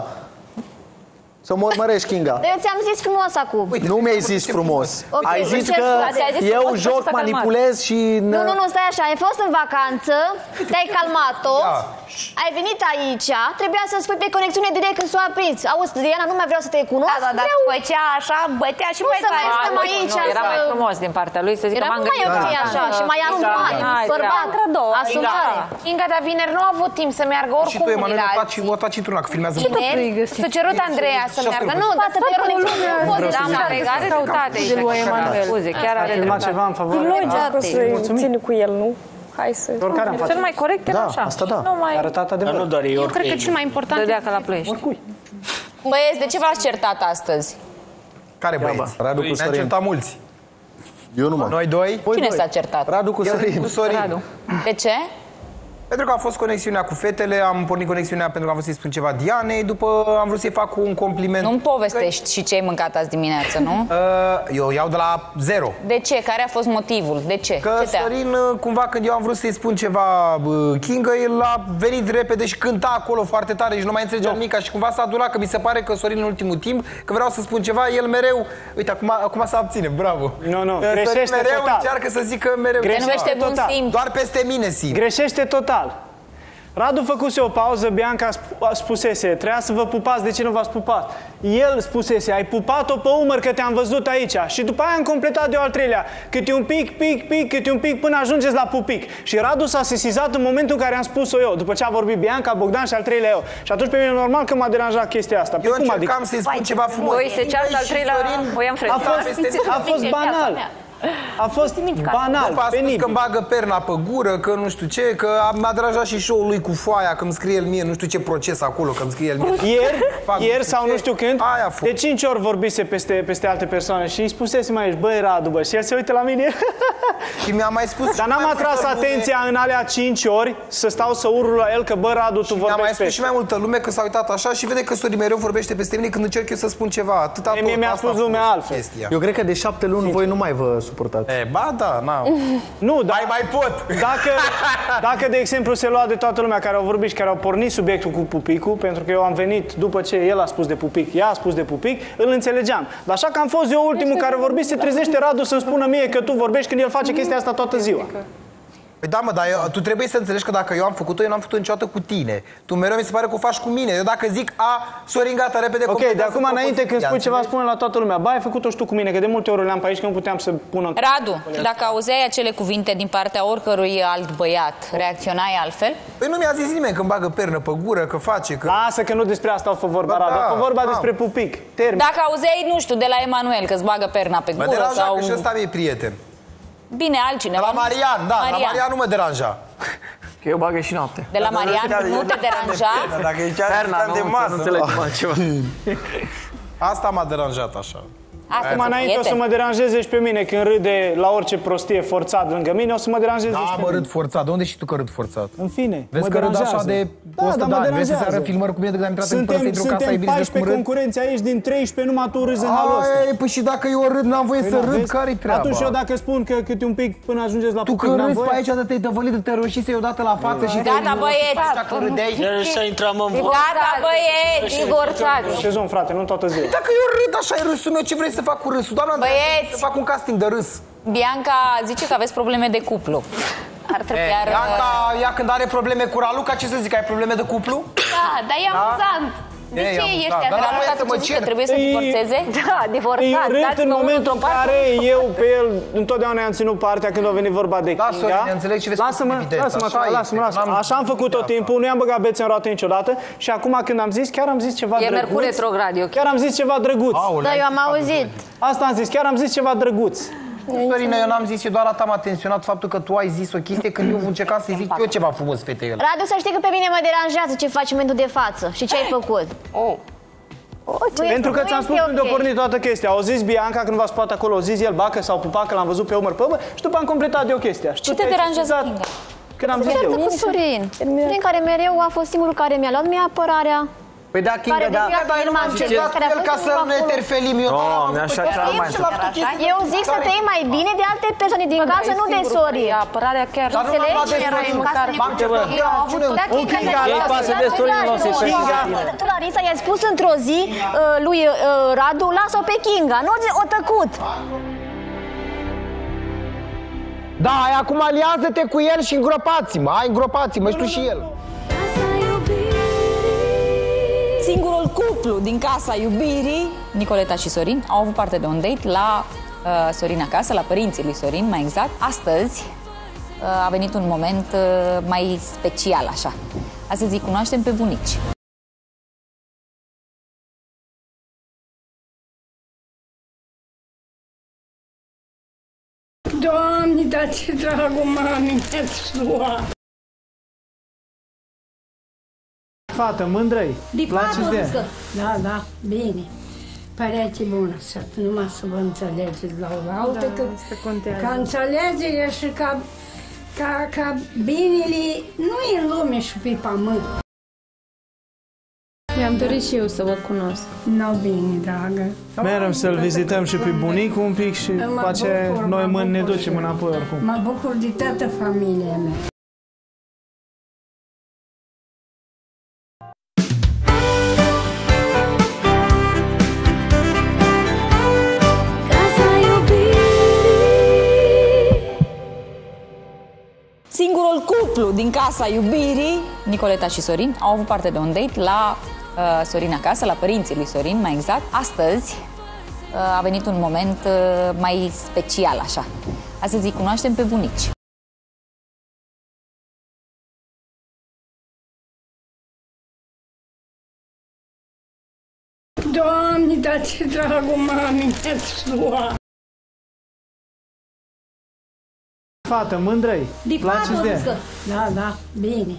Să mă urmărești, Kinga. Dar eu ți-am zis frumos acum. Nu mi-ai zis frumos. Ok, Ai zis încerc că scuze, ai zis eu frumos, joc, s-a calmat. manipulez și... Nu, nu, nu, stai așa, ai fost în vacanță, te-ai calmat-o, Da. ai venit aici, trebuia să spui pe conexiune direct când s-o aprins. Auzi, Diana, nu mai vreau să te cunosc. Da, da, dacă vreau... făcea așa, bătea și Nu mai să mai tare. stăm Nu, aici nu, era să- mai frumos din partea lui să zică Era m-am mult mai gândit. ok așa și mai asumat, Hai, bărbat, treaba. asumare. Inga, dar vineri nu a avut timp să meargă Și oricum tu, Emanuel, unii la o taci, o taci într-una, că filmează Vineri, s-a cerut Andreea să Și-a meargă. spus. Nu, dar să pe conexiune. Da, mă, are dreptate aici. Scuze, chiar are Filma dreptate. ceva în favoarea Logic ta. să Mulțumim. ține cu el, nu? Hai să... Oricare am face. Cel mai corect era Da, așa. asta da. Nu mai Arătat Dar adevăr. nu doar ei, Eu cred că oricum. cel mai important dădea ca la plăiești. Băieți, de ce v-ați certat astăzi? Care băieți? Radu cu Ne-am Sorin. certat mulți. Eu nu mă. Noi doi. Voi Cine doi. s-a certat? Radu cu Eu Sorin. cu Sorin. Radu. De ce? Pentru că a fost conexiunea cu fetele, am pornit conexiunea pentru că am vrut să-i spun ceva Dianei, după am vrut să-i fac un compliment. Nu-mi povestești și ce ai mâncat azi dimineață, nu? Uh, eu iau de la zero. De ce? Care a fost motivul? De ce? Că ce te-a... Sorin, uh, cumva, când eu am vrut să-i spun ceva uh, Kinga, el a venit repede și cânta acolo foarte tare și nu mai înțelegea nimic și cumva s-a adunat, că mi se pare că Sorin în ultimul timp, că vreau să spun ceva, el mereu, uite, acum, acum se abține, bravo. Nu, nu, Uh, Sorin greșește mereu total. încearcă să zică mereu. Greșește ceva. numește bun total. simț. Doar peste mine simt. Greșește total. Radu făcuse o pauză, Bianca sp- a spusese, trebuia să vă pupați, de ce nu v-ați pupat? El spusese, ai pupat-o pe umăr că te-am văzut aici. Și după aia am completat de o al treilea. Câte un pic, pic, pic, câte un pic, până ajungeți la pupic. Și Radu s-a sesizat în momentul în care am spus-o eu, după ce a vorbit Bianca, Bogdan și al treilea eu. Și atunci pe mine normal că m-a deranjat chestia asta. Pe Eu cum adică? încercam să-i spun ceva frumos. Voi se ceartă al Și treilea, Sorin- o i-am A fost, a fost banal. A fost banal, După a spus penibil. că îmi bagă perna pe gură, că nu știu ce, că a- m-a deranjat și show-ul lui cu foaia, că îmi scrie el mie, nu știu ce proces acolo, că îmi scrie el mie. Ieri, Fac ieri sau ce. nu știu când, Aia a fost. de cinci ori vorbise peste, peste alte persoane și îi spusese mai aici, băi Radu, bă, și el se uită la mine. Și mi-a mai spus... Dar n-am mai atras multă lume- atenția în alea cinci ori să stau să urlu la el că, bă, Radu, tu Mi-a mai vorbești spus pe și mai multă lume că s-a uitat așa și vede că Sorin mereu vorbește peste mine când încerc eu să spun ceva. Atâta Mie tot, mi-a asta a spus lumea fost altfel. Chestia. Eu cred că de șapte luni voi nu mai vă suportați. E, ba da, na. Nu, dar Mai mai pot. dacă, dacă, de exemplu, se lua de toată lumea care au vorbit și care au pornit subiectul cu pupicul, pentru că eu am venit după ce el a spus de pupic, ea a spus de pupic, îl înțelegeam. Dar așa că am fost eu ultimul care a vorbit, se trezește Radu să-mi spună mie că tu vorbești când el face chestia asta toată ziua. Păi da, mă, dar eu, tu trebuie să înțelegi că dacă eu am făcut-o, eu n-am făcut-o niciodată cu tine. Tu mereu mi se pare că o faci cu mine. Eu dacă zic A, Sorin, gata, repede, Ok, de completează acum înainte când propoziția, spui ceva, înțelegi? spune la toată lumea. Ba, ai făcut-o și tu cu mine, că de multe ori le-am pe aici că nu puteam să pun în... Radu, dacă auzeai acele cuvinte din partea oricărui alt băiat, reacționai altfel? Păi nu mi-a zis nimeni că îmi bagă pernă pe gură, că face, că... Lasă că nu despre asta au fost vorba, Ba Radu. da, Au fost vorba da. despre pupic. Termin. Dacă auzeai, nu știu, de la Emanuel că îți bagă perna pe Mă gură deranja sau... că și ăsta mi-e prieten. Bine, altcineva. La Marian, da, la Marian nu mă deranja. Că eu bagă și noapte. De la Marian nu te deranja? Dacă e chiar Perna, de nu, masă. nu înțelegem altceva. Asta m-a deranjat așa. Asta Acum înainte o să mă deranjeze și pe mine când râde la orice prostie forțat lângă mine, o să mă deranjeze și Da, pe mă, mine. râd forțat. De unde știi tu că râd forțat? În fine, Vezi mă că râd deranjează. așa de da, 100 dar de mă ani. Vrei să se deranjează. arăt filmări cu mine de când am intrat în părăsă, Suntem, intru în casa, ai suntem business cum 14 râd? concurenți aici din 13, numai tu râzi în halul ăsta. Ai, păi și dacă eu râd, n-am voie Păi să nu, râd, vezi? care-i treaba? Atunci eu dacă spun că câte un pic până ajungeți la Tu pupic, când n-am râzi voie? pe aici, de te-ai dăvălit, de te roșise odată la față și te-ai... Gata, băieți! Dacă râdeai... Iar și-a intrat mă în voie. Gata, băieți! Divorțați! Șezon, frate, nu toată ziua. Dacă eu râd, așa e râsul meu, ce vrei să fac cu râsul? Doamna, Andreea, Băieți! să fac un casting de râs. Bianca zice că aveți probleme de cuplu. Ar trebui... E, Iar, Bianca, ea când are probleme cu Raluca, ce să zic, ai probleme de cuplu? Da, dar e Da? amuzant. De ce Ei, ești da, dar așa? la voie să mă cer. Trebuie să Îi- divorțeze? Da, Îi divorțați, râd dați-mă în unul momentul în într-o parte. care eu pe el întotdeauna i-am ținut partea când a venit vorba de Da, Kinga. Sorin, înțeleg ce vezi cu Lasă-mă, evidență, lasă-mă, așa este, lasă-mă, lasă-mă. n-am- Așa am făcut tot timpul, nu i-am băgat bețe în roată niciodată și acum când am zis, chiar am zis ceva E drăguț. Mercur retrograd, e ok. Chiar am zis ceva drăguț. Da, eu am auzit. Asta am zis, chiar am zis ceva drăguț. Sorina, eu n-am zis, eu doar atât am atenționat faptul că tu ai zis o chestie când eu încercam să zic eu ceva frumos fetei ăla. Radu, să știi că pe mine mă deranjează ce faci în momentul de față și ce ai făcut. Oh. Nu e- Pentru că nu ți-am este spus când a ok. pornit toată chestia. Au zis Bianca când v-a spus acolo, au zis el bacă sau pupa că l-am văzut pe umăr pe umăr și după am completat eu chestia. Și Ce tu te te-ai deranjează, excuzat Kinga? Când am zis Iartă eu. cu Sorin. Sorin care mereu a fost singurul care mi-a luat mie apărarea. Păi da, Kinga, Care da. devia Da, eu firma m-am în certat care a cu el fost ca să acolo. ne terfelim eu. Doamne, așa Păi, ceva știm mai și la toate chestiile Eu zic să te iei mai bine de alte persoane din casă, nu de Sorin. Apărarea chiar. Dar nu m-am luat de Înțelegi? Sorin. măcar. M-am certat cu el, am avut un- O Kinga, Ei lasă. pasă de Sorin, nu o să-i Kinga. Tu, Larisa, i-ai spus într-o zi uh, lui uh, Radu, lasă-o pe Kinga. Nu o tăcut. Da, ai acum aliază-te cu el și îngropați-mă. Hai, îngropați-mă, și tu și el. Singurul cuplu din casa iubirii, Nicoleta și Sorin, au avut parte de un date la uh, Sorin acasă, la părinții lui Sorin, mai exact. Astăzi uh, a venit un moment uh, mai special, așa. Astăzi îi cunoaștem pe bunici. Doamne, dar ce dragul mami mi-ați Fată, mândrăi. Place de ea. Da, da, bine. Păreți bună să numai să vă înțelegeți la o altă, Da, că, asta contează. ca înțelegere și ca, ca, ca binele nu e în lume și pe pământ. Mi-am dorit și eu să vă cunosc. Nu bine, dragă. Merem să-l vizităm și pe bunicul un pic și Mă face bucur, noi mă mâini ne bucur ducem și- înapoi oricum. Mă bucur de toată familia mea. Singurul cuplu din casa iubirii, Nicoleta și Sorin, au avut parte de un date la uh, Sorin acasă, la părinții lui Sorin, mai exact. Astăzi uh, a venit un moment uh, mai special, așa. Astăzi îi cunoaștem pe bunici. Doamne, dar ce dragul mami mi-ați Fată, mândrăi. Place de ea. Da, da, bine.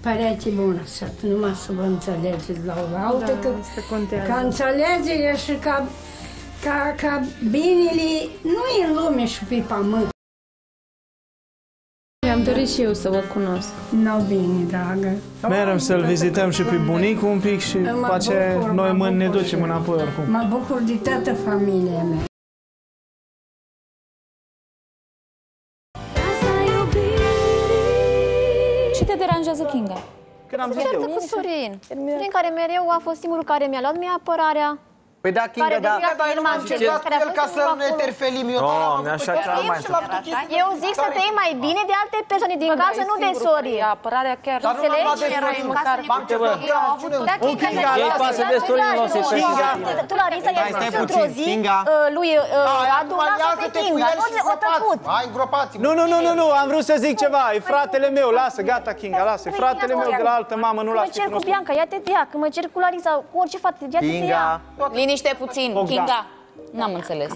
Păreți bună să numai să vă înțelegeți la o altă, Da, că, asta contează. ca înțelegere și ca, ca, ca binele nu e în lume și pe pământ. Mi-am dorit și eu să vă cunosc. Nu bine, dragă. Merem să-l vizităm și pe bunicul un pic și Mă face bucur, noi mă mâini ne bucur ducem și- înapoi oricum. Mă bucur de toată familia mea. Ce te deranjează, Kinga? Când am zis Iartă eu. cu Sorin. Sorin care mereu a fost singurul care mi-a luat mie apărarea. Păi da, Kinga, Care da. devia Da, eu firma m-am în certat cu care a el fost ca să acolo. ne terfelim eu. Doamne, așa Păi, ceva mai Eu zic să te iei mai bine de alte persoane din casă, nu de Sorin. Apărarea chiar. Dar nu l-am luat de Înțelegi? Sorin, măcar. M-am certat cu el, am avut un... Da, Kinga, Ei lasă, pasă lasă, de Sorin, lasă, nu o să-i lasă. Kinga. Tu, Larisa, i-ai Stai, stai spus într-o puțin, zi Kinga. uh, lui uh, Hai, Radu, lasă pe aliază-te cu Kinga. el Nu și te- o tăcut. îngropați-mă. Hai, îngropați-mă. Nu, nu, nu, nu, nu, am vrut să zic ceva. E fratele meu, lasă, gata, Kinga, lasă. E fratele meu de la altă mamă, nu Când las mă cer cu Bianca, ia-te de ea. Când mă cer cu Larisa, cu orice fată, ia-te de ea. Liniște puțin, Bogdan. Kinga. N-am înțeles.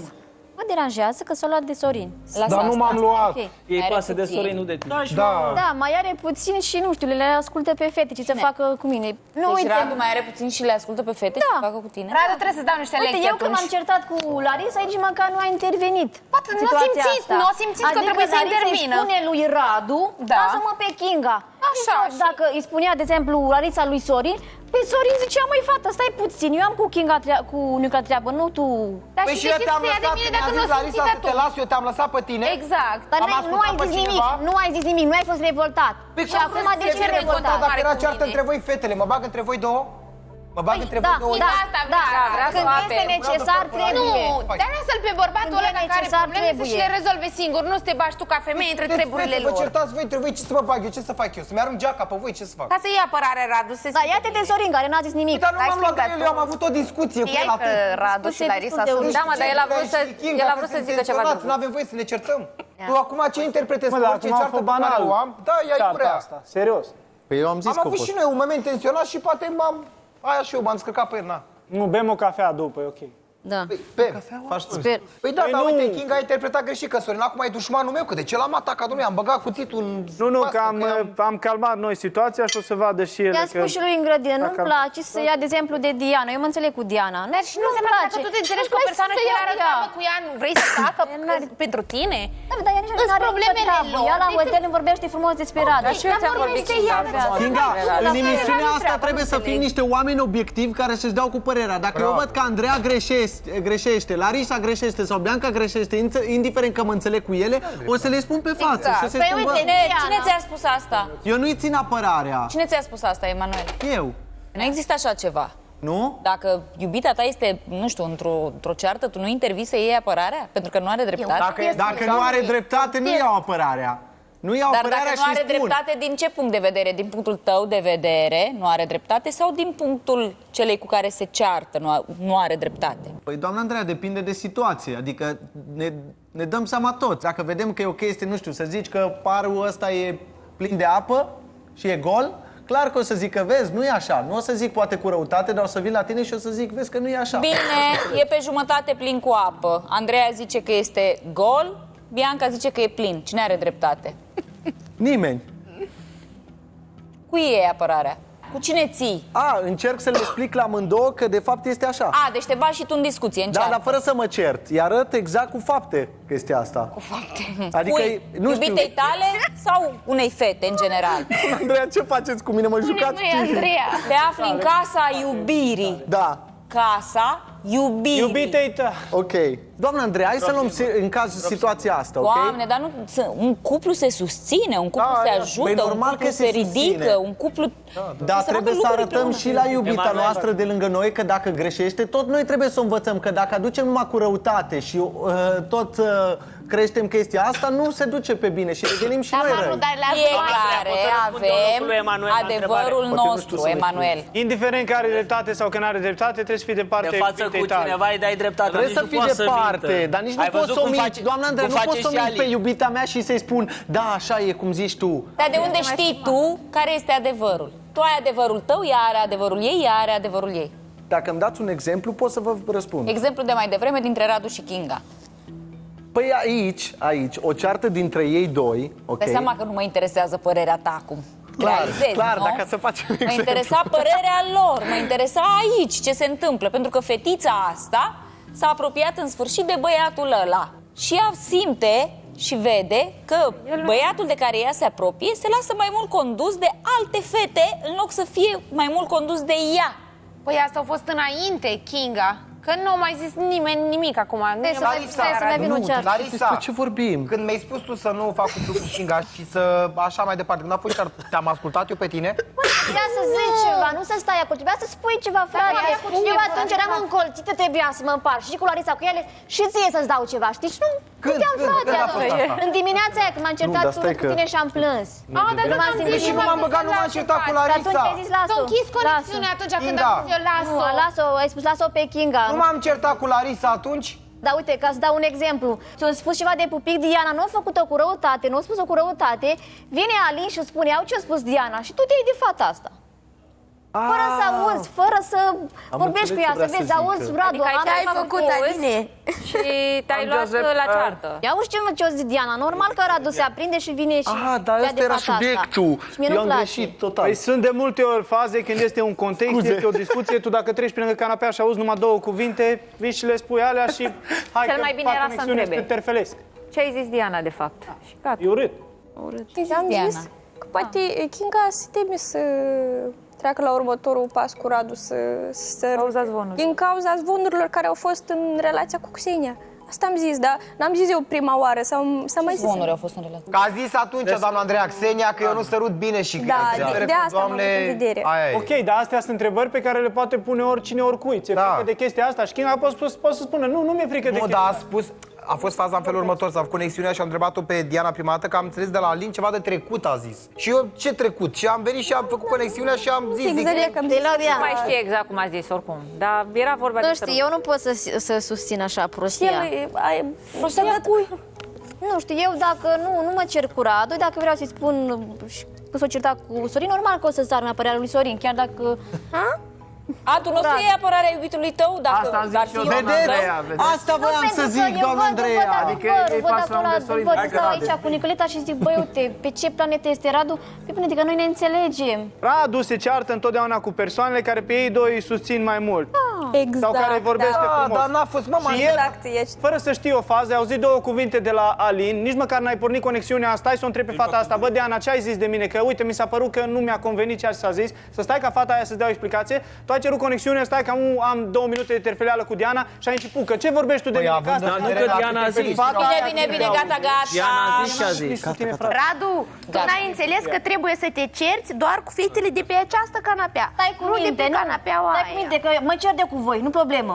Mă deranjează că s-a luat de Sorin. Lasă Dar nu asta. m-am luat. Ok. Ei Are pasă de puțin. Sorin, nu de tine. Da. Da, mai are puțin și nu știu, le ascultă pe fete ce să facă cu mine. Nu, Deci uite, Radu mai are puțin și le ascultă pe fete Da. să facă cu tine? Radu, trebuie să dau niște Uite, lecții eu când m-am atunci. certat cu Larisa, nici măcar nu a intervenit. Poate nu situația simțit, asta. nu a simțit că adică trebuie să Larisa intervină. îi spune lui Radu, Da. lasă-mă pe Kinga. Așa, Deci, și- Dacă îi spunea, de exemplu, Larisa lui Sorin, pe Sorin zicea, măi, fată, stai puțin, eu am cu Kinga trea- cu Nica treabă, nu tu. Dar Păi și și de eu ce te-am să ia de lăsat, mine mi-a dacă nu zis o Larisa simțit să tu? te las, eu te-am lăsat pe tine. Exact. Dar Am n-ai- nu ascultat ai pe zis nimic, cineva? nu ai zis nimic, nu ai fost revoltat. Păi și cum acum vrei de să ce fie revoltat? Dacă era cu ceartă mine. între voi, fetele, mă bag între voi două? Mă bag între voi da, două. da, asta da, vrea, vrea să o când apere. este necesar, trebuie. Nu, dar lasă-l pe bărbatul Când e ăla care are necesar, probleme să trebuie. și le rezolve singur. Nu să te bași tu ca femeie între treburile Vă lor. certați voi între voi, ce să vă bag eu, ce să fac eu? Să-mi arunc geaca pe voi, ce să fac? Ca să iei apărare, Radu, să Da, ia-te de Sorin, care n-a zis nimic. Dar nu m-am luat de el, eu am avut o discuție cu Știai el atât. că Radu și Larisa sunt- Da, mă, dar el a vrut să, el a vrut să zică ceva de Nu avem voie să ne certăm. Tu acum ce interpretezi? Mă, Că dar orice acum a ceartă fost pe care banal. o am? Da, ea e Cearta curea. asta, serios. Păi eu am zis Am că a avut fost. și noi un moment tensionat și poate m-am... Aia și eu m-am scăcat pe el, na. Nu, bem o cafea după, e ok. Da. Pe, faci tu. Sper. Păi da, Păi dar nu. uite, King a interpretat greșit că Sorin acum e dușmanul meu, că de ce l-am atacat, domnule? Am băgat cuțitul în Nu, nu, spasă, că am, că am calmat noi situația și o să vadă și el. I-a spus și lui în grădină, nu-mi Dacă- place să ia de exemplu de Diana. Eu mă înțeleg cu Diana. Dar și nu înseamnă că dacă tu te înțelegi cu o persoană și el are ea. treabă cu ea, nu vrei să facă pentru tine? Da, dar ea nici Îți nu are problemele problemele lor. Ea la Decât- hotel îmi vorbește frumos despre Radu. Dar și eu ți-am vorbit vorbește și ea. aveam- Kinga, La în fel, emisiunea nu asta treabă, trebuie nu să fim înțeleg. niște oameni obiectivi care să-și dau cu părerea. Dacă eu văd că Andreea greșește, greșește, Larisa greșește sau Bianca greșește, inț- indiferent că mă înțeleg cu ele, o să le spun pe față. Exact. Și o să Păi spun, bă, uite, Cine, cine ți-a spus asta? eu nu-i țin apărarea. Cine ți-a spus asta, Emanuel? Eu. Nu există așa ceva. Nu? Dacă iubita ta este, nu știu, într-o, într-o ceartă, tu nu intervii să iei apărarea? Pentru că nu are dreptate? Dacă, dacă nu are dreptate, nu iau apărarea. Nu iau Dar apărarea dacă și nu are îi spun. dreptate, din ce punct de vedere? Din punctul tău de vedere, nu are dreptate? Sau din punctul celei cu care se ceartă, nu, a- nu are dreptate? Păi, doamna Andreea, depinde de situație. Adică ne, ne dăm seama toți. Dacă vedem că e o chestie, nu știu, să zici că parul ăsta e plin de apă și e gol, clar că o să zic că vezi, nu e așa. Nu o să zic poate cu răutate, dar o să vin la tine și o să zic, vezi că nu e așa. Bine, e pe jumătate plin cu apă. Andreea zice că este gol, Bianca zice că e plin. Cine are dreptate? Nimeni. Cui e apărarea? Cu cine ții? A, încerc să le explic la amândouă că de fapt este așa. A, deci te bagi și tu în discuție, în Da, ceartă. dar fără să mă cert. Îi arăt exact cu fapte chestia asta. Cu fapte. Adică, Cui? nu știu. Iubitei tale sau unei fete, în general? Andreea, ce faceți cu mine? Mă jucați psihic. Te afli în casa iubirii. Da. Casa iubirii. Iubitei ta. Ok. Doamna Andreea, hai să luăm si- în caz situația asta, ok? Doamne, dar nu, să- un cuplu se susține, un cuplu Da, se da. ajută, Păi un normal cuplu că se, se ridică, susține. un cuplu... Da, se trebuie facă să lucruri arătăm împreună. și la iubita Emanuel. noastră de lângă noi că dacă greșește, tot noi trebuie să o învățăm că dacă aducem numai cu răutate și uh, tot uh, creștem chestia asta, nu se duce pe bine și devenim și noi răi. Fiecare avem lui Emanuel la adevărul întrebare. nostru, Emanuel. Indiferent că are dreptate sau că nu are dreptate, trebuie să fii de partea De față iubitei cu tale. cineva îi dai dreptate. Trebuie nici să nu fii poate de să parte, mintă. dar nici nu Ai poți văzut să o cum minți. face- Doamna Andrei, cum nu face poți să o și minți pe Ali. iubita mea și să-i spun, da, așa e, cum zici tu. Dar de unde știi tu care este adevărul? Tu ai adevărul tău, ea are adevărul ei, ea are adevărul ei. Dacă îmi dați un exemplu, pot să vă răspund. Exemplu de mai devreme dintre Radu și Kinga. Păi aici, aici, o ceartă dintre ei doi, ok? Dai seama că nu mă interesează părerea ta acum. Clar, Realizezi, clar, nu? dacă să facem Mă exemplu. interesa părerea lor, mă interesa aici ce se întâmplă, pentru că fetița asta s-a apropiat în sfârșit de băiatul ăla. Și ea simte și vede că băiatul de care ea se apropie se lasă mai mult condus de alte fete în loc să fie mai mult condus de ea. Păi asta a fost înainte, Kinga. Că nu a mai zis nimeni nimic acum. Nu Stai e să mai mai- zis stai să mai Radu. vin un ceas. Larisa, Despre ce vorbim? când mi-ai spus tu să nu fac cu cu Kinga și să așa mai departe, când a fost chiar te-am ascultat eu pe tine, Trebuia să zici ceva, nu să stai acolo, trebuia să spui ceva, frate. ea cu cine Eu vorba? atunci eram încolțită, trebuia să mă împart și cu Larisa cu ele și ție să-ți dau ceva, știi? Și nu Când? puteam, Când? frate, Când a fost atunci. asta? În dimineața aia, când m-am certat dar tu stai cu că- tine și am plâns. Ah, dar Nu nu m-am am simțit zis și nu m-am băgat, nu m-am certat cu Și atunci Larisa. ai zis, lasă S-a închis conexiunea atunci când Kinga. am zis eu, las-o. Nu, las-o, ai spus, lasă-o pe Kinga. Nu m-am certat cu Larisa atunci, Da, uite, ca să dau un exemplu. Ți-a spus ceva de pupic Diana, nu a făcut-o cu răutate, nu a spus-o cu răutate. Vine Alin și spune, au ce a spus Diana și tu te iei de fata asta. Fără să auzi, fără să vorbești cu înțeles ea, ce să vrea vezi, să auzi, zică. Radu, Adică ai am ce ai făcut, făcut, auzi. Aline? Și te-ai Am luat just rep- la ceartă. Ia uzi ce, ce o zis Diana, normal că Radu se aprinde și vine și Ah, dar ia ăsta de era fata asta. subiectul. Și mie Eu nu am place. greșit total. Păi sunt de multe ori faze când este un context, Scuze. este o discuție, tu dacă treci pe lângă canapea și auzi numai două cuvinte, vii și le spui alea și hai Cel că mai bine fac era să conexiune, întrebe. te terfelesc. Ce ai zis Diana, de fapt? Și gata. E urât. Am Diana? zis că poate Kinga se teme să treacă la următorul pas cu Radu să... să Cauza zvonului. Din cauza zvonurilor care au fost în relația cu Xenia. Asta am zis, dar n-am zis eu prima oară, sau s-a mai zis. Zvonuri au fost în relație. Că a zis atunci, doamna Andreea Xenia, că eu nu sărut bine și că Da, se de- referă de că, asta am avut în vedere. aia e. Ok, dar astea sunt întrebări pe care le poate pune oricine oricui. Ți-e Da. frică de chestia asta? Și Kinga poate, să- poate să spună, nu, nu mi-e frică de Nu, chestia dar a asta. spus, a fost faza în felul următor, s-a făcut conexiunea și am întrebat-o pe Diana prima dată că am înțeles de la Alin ceva de trecut, a zis. Și eu, ce trecut? Și am venit și am făcut conexiunea și am zis, zic, Nu mai știe exact cum a zis oricum, dar era vorba Nu de știu, eu nu pot să, să susțin așa prostia. El e- ai- prostia Nu știu, eu dacă nu, nu mă cer cu Radu, dacă vreau să-i spun și că s-o certa cu Sorin, normal că o să sar în apărarea lui Sorin, chiar dacă... Ha? A, tu nu o să iei apărarea iubitului tău dacă Asta am zis ar și fi eu, un doamna al Andreea, tău? vedeți? Asta voiam să zic, doamna Andreea. Adică îi văd pasă acolo, de Sorin. văd, Hai că stau rade. aici cu Nicoleta și zic, băi, uite, pe ce planetă este Radu? Pe bine, adică noi ne înțelegem. Radu se ceartă întotdeauna cu persoanele care pe ei doi îi susțin mai mult. Exact. Sau care vorbesc da. frumos. dar n-a fost, mă, Și el, fără să știi o fază, ai auzit două cuvinte de la Alin, nici măcar n-ai pornit conexiunea asta, stai să o întrebi pe fata asta, bă, Diana, ce ai zis de mine? Că uite, mi s-a părut că nu mi-a convenit ceea ce s-a zis, să stai ca fata aia să-ți dea o explicație, tu ai cerut conexiunea, stai că am, am două minute de terfeleală cu Diana și ai început, că ce vorbești tu de mine? Că asta- nu că Diana a zis. Fata Bine, aia bine, cu bine, tine gata, gata. Diana a zis ce a zis. Radu, tu n-ai înțeles că trebuie să te cerți doar cu fetele de pe această canapea. Stai cu nu de minte, pe nu. canapeaua Stai cu aia. minte, că mă cer de cu voi, nu problemă.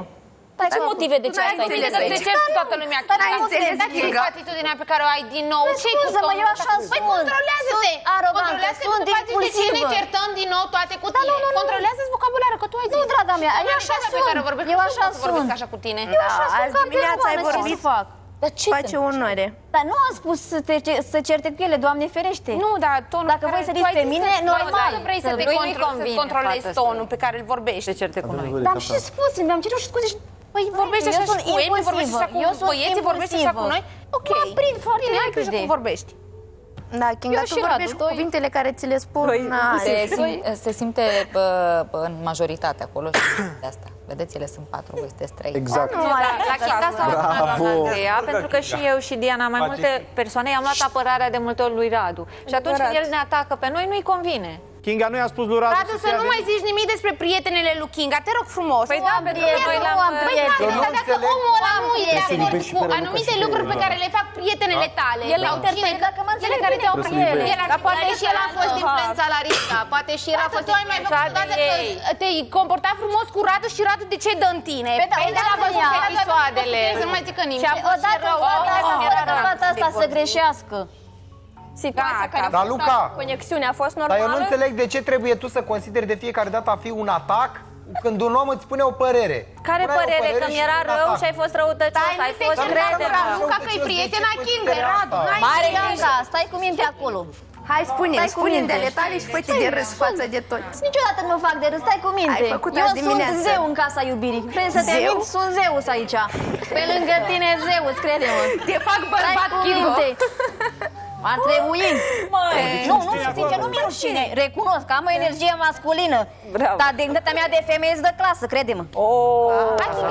Stai Ce cu- motive de ce n-ai asta ai înțeles zis? aici. Te ceri cu toată lumea. Dar n-ai Kinga. înțeles, Dar ce Kinga? cu atitudinea pe care o ai din nou? Păi Ce cu scuză-mă, eu domnul așa ăsta? Păi sunt. controlează-te! Sunt arogantă, Controlează-te sunt după aceea de ce ne impulsivă. certăm din nou toate cu Da, tine. nu, nu, nu. Controlează-ți vocabularul, că tu ai zis. Nu, draga mea, eu Nu, așa pe sunt. care vorbesc, Eu nu așa pot să vorbesc sunt. așa cu tine. Eu așa Da, sunt azi ca dimineața ai persoană, ce vorbit. să fac? Dar ce Face onoare. Dar nu am spus să, te, să certe cu ele, Doamne ferește. Nu, dar tonul Dacă care voi să tu diți ai pe zis mine, că- normal. Dacă vrei să Să- te lui nu-i contro- convine să controlezi fata asta. tonul pe care îl vorbești. Se certe cu noi. Dar am și spus, mi-am cerut și scuze și... Păi vorbești eu așa sunt și cu ei, vorbești așa cu eu sunt băieții, vorbești așa cu impulsivă. noi. Ok. Mă aprind foarte Bine, ai grijă repede. cum vorbești. Da, Kinga, Eu tu și Radu, vorbești cu doi. cuvintele care ți le spun Păi, na, se, are. sim, se simte bă, bă, în majoritate acolo și de asta. Vedeți, ele sunt patru, voi sunteți trei. Exact. Nu, la, la Chica s-a Bravo. Andreea, pentru că și eu și Diana, mai multe persoane, i-am luat apărarea de multe ori lui Radu. Și atunci când el ne atacă pe noi, nu-i convine. Kinga nu i-a spus lui Radu, Radu, să să fie nu mai atent. zici nimic despre prietenele lui Kinga, te rog frumos. Păi da, pentru că noi l-am... Păi, prieteni. Tati, Eu nu dar dacă înțeleg. omul ăla nu e de Trebuie să acord iubești și cu pe Raluca anumite și pe lucruri pe Eva. care le fac prietenele tale El sau interpretă, cine, dacă mă cele înțeleg care bine te-au cu prins, ele. el ar Dar fi poate înțeles și că el a la- fost Aha. influența la Risca, poate și el a Tată, fost tu ai mai văzut influențat odată de că ei. te-ai comportat frumos cu Radu și Radu de ce dă în tine? Păi da, Păi odată a văzut ea. episoadele. Să nu mai zică nimic. Și odată, odată, fără ca fata asta să greșească. Situația care a Dar, fost Luca, conexiunea a fost Dar normală. eu nu înțeleg de ce trebuie tu să consideri de fiecare dată a fi un atac când un om îți spune o părere. Care Spuneai o părere? Că și mi-era un rău atac. și ai fost răutăcios, Stai, ai nu fost te certa crede cu Radu, ca că e prietena Kinga, Radu. n-ai Mare grijă. Bianca, stai cu minte acolo. Hai, spune Stai cu spune minte. de tale și fă-te de râs față de toți. Niciodată nu fac de râs, stai cu minte. Ai făcut Eu azi dimineață. sunt zeu în casa iubirii. Vrei să te Zeu? mint? Sunt Zeus aici. Pe lângă tine Zeus, crede-mă. Te fac bărbat, Stai cu Kingo. minte. Ar trebui. Măi, nu, nu, sincer, nu mi-e rușine. Recunosc că am o energie masculină. Bravo. Dar dignitatea mea de femeie îți dă clasă, crede-mă. Oh.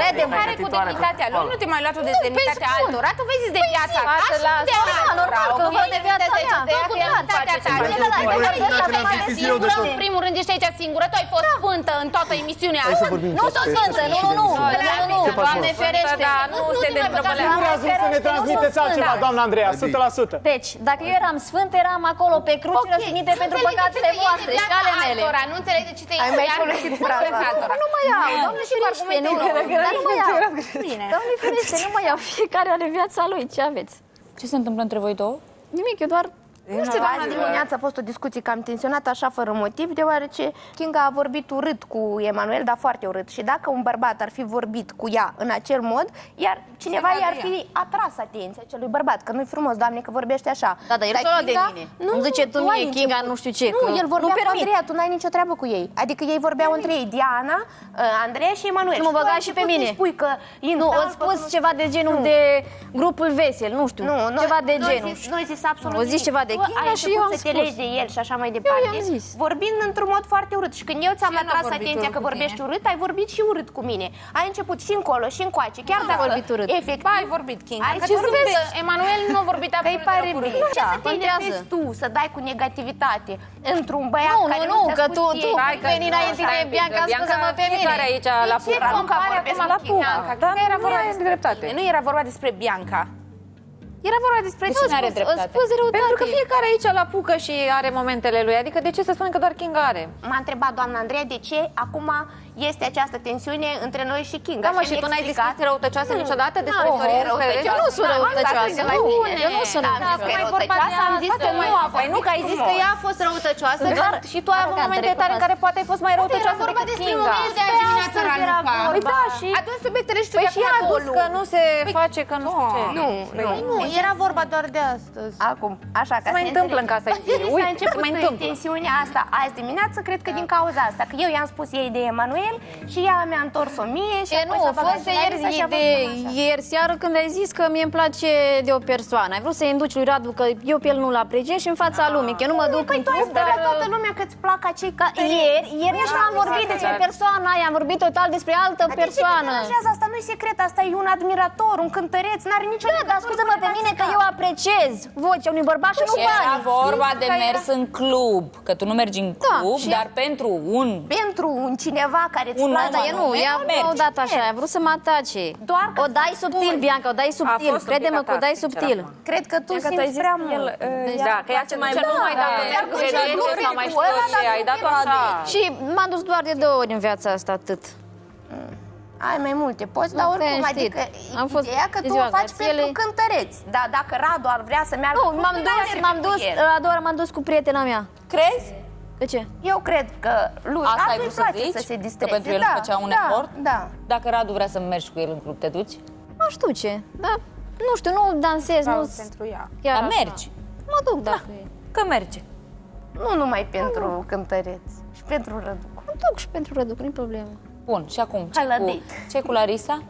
Crede-mă. Care cu demnitatea lui? Nu te mai lua tu de demnitatea spun. altora. Tu vezi de viața ta lasă, și lasă. de Da, normal că văd de viața mea. de Văd cu drag. demnitatea ta. Hai să vorbim. Nu, Hai să dar vorbim. mai ales Dificil de singură, tot. în primul rând ești aici singură. Tu ai fost sfântă în toată emisiunea Hai să asta. vorbim Nu despre sunt sfântă, nu, nu, nu. Ce Nu, nu, faci, mă? Doamne ferește. Da, nu se te mai băga dezbrăbălească. Sigur ați vrut să ne transmiteți altceva, doamna Andreea, 100%. Deci, dacă eu eram sfânt, eram acolo pe cruce răstignite pentru păcatele voastre și ale mele. Nu înțeleg de ce te Ai mai folosit fraza asta. Nu mai iau, doamne ferește, nu, dar nu mai iau. Doamne ferește, nu mai iau, fiecare are viața lui, ce aveți? Ce se întâmplă între voi două? Nimic, eu doar... Nu știu, doamna, dimineața a fost o discuție cam tensionată, așa fără motiv, deoarece Kinga a vorbit urât cu Emanuel, dar foarte urât. Și dacă un bărbat ar fi vorbit cu ea în acel mod, iar cineva i-ar fi atras atenția acelui bărbat, că nu-i frumos, doamne, că vorbește așa. Da, da dar el s-a de mine. Nu, nu zice tu mie, Kinga, nu știu ce. Nu, el vorbea cu Andreea, tu n-ai nicio treabă cu ei. Adică ei vorbeau între ei, Diana, uh, Andreea și Emanuel. Nu mă băga și pe mine. Spui că nu, îți spus ceva de genul de grupul vesel, nu știu, ceva de genul. Nu, zis absolut. zici zis ceva de ai și eu să te legi de el și așa mai departe. Eu i-am zis. Vorbind într-un mod foarte urât și când eu ți-am atras atenția că vorbești urât, ai vorbit și urât cu mine. Ai început și încolo și încoace, chiar dacă vorbit urât. Efectiv, ai vorbit Kinga. Ai ce vorbesc? Emanuel nu a vorbit apoi. pare bine. Ce să da, te tu să dai cu negativitate într-un băiat nu, care nu, nu, că tu, tu veni înainte de Bianca, scuză-mă pe mine. Aici la pura. Nu, că vorbesc la pura. Nu era vorba despre Bianca. Era vorba despre de cine are spus, dreptate. Pentru că fiecare aici la pucă și are momentele lui. Adică de ce să spunem că doar King are? M-a întrebat doamna Andreea de ce acum este această tensiune între noi și Kinga. Da, mă, și tu n-ai discutat răutăcioasă niciodată da, despre istorie răutăcioasă? Eu nu sunt da, răutăcioasă. Eu nu sunt da, răutăcioasă. Am zis că nu a fost. Păi nu, că ai zis că ea a fost răutăcioasă, dar și tu ai avut momente tare în care poate ai fost mai păi, răutăcioasă decât Kinga. Păi, da, și... Atunci subiectele știu Păi și ea a dus că nu se face, că nu știu ce. Nu, nu. Deci era vorba doar de astăzi. Acum, așa, ca să mai întâmplă în casa ei. Uite, mai întâmplă. Tensiunea asta azi dimineață, cred că din cauza asta. Că eu i-am spus ei de Emanuel el și ea mi-a întors-o mie și e, apoi nu, a fost ieri, de, de ieri seară când ai zis că mie îmi place de o persoană. Ai vrut să-i înduci lui Radu că eu pe el nu-l apreciez și în fața a, lumii, că nu mă duc păi în tu dar... toată lumea că-ți plac acei ca păi, ieri, ieri nu am exact, vorbit exact. despre persoana aia, am vorbit total despre altă persoană. Asta nu e secret, asta e un admirator, un cântăreț, n-are nicio Da, dar scuză-mă pe mine că eu apreciez vocea unui bărbat și nu păi, bani. Era vorba de păi, mers da. în club, că tu nu mergi în da, club, dar pentru un... Pentru un cineva care îți place. Da, eu nu, ea mi-a dat așa, a vrut să mă atace. Doar că o dai subtil, Bianca, o dai subtil. Crede-mă că o dai subtil. Cred că tu simți prea mult. Deci da, că ea da, ce mai mult mai dat. Nu mai știu ce, ai dat așa. Și m-am dus doar de două ori în viața asta, atât mm. ai mai multe poți, da, dar oricum, adică am fost ideea că tu o faci pentru cântăreți. Dar dacă Radu ar vrea să meargă... Nu, m-am dus, m-am dus, a doua m-am dus cu prietena mea. Crezi? De ce? Eu cred că lui Asta ai vrut să zici? Să se distreze. Că pentru el da, făcea un da, efort? Da. Dacă Radu vrea să mergi cu el în club, te duci? Nu Aș ce. Da. nu știu, nu dansez, Vreau nu... pentru ea. Chiar dar mergi? Mă duc, da. Că merge. Nu numai pentru nu. cântăreți, și pentru Radu. Mă duc și pentru Radu nu-i problemă. Bun, și acum, ce, cu, ce cu Larisa?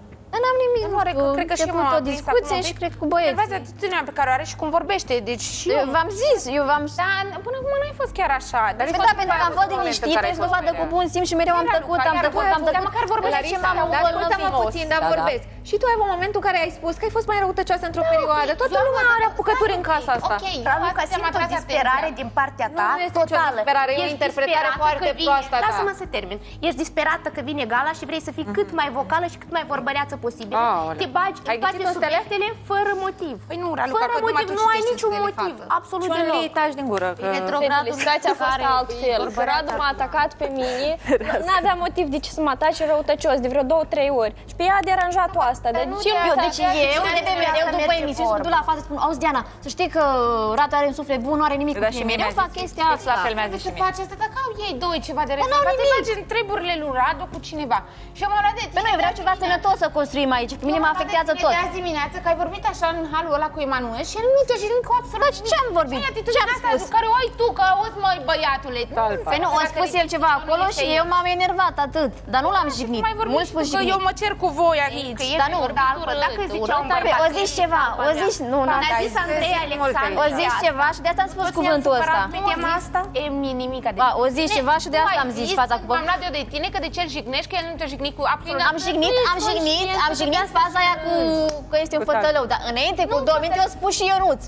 N-am nimic, nu, oare, cred că și eu o discuție și cred cu băieții. Vezi atitudinea pe care o are și cum vorbește, deci și eu... V-am zis, eu v-am... Dar până acum nu ai fost chiar așa. Dar păi da, pentru că am fost liniștită și dovadă cu bun simț și mereu am tăcut, am tăcut, am tăcut. Dar măcar vorbește ce m-am Ascultă-mă puțin, dar da, da. vorbesc. Și tu ai un moment în care ai spus că ai fost mai răutăcioasă într-o da, perioadă. Toată lumea are apucături în casa asta. Ok, eu că simt o disperare din partea ta totală. E o interpretare foarte proastă Lasă-mă să termin. Ești disperată că vine gala și vrei să fii mhm. cât mai vocală și cât mai vorbăreață posibile, Aolea. te bagi ai în toate subiectele fără motiv. Păi nu, Raluca, fără motiv, nu ai niciun motiv, absolut Ce deloc. Și taci din gură. Că... Retrogradul situația a fost altfel. Radu m-a atacat pe mine, n-avea motiv de ce să mă atace răutăcios, de vreo două, trei ori. Și pe ea a deranjat-o asta. Dar nu eu, deci eu, de pe eu după emisiune, să mă duc la față, spun, auzi, Diana, să știi că uh, Radu are un suflet bun, nu are nimic da, cu tine. Mereu fac chestia deci asta. La fel mi-a zis și. Dacă au ei doi ceva de păi rezolvat, te bagi în treburile lui Radu cu cineva. Și eu m-am dat de tine. Nu, vreau ceva sănătos să consum construim aici. Pe mine mă afectează tot. Azi dimineață că ai vorbit așa în halul ăla cu Emanuel și el nu te jirin cu absolut ce am vorbit? Ce am spus? Care o ai tu, că auzi măi băiatule. Păi nu, a spus el ceva acolo și eu m-am enervat atât, dar nu l-am jignit. Mult spus jignit. Eu mă cer cu voi aici. Dar nu, dacă zicea un bărbat. Păi, o zici ceva, o zici, nu, nu. Ne-a zis Andrei Alexandru. O zici ceva și de asta am spus cuvântul ăsta. Nu asta? E nimica de... O zici ceva și de asta am zis fața cu bărbat. Am luat eu de tine că de ce jignești, că el nu te jigni cu absolut. Am jignit, am jignit, am jignit faza aia cu că este un fătălău, dar înainte cu două minute l-a spus și Ionuț.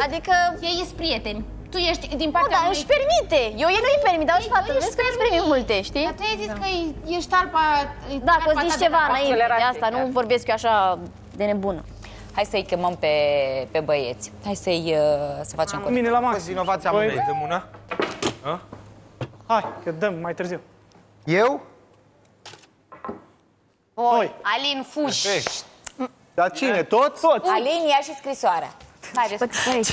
Da, adică... ei sunt prieteni. Tu ești din partea Nu, dar își permite. Eu el nu-i permit, dar fata, vezi că îți primi multe, știi? Dar tu ai zis că ești arpa... Da, că da, zici ceva înainte de asta, nu vorbesc eu așa de nebună hai să-i chemăm pe, pe băieți. Hai să-i uh, să facem cu Mine la max. Inovația mea. Hai, că dăm mai târziu. Eu? Voi. Alin Fuș. Perfect. Dar cine? Toți? Toți. Alin, ia și scrisoarea. Păi,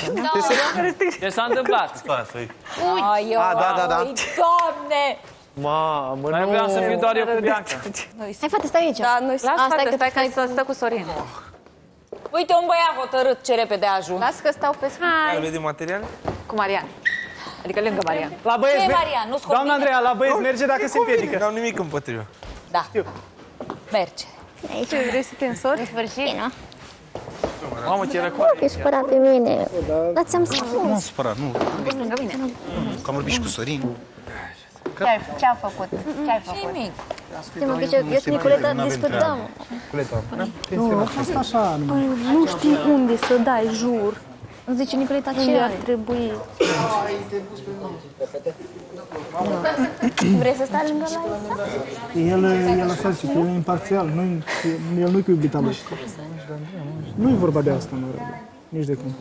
ce s-a întâmplat? Uite! Ah, da, da, da. Doamne! Mamă, nu! Mai vreau să fiu doar eu cu Bianca. Hai, fate, stai aici. Da, noi stai, stai, stai, stai, stai, stai cu Sorin. Oh. Uite, un băiat hotărât ce repede a ajuns. Las că stau pe spune. Ai luat de materiale? Cu Marian. Adică lângă Marian. La băieți... Ce Marian? Nu Doamna Andreea, la băieți merge dacă se împiedică. N-am nimic împotriva. Da. Știu. Merge. Aici vrei să te însori? În sfârșit, nu? Mamă, ce răcoare. Ești supărat pe mine. Dar ți-am spus. Nu m-am supărat, nu. lângă mine. Că am vorbit și cu Sorin. Ce-ai, ce-a făcut? Ce-ai făcut? Nimic. Stai mă, că ce- eu și Nicoleta discutăm. Nicoleta. Nu, a fost așa. numai. Păi, Nu știi unde să dai, jur. Îmi zice Nicoleta ce Unde ar ai? trebui. Vrei să stai lângă la El, el așa zice, că el e imparțial, nu el nu-i cu iubita lui. Nu e vorba de asta, nu nici de cum.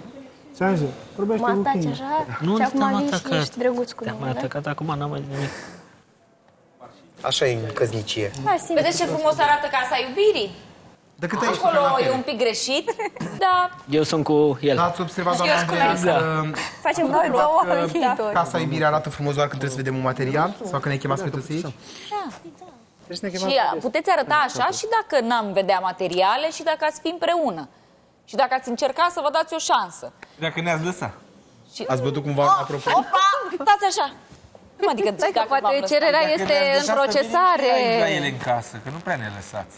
Ți-am zis, vorbește Mă cu ataci Kinga. așa? Nu și acum te-am vii și atacat. ești drăguț cu Te-am mine. mai atacat acum, n-am mai nimic. Așa e în căznicie. Vedeți ce frumos arată casa iubirii? De cât ai ieșit Acolo la e tele? un pic greșit. Da. Eu sunt cu el. Ați observat, Și doamna eu sunt Andreea, cu Melissa. că Facem ați noi două observat că viitori. Casa iubirii arată frumos doar când trebuie să vedem un material? Sau că ne chemați pe toți aici? Și a, puteți arăta așa și dacă n-am vedea materiale și dacă ați fi împreună. Și dacă ați încerca să vă dați o șansă. Dacă ne-ați lăsat. Și... Ați bătut cumva, apropo? Opa! Stați așa! Cum adică Stai că dacă poate v-am lăsat? cererea Dacă este ne-ați în lăsat să procesare. venim și aici la ele în casă, că nu prea ne lăsați.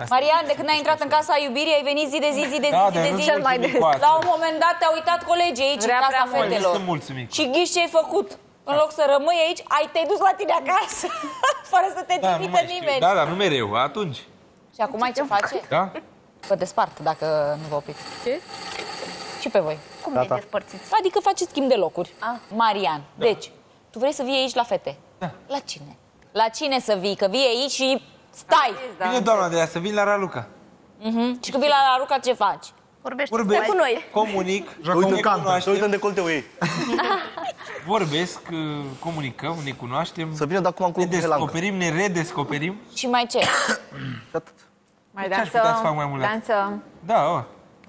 Asta- Marian, de când ai intrat în casa iubirii, ai venit zi de zi, zi de zi, Da, zi dar de nu zi. sunt mulțumit cu asta. La un moment dat te-au uitat colegii aici Vrea în casa prea mult. fetelor. Nu sunt mulțumit. Și ghiși ce ai făcut? În loc să rămâi aici, ai te-ai dus la tine acasă, fără să te Da, nu trimită mai știu. nimeni. Da, dar nu mereu, atunci. Și acum ai ce face? Da? Vă despart dacă nu vă opriți. Ce? Și pe voi. Cum Gata. ne despărțiți? Adică faceți schimb de locuri. Marian, deci, tu vrei să vii aici la fete? Da. La cine? La cine să vii? Că vii aici și stai. Bine, doamna Andreea, să vin la Raluca. Mhm. Și când vii la Ruca, ce faci? Vorbește Vorbesc, cu noi. comunic, Uite, ne cantă, cunoaștem, uite în decolteul ei. vorbesc, uh, comunicăm, ne cunoaștem, Să vină de acum cu ne Helanca. descoperim, ne redescoperim. Și mai ce? Mai Ce aș putea să fac mai mult? la- dansăm. Da, o,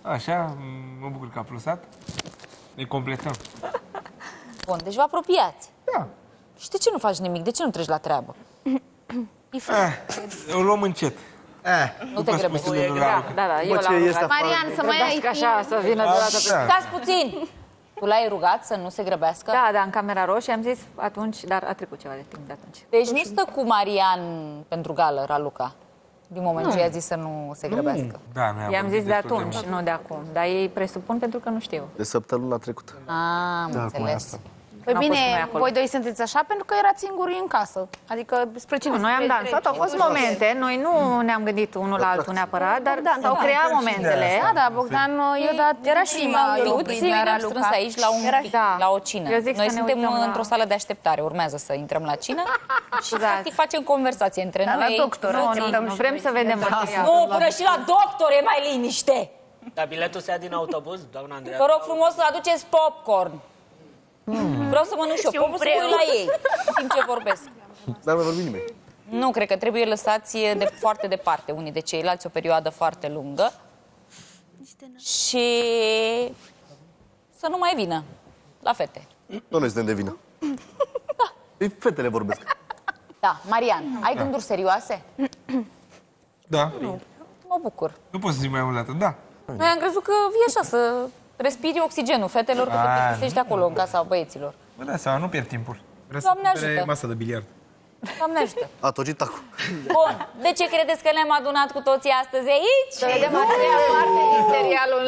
așa, m- mă bucur că a plusat. Ne completăm. Bun, deci vă apropiați. Da. Și de ce nu faci nimic? De ce nu treci la treabă? E frig. Eh, o luăm încet. Eh. Nu te grăbești. spusele lui Da, Raluca. da, da, eu Bă, ce l-am este rugat. afară? Marian, să mai ai Grăbească timp. așa, să vină deodată. cu- Stați puțin! Tu l-ai rugat să nu se grăbească? Da, da, în camera roșie am zis atunci, dar a trecut ceva de timp de atunci. Deci nu stă cu Marian pentru gală, Raluca, din moment ce i-a zis să nu se grăbească. Da, noi am I-am vorbit zis de destul atunci, mult. nu de acum. Dar ei presupun pentru că nu știu. De săptămâna trecută. Ah, am Da, acum e înțeles. asta. Păi N-au fost noi bine, acolo. voi doi sunteți așa pentru că erați singuri în casă. Adică spre cine Nu, noi am Spre dansat, trei au fost și- momente, noi nu ne-am gândit unul la altul neapărat, dar Bogdan, s-au da, creat da, momentele. Da, da, Bogdan, eu dat Era și prima m-au Ionuț, oprit, la ne-am Raluca. strâns aici la un Era pic, Da. la o cină. Eu zic Noi să ne suntem uităm la- într-o sală de așteptare, urmează să intrăm la cină și Da. practic facem conversație între Da, noi. la doctor, Nu, ți-am nu, dat nu, și vrem noi să cine vedem da. material. Nu, până și la doctor e mai liniște. Dar biletul se ia din autobuz, doamna Andreea? Vă rog frumos să aduceți popcorn. Vreau să mănânc și eu. Și un Popul să mă uit preu. la ei, în timp ce vorbesc. Dar nu mai vorbim nimeni. Nu, cred că trebuie lăsați de foarte departe unii de ceilalți o perioadă foarte lungă și să nu mai vină la fete. Nu noi suntem de vină. Da. Fetele vorbesc. Da, Marian, ai gânduri serioase? Da. Mă bucur. Nu pot să zic mai mult de atât, da. Noi am crezut că vii așa să respiri oxigenul fetelor, că te Ah, plictisești acolo în casa băieților. Vă dați seama, nu pierd timpul. Vrea să Doamne cumpere ajută. masa de biliard. Doamne ajută. A, Togitacu. Bun, de ce credeți că ne-am adunat cu toții astăzi aici? Să vedem a treia parte din serialul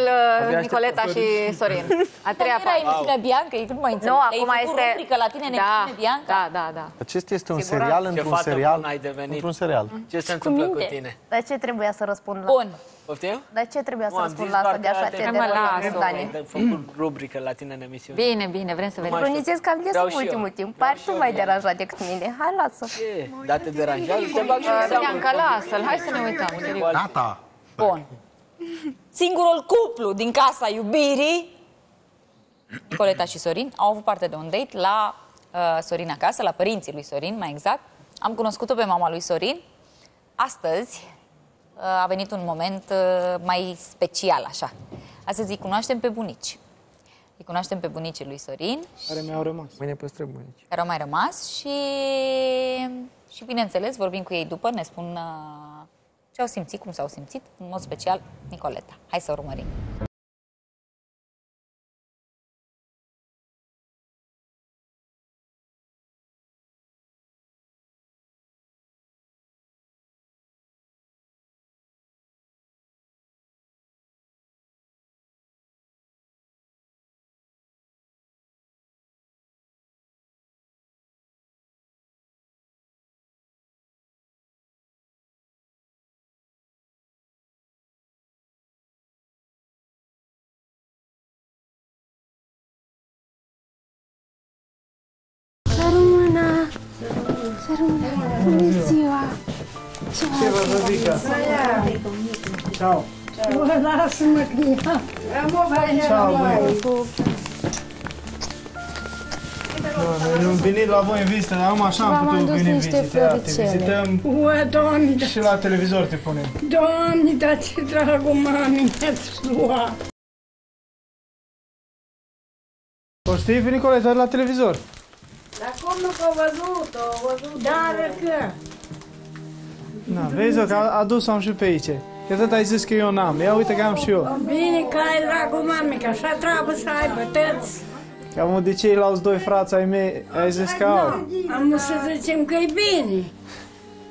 uh, Nicoleta și Sorin. A treia Era parte. emisiunea Bianca, e nu mai înțeleg. Nu, Ai acum făcut este... rubrică la tine în da, emisiune Bianca? da, da, da. Acesta este un Sigurat. serial Ce într-un fată serial. bună ai devenit. Într-un serial. Ce se întâmplă cu minte. tine? Dar ce trebuia să răspund la... Bun. Poftim? Dar ce trebuia să Nu, am răspund zis la asta doar de că așa te- ce Hai, de mă, la lasă-o. Dani? Ai făcut rubrică la tine în emisiune. Bine, bine, vrem să vedem. mai știu. Cronițez cam des Vreau în și eu. ultimul timp. Pari tu mai deranjat decât mine. Hai, lasă. Ce? Dar te deranjează? Te bag și în seamă. Bianca, lasă-l, hai să ne uităm. serios. Tata! Bun. Singurul cuplu din casa iubirii, Nicoleta și Sorin, au avut parte de un date la uh, Sorin acasă, la părinții lui Sorin, mai exact. Am cunoscut-o pe mama lui Sorin. Astăzi uh, a venit un moment uh, mai special, așa. Astăzi îi cunoaștem pe bunici. Îi cunoaștem pe bunicii lui Sorin, Care mi-au rămas. Mâine păstrăm bunici. care au mai rămas și, și bineînțeles, vorbim cu ei după, ne spun uh, ce au simțit, cum s-au simțit, în mod special Nicoleta. Hai să urmărim. Să rămână. Bună ziua! Ce Ce vă să zică? Ciao. Bă, lasă-mă că ia. Ciao, băi. Doamne, eu am venit la voi în vizită, dar acum așa am V-am putut adus veni în niște vizită. Ia, Te floricele. vizităm Ua, Doamne, da. și la televizor te punem. Doamne, dar ce dragul mami mi-ați luat. O știi, Nicoleta, la televizor. Dar cum nu că văzut, o văzut? Dar că... Na, vezi că a adus am și pe aici. Că tot ai zis că eu n-am. Ia uite că am și eu. Bine că ai dragul mami, că așa trebuie să aibă tăți. Că am de ceilalți doi frați ai mei, ai zis că au. Am să zicem că e bine.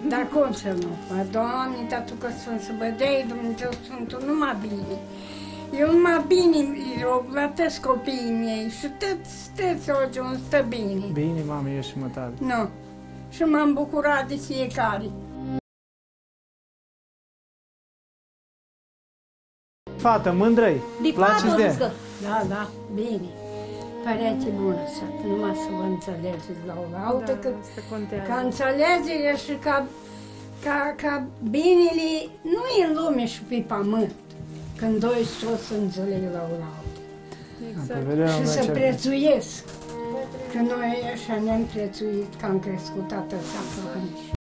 Dar cum să nu? Bă, Doamne, dar tu că sunt să bădei, Dumnezeu Sfântul, numai bine. Eu numai bine îi rog la toți copiii mei și toți, toți oriunde stă bine. Bine, mami, ești și mătare. Nu. Și m-am bucurat de fiecare. Fată, mândrăi. Place de ea? Da, da, bine. Păreți bună să numai să vă înțelegeți la o altă, Da, că, asta contează. ca înțelegere și ca, ca, ca binele nu e în lume și pe pământ, când doi toți se înțeleg la o altă. Pe vedere, Și mă, să ce- prețuiesc. Că noi așa ne-am prețuit că am crescut atâția floriși.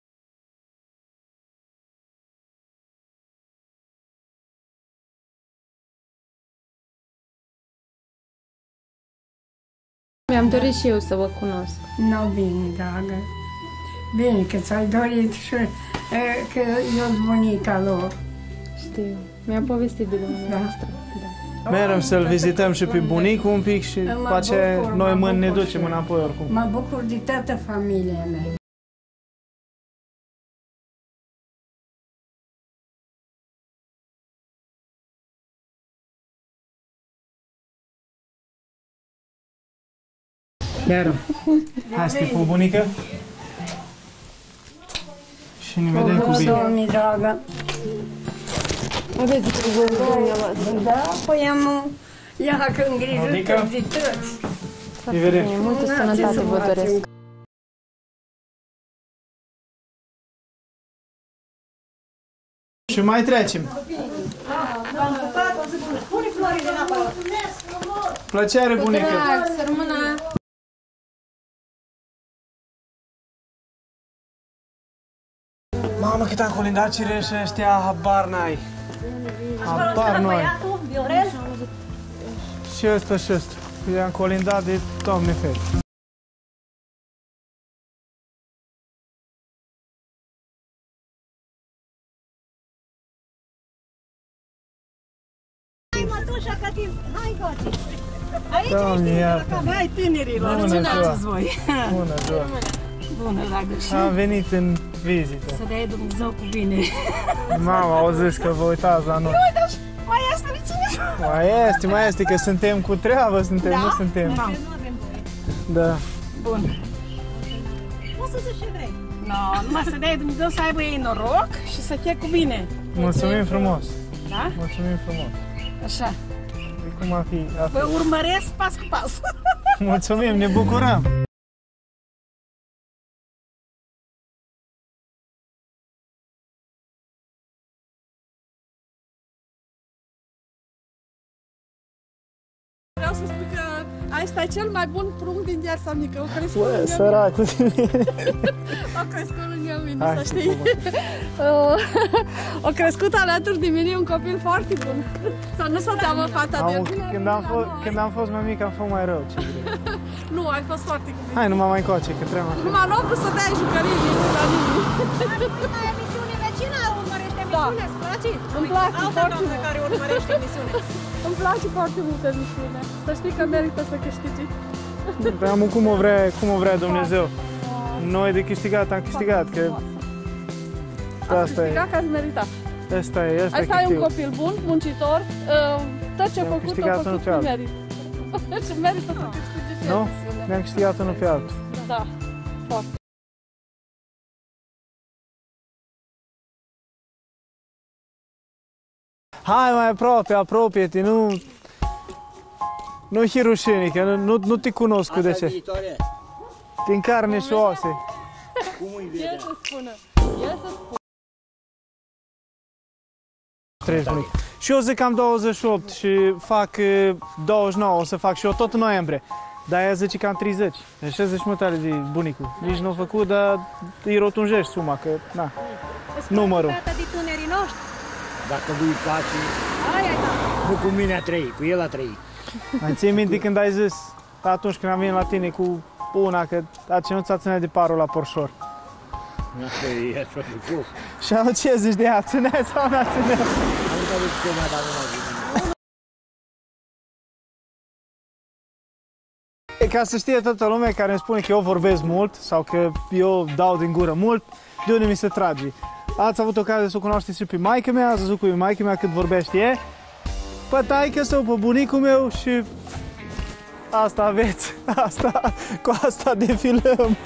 Mi-am dorit și eu să vă cunosc. Nu, bine, dragă. Bine că ți-ai dorit și e, că eu sunt bunica lor. Știu. Mi-a povestit de dumneavoastră. Da. Merem să-l vizităm și pe bunicul un pic și Mă după aceea bucur, noi mă mâini ne bucur ducem și- înapoi oricum. Mă bucur de toată familia mea. Chiar. Hai să te pup, bunică. Și ne vedem cu bine. Doamne, dragă. Aveți ce vă dumneavoastră. Da, păi am... Ia că îngrijă Adică? de toți. Ne vedem. bine, multă Da, sănătate ce să vă facem? doresc. Și mai trecem. Plăcere, bunică. Drag, să rămână. Mamă, cât am colindat cireșe ăștia, habar n-ai. Habar n-ai. Și ăsta și ăsta. I-am colindat de doamne fel. Doamne, iartă. Hai, tinerilor, Bună ce ziua. faceți voi? Bună ziua. Bună, dragă, și Am venit în vizită. să dea Dumnezeu cu bine. Mama, au zis că vă uitați la noi. Ui, dar mai este reține? Mai este, mai este, că suntem cu treabă, suntem, Da? nu suntem. Da. Da. Bun. O să zici ce vrei. No, numai să dea Dumnezeu să aibă ei noroc și să fie cu bine. Mulțumim frumos. Da? Mulțumim frumos. Așa. De cum a fi? A fi. Vă urmăresc pas cu pas. Mulțumim, ne bucurăm. Asta e cel mai bun prunc din viața mică. O crescut Bă, lângă săracul de mine. mine. O crescut lângă mine, Hai, să știi. o crescut alături de mine un copil foarte bun. Să nu să teamă fata de Am, el. când, am fost, când am fost mai mic, am fost mai rău. Ce vrei. Nu, ai fost foarte cu mine. Hai, numai mai încoace, că trebuie așa. Numai nu vrut să dai jucării din la mine. Emisiune vecină urmărește Da. emisiune, îți place? Îmi place Altă foarte doamnă mult. care urmărește emisiune. Îmi place foarte mult emisiunea. Să știi că merită să câștigi. Păi am cum o vrea, cum o vrea Dumnezeu. Noi de câștigat am câștigat, că asta e. Câștigat că ați meritat. Asta e, asta e Asta e un câștigul. copil bun, muncitor, uh, tot ce a Ne-am făcut, a câștigat făcut unul pe cu altul. merit. Și merită să câștige Nu? emisiunea. Ne-am câștigat unul pe altul. Da, foarte. Hai mai aproape, apropie-te, nu... Nu fi rușine, că nu, nu, nu te cunosc cu de ce. Din carne și șoase. El să spună. El să spună. 30 bunic. Și eu zic că am 28 și fac eh, 29, o să fac și eu tot în noiembrie. Dar ea zice că am 30. Deci 60 mătare de bunicul. Nici nu a făcut, dar îi rotunjești suma, că na. Numărul. Tata de tinerii noștri. Dacă lui îi place, Aia e da. nu cu mine a trăit, cu el a trăit. Mai ții minte când ai zis, atunci când am venit la tine cu una, că atunci nu ți-a ținut de parul la porșor. Asta e așa făcut. Și am ce zici de ea, ținea sau nu ținea? Am uitat de ce mai dat numai Ca să știe toată lumea care îmi spune că eu vorbesc mult sau că eu dau din gură mult, de unde mi se trage. Ați avut ocazia să o cunoașteți și pe maică mea, ați văzut cu maică mea cât vorbește e, pe taică sau pe bunicul meu și asta aveți, asta, cu asta defilăm.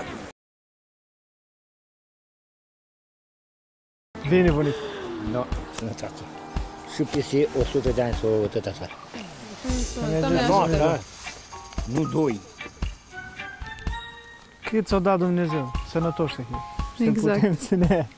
Bine, bunic. Nu, sănătate. Și peste 100 de ani s-o tătă afară. Doamne Nu, ajută. da. Nu doi. Cât ți-o dat Dumnezeu, sănătoși să fie. Și să Exact. putem ține.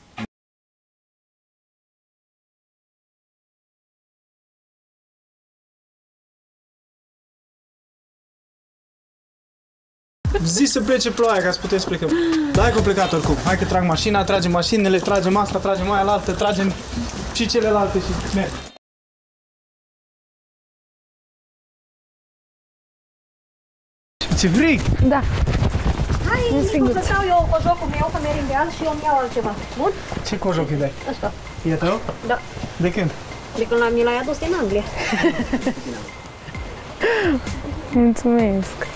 Zi să plece ploaia ca să putem să plecăm. Da, hai că a plecat oricum. Hai că trag mașina, tragem mașinile, tragem asta, tragem aia la altă, tragem și celelalte și merg. Ți frig? Da. Hai, nici să stau eu cu jocul meu, că merg de alt și eu îmi iau altceva. Bun? Ce cojoc îi dai? Asta. E tău? Da. De când? De când l-am mi l-ai adus din Anglia. Mulțumesc.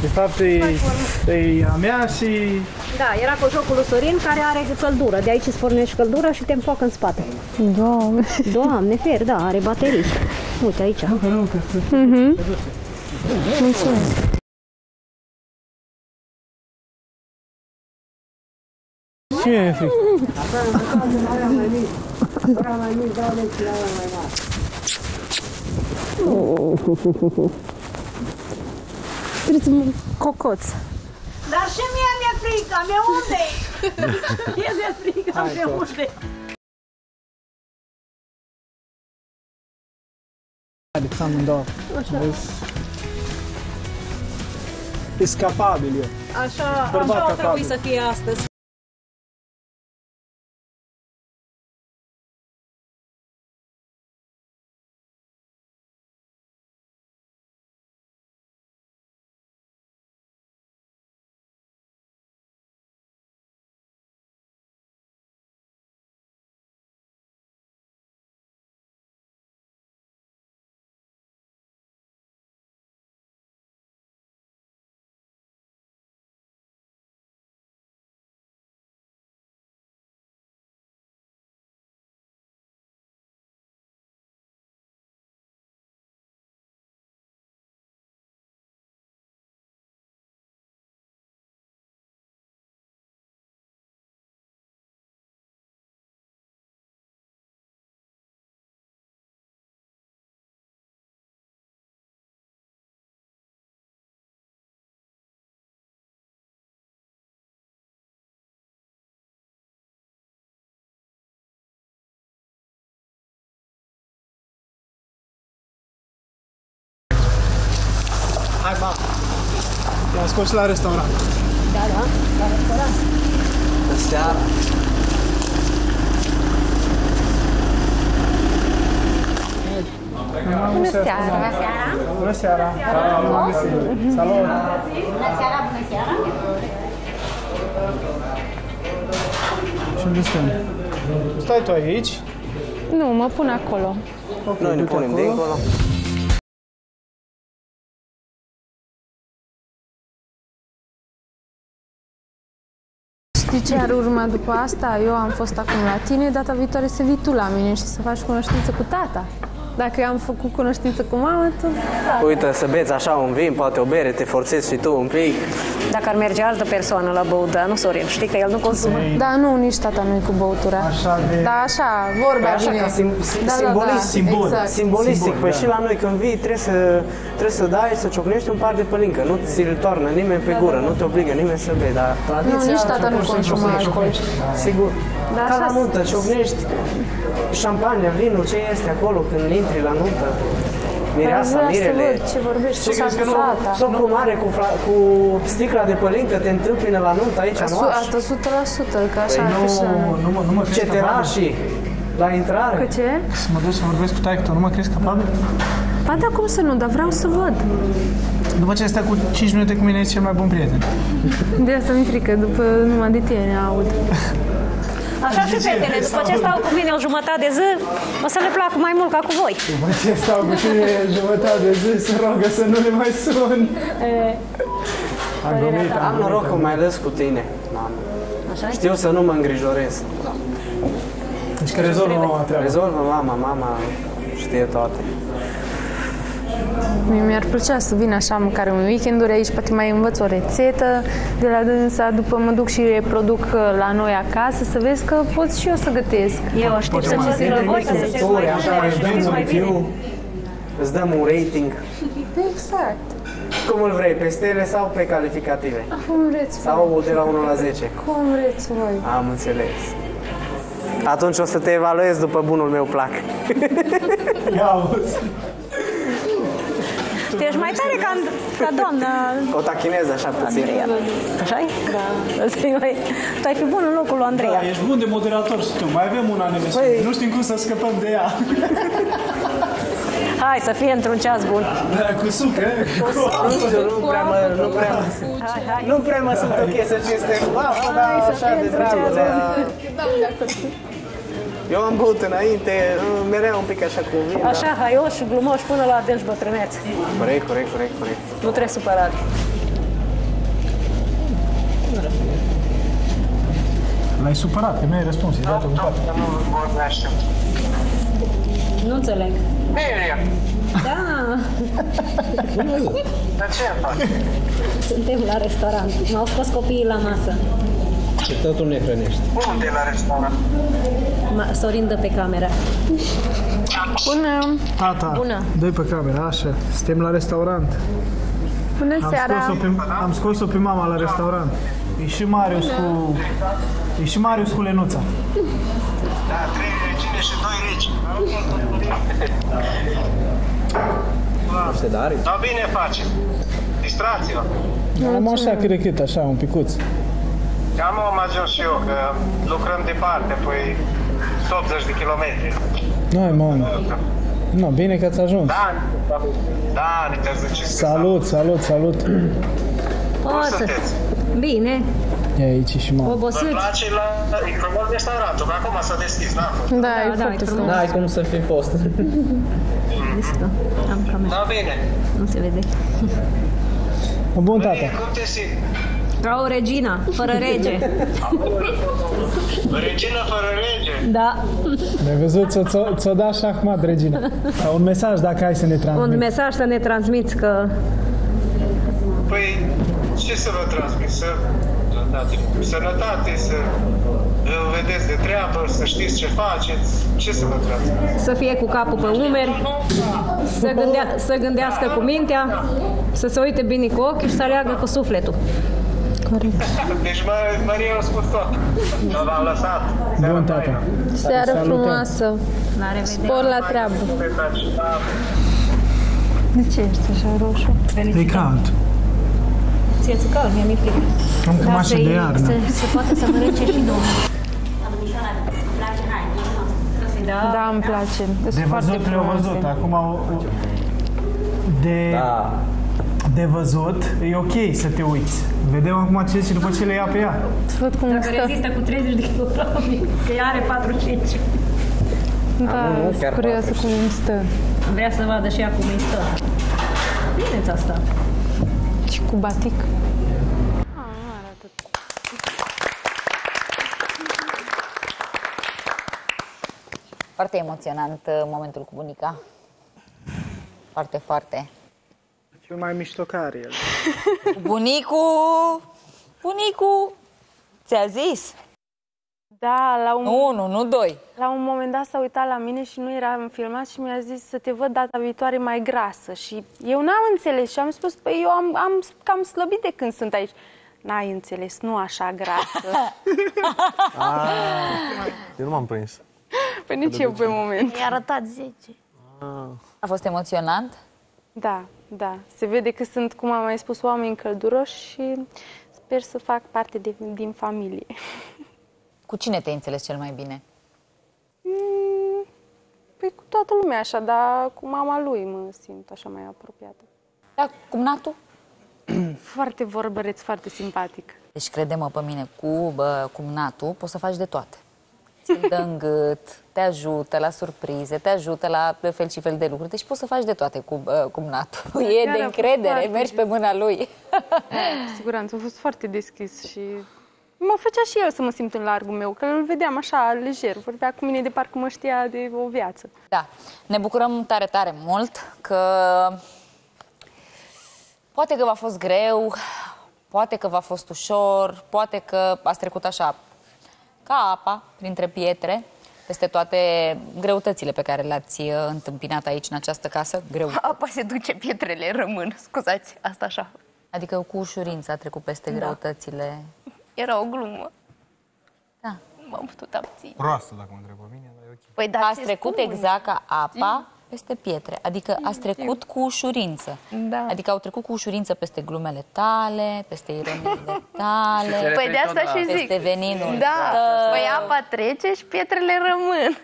De fapt e, e a mea și Da, era cu jocul lui Sorin care are căldură. De aici îți pornești căldura și te înfocă în spate. Doamne. Doamne, fer, da, are baterii. Uite aici. Mhm. Mulțumesc. Ce e fric? Trebuie un cocoț. Dar și mie mi-e frică, mi-e unde? Mie mi-e frică, Hai, mi-e tot. unde? Haideți amândouă. Așa. E scapabil eu. Așa, Bărbat așa ar trebui capabil. să fie astăzi. Te-am scos la restaurant. Da, da, la restaurant. Seara. Bună seara! Bună seara! M-am găsit. Salut! Bună seara, bună seara! Și unde stăm? Stai tu aici. Nu, mă pun acolo. Noi ne punem dincolo. Ce ar urma după asta? Eu am fost acum la tine, data viitoare să vii tu la mine și să faci cunoștință cu tata. Dacă eu am făcut cunoștință cu mama, tu... Uite, să beți așa un vin, poate o bere, te forțezi și tu un pic. Dacă ar merge altă persoană la băută, nu Sorin, știi că el nu consumă. Da, nu, nici tata nu e cu băutura. Așa de... Da, așa, vorba Păi așa vine. ca sim, Da, da, simbolistic, da, simbol, exact. simbolistic. Simbol, păi da. și la noi când vii trebuie să, trebuie să dai, să ciocnești un par de pălincă. Nu ți-l toarnă nimeni pe gură, nu te obligă nimeni să bei, dar tradiția... Nu, nici tata nu pur și consumă simplu alcool. Sigur. Da, Ca la așa nuntă, ciocnești șampania, vinul, ce este acolo când intri la nuntă? Mireasa, Vreau să mirele. văd ce vorbești Ce cu crezi că nu? tata. Socru mare cu, fla- cu sticla de pălincă te întâmpină la nuntă aici în Asta, oraș? asta 100%, că așa Păi ar fi și la noi. nu, mă, nu mă crezi Ceterașii la intrare. Că ce? Să mă duc să vorbesc cu taică nu mă crezi capabil? Ba da, cum să nu, dar vreau să văd. După ce ai stat cu 5 minute cu mine, ești cel mai bun prieten. De asta mi-e frică, după numai de tine aud. Așa și fetele, după ce stau cu mine o jumătate de zi, o să le placă mai mult ca cu voi. După ce stau cu tine jumătate de zi, se rogă să nu le mai sun. Am glumit, Am noroc că mai ales cu tine, mamă. Așa Știu să nu mă îngrijorez. Deci că rezolvă mama treaba. Rezolvă mama, mama știe toate. Mie mi-ar plăcea să vin așa măcar în weekenduri aici, poate mai învăț o rețetă de la dânsa, după mă duc și reproduc uh, la noi acasă, să vezi că pot și eu să gătesc. Eu aștept să ce se la voi, să se Ori așa, îți dăm un review, îți dăm un rating. Exact. Cum îl vrei, pe stele sau pe calificative? Cum vreți voi? Sau de la 1 la 10? Cum vreți voi? Am înțeles. Atunci o să te evaluez după bunul meu plac. Ia auzi. Tu ești mai tare ca, ca doamna O tachinez așa puțin. Andreea. așa Da. Tu ai fi bun în locul lui Andreea. Da, ești bun de moderator și tu. Mai avem una în emisiune. Păi- Nu știm cum să scăpăm de ea. Hai să fie într-un ceas bun. Da, cu suc, eh? Nu știu, nu prea mă, nu prea mă, nu prea mă sunt ok să cinstesc cu apă, dar așa de dragul de a... Eu am băut înainte, mereu un pic așa cu vin, da? Așa, haios și glumoși până la adânci bătrâneți. Corect, corect, corect, corect. Nu trebuie supărat. L-ai supărat, că nu ai răspuns, e dată cu toate. Nu înțeleg. Bine. Da, Dar ce faci? suntem la restaurant. M-au scos copiii la masă. Și totul ne hrănești. Unde la restaurant? Ma- Sorin dă pe camera. Bună! Tata, Bună. dă pe camera, așa. Suntem la restaurant. Bună Am seara! scos-o pe, am scos-o pe mama la restaurant. E și Marius cu... E și Marius cu Lenuța. Da, trei regine și doi regi. Niște dari? Da, bine faci. Distracție. Am așa cât de cât, așa, un picuț. Am am ajuns și eu, că lucrăm departe, păi 80 de kilometri. Nu, mamă. Nu, bine că ați ajuns. Da, da, ne te zice. Salut, salut, salut. Poți să... Bine, E aici și mama. Vă obosit. place la... E frumos restaurantul, că acum s-a deschis, da? Da, e da, foarte e frumos. N-ai cum să fi fost. Mișto. Am camera. Da, bine. Nu se vede. Bun, tata. Cum te simți? Ca o regina, fără rege. Regina fără rege. Da. Mi-ai văzut, ți-o, ți-o, ți-o da șahmat, Regina. Sau un mesaj dacă ai să ne Un transmiți. mesaj să ne transmiți că Păi, ce să vă transmit? Să... Sănătate, să vă vedeți de treabă, să știți ce faceți. Ce să vă transmit? să fie cu capul pe umeri, să, gândea, să gândească cu mintea, să se uite bine cu ochii și să aleagă cu sufletul. Corect. Deci Mă- Maria a spus tot. Dar v-am lăsat. Bun, tata. Seară Salutăm. frumoasă! La revedere! Spor la treabă! Da. De ce ești așa roșu? E cald. Ție ți cald, mie mi-e frică. Am cămașă Dar de se- iarnă. Se, se poate să mănânce și domnul. Da, Da, îmi place. Sunt De foarte văzut le-au văzut. frumoase. Acum o- o- de, Da. De văzut e ok să te uiți. Vedem acum ce și după ce le ia pe ea. Să văd cum Dacă stă. rezistă cu 30 de kilograme, că ea are 45. Da, nu, sunt chiar curioasă cum îmi stă. Vrea să vadă și ea cum îi stă. Bine ți asta. Și cu batic. Foarte emoționant uh, momentul cu bunica. Foarte, foarte. Cel mai miștocare el. Bunicu! Bunicu! Ți-a zis? Da, la un... Nu, nu, nu doi. La un moment dat s-a uitat la mine și nu eram filmat și mi-a zis să te văd data viitoare mai grasă. Și eu n-am înțeles și am spus, păi eu am, am cam slăbit de când sunt aici. N-ai înțeles, nu așa grasă. Eu nu m-am prins. păi nici eu pe moment. Mi-a arătat 10. A fost emoționant? Da, da. Se vede că sunt, cum am mai spus, oameni călduroși și sper să fac parte de, din familie. Cu cine te-ai înțeles cel mai bine? Mm, Păi cu toată lumea așa, dar cu mama lui mă simt așa mai apropiată. Da, cum natul? Foarte vorbăreț, foarte simpatic. Deci crede-mă pe mine, cu bă, cumnatul poți să faci de toate. Ți dă în gât, te ajută la surprize, te ajută la fel și fel de lucruri. Deci poți să faci de toate cu uh, cumnatul. E chiar de a fost încredere, foarte mergi pe mâna lui. Cu siguranță, a fost foarte deschis și mă făcea și el să mă simt în largul meu, că îl vedeam așa, lejer, vorbea cu mine de parcă mă știa de o viață. Da, ne bucurăm tare, tare mult că poate că v-a fost greu, poate că v-a fost ușor, poate că ați trecut așa ca apa printre pietre, peste toate greutățile pe care le-ați uh, întâmpinat aici în această casă. Greu. Apa se duce, pietrele rămân. Scuzați, asta așa. Adică cu ușurință a trecut peste Da. greutățile. Era o glumă. Da. Nu m-am putut abține. Proastă, dacă mă întreb pe mine, dar e ok. Păi, da, ați ce trecut spun? exact ca apa peste pietre. Adică ați trecut cu ușurință. Da. Adică au trecut cu ușurință peste glumele tale, peste ironiile tale. Păi de asta și zic. Peste veninul Da, tău. păi apa trece și pietrele rămân.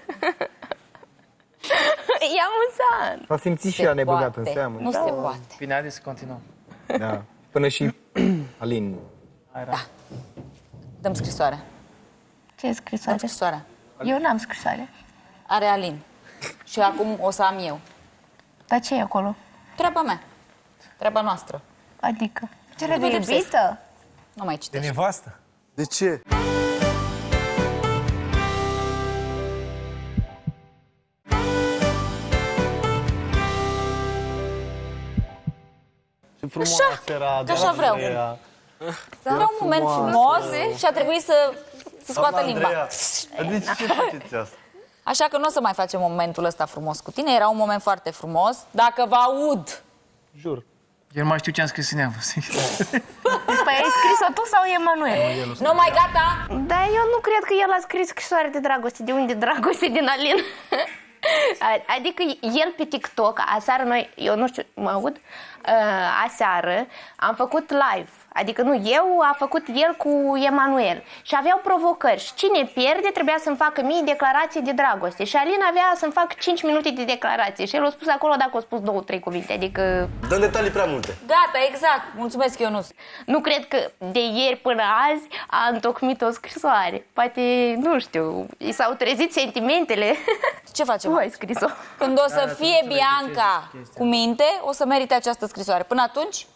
e amuzant. S-a simțit și Se ea nebăgat în poate. seamă. Nu se poate. Bine, haideți să continuăm. Da. Până și Alin. Da. Dăm scrisoarea. Ce scrisoare? Dăm scrisoarea. Eu n-am scrisoare. Are Alin. Și acum o să am eu. Dar ce e acolo? Treaba mea. Treaba noastră. Adică? Ce Nu te de lipsesc. iubită? Nu mai De citești. nevastă? De ce? Și frumos era, că așa vreau. Era. Era un moment frumoasă. frumos și a trebuit să, să scoată Doamna limba. Andreea, De ce faceți asta? Așa că nu o să mai facem momentul ăsta frumos cu tine. Era un moment foarte frumos. Dacă vă aud, Jur. Eu nu mai știu ce am scris în ea, vă sincer. Păi ai scris-o tu sau Emanuel? nu mai gata? Da, eu nu cred că el a scris scrisoare de dragoste. De unde dragoste din Alin? A- Adică el pe TikTok, aseară noi, eu nu știu, mă aud? Uh, Aseară am făcut live. Adică nu eu, a făcut el cu Emanuel. Și aveau provocări. Și cine pierde trebuia să-mi facă mie declarații de dragoste. Și Alin avea să-mi fac 5 minute de declarație. Și el a spus acolo dacă a spus două, trei cuvinte. Adică Dăm detalii prea multe. Gata, exact. Mulțumesc, Ionuț. nu cred că de ieri până azi a întocmit o scrisoare. Poate, nu știu, i s-au trezit sentimentele. Ce facem? Tu ai scris-o. Când o să fie Bianca cu minte, o să merite această scrisoare. Până atunci,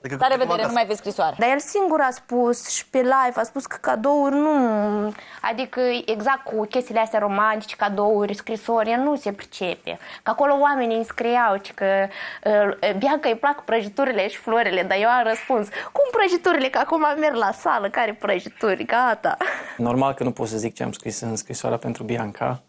la revedere, nu mai vezi scrisoare. Dar el singur a spus și pe live, a spus că cadouri nu... Adică exact cu chestiile astea romantice, cadouri, scrisori, el nu se pricepe. Că acolo oamenii îi scriau ci că uh, Bianca îi plac prăjiturile și florile, dar eu am răspuns, cum prăjiturile? Că acum merg la sală, care prăjituri? Gata. Normal că nu pot să zic ce am scris în scrisoarea pentru Bianca,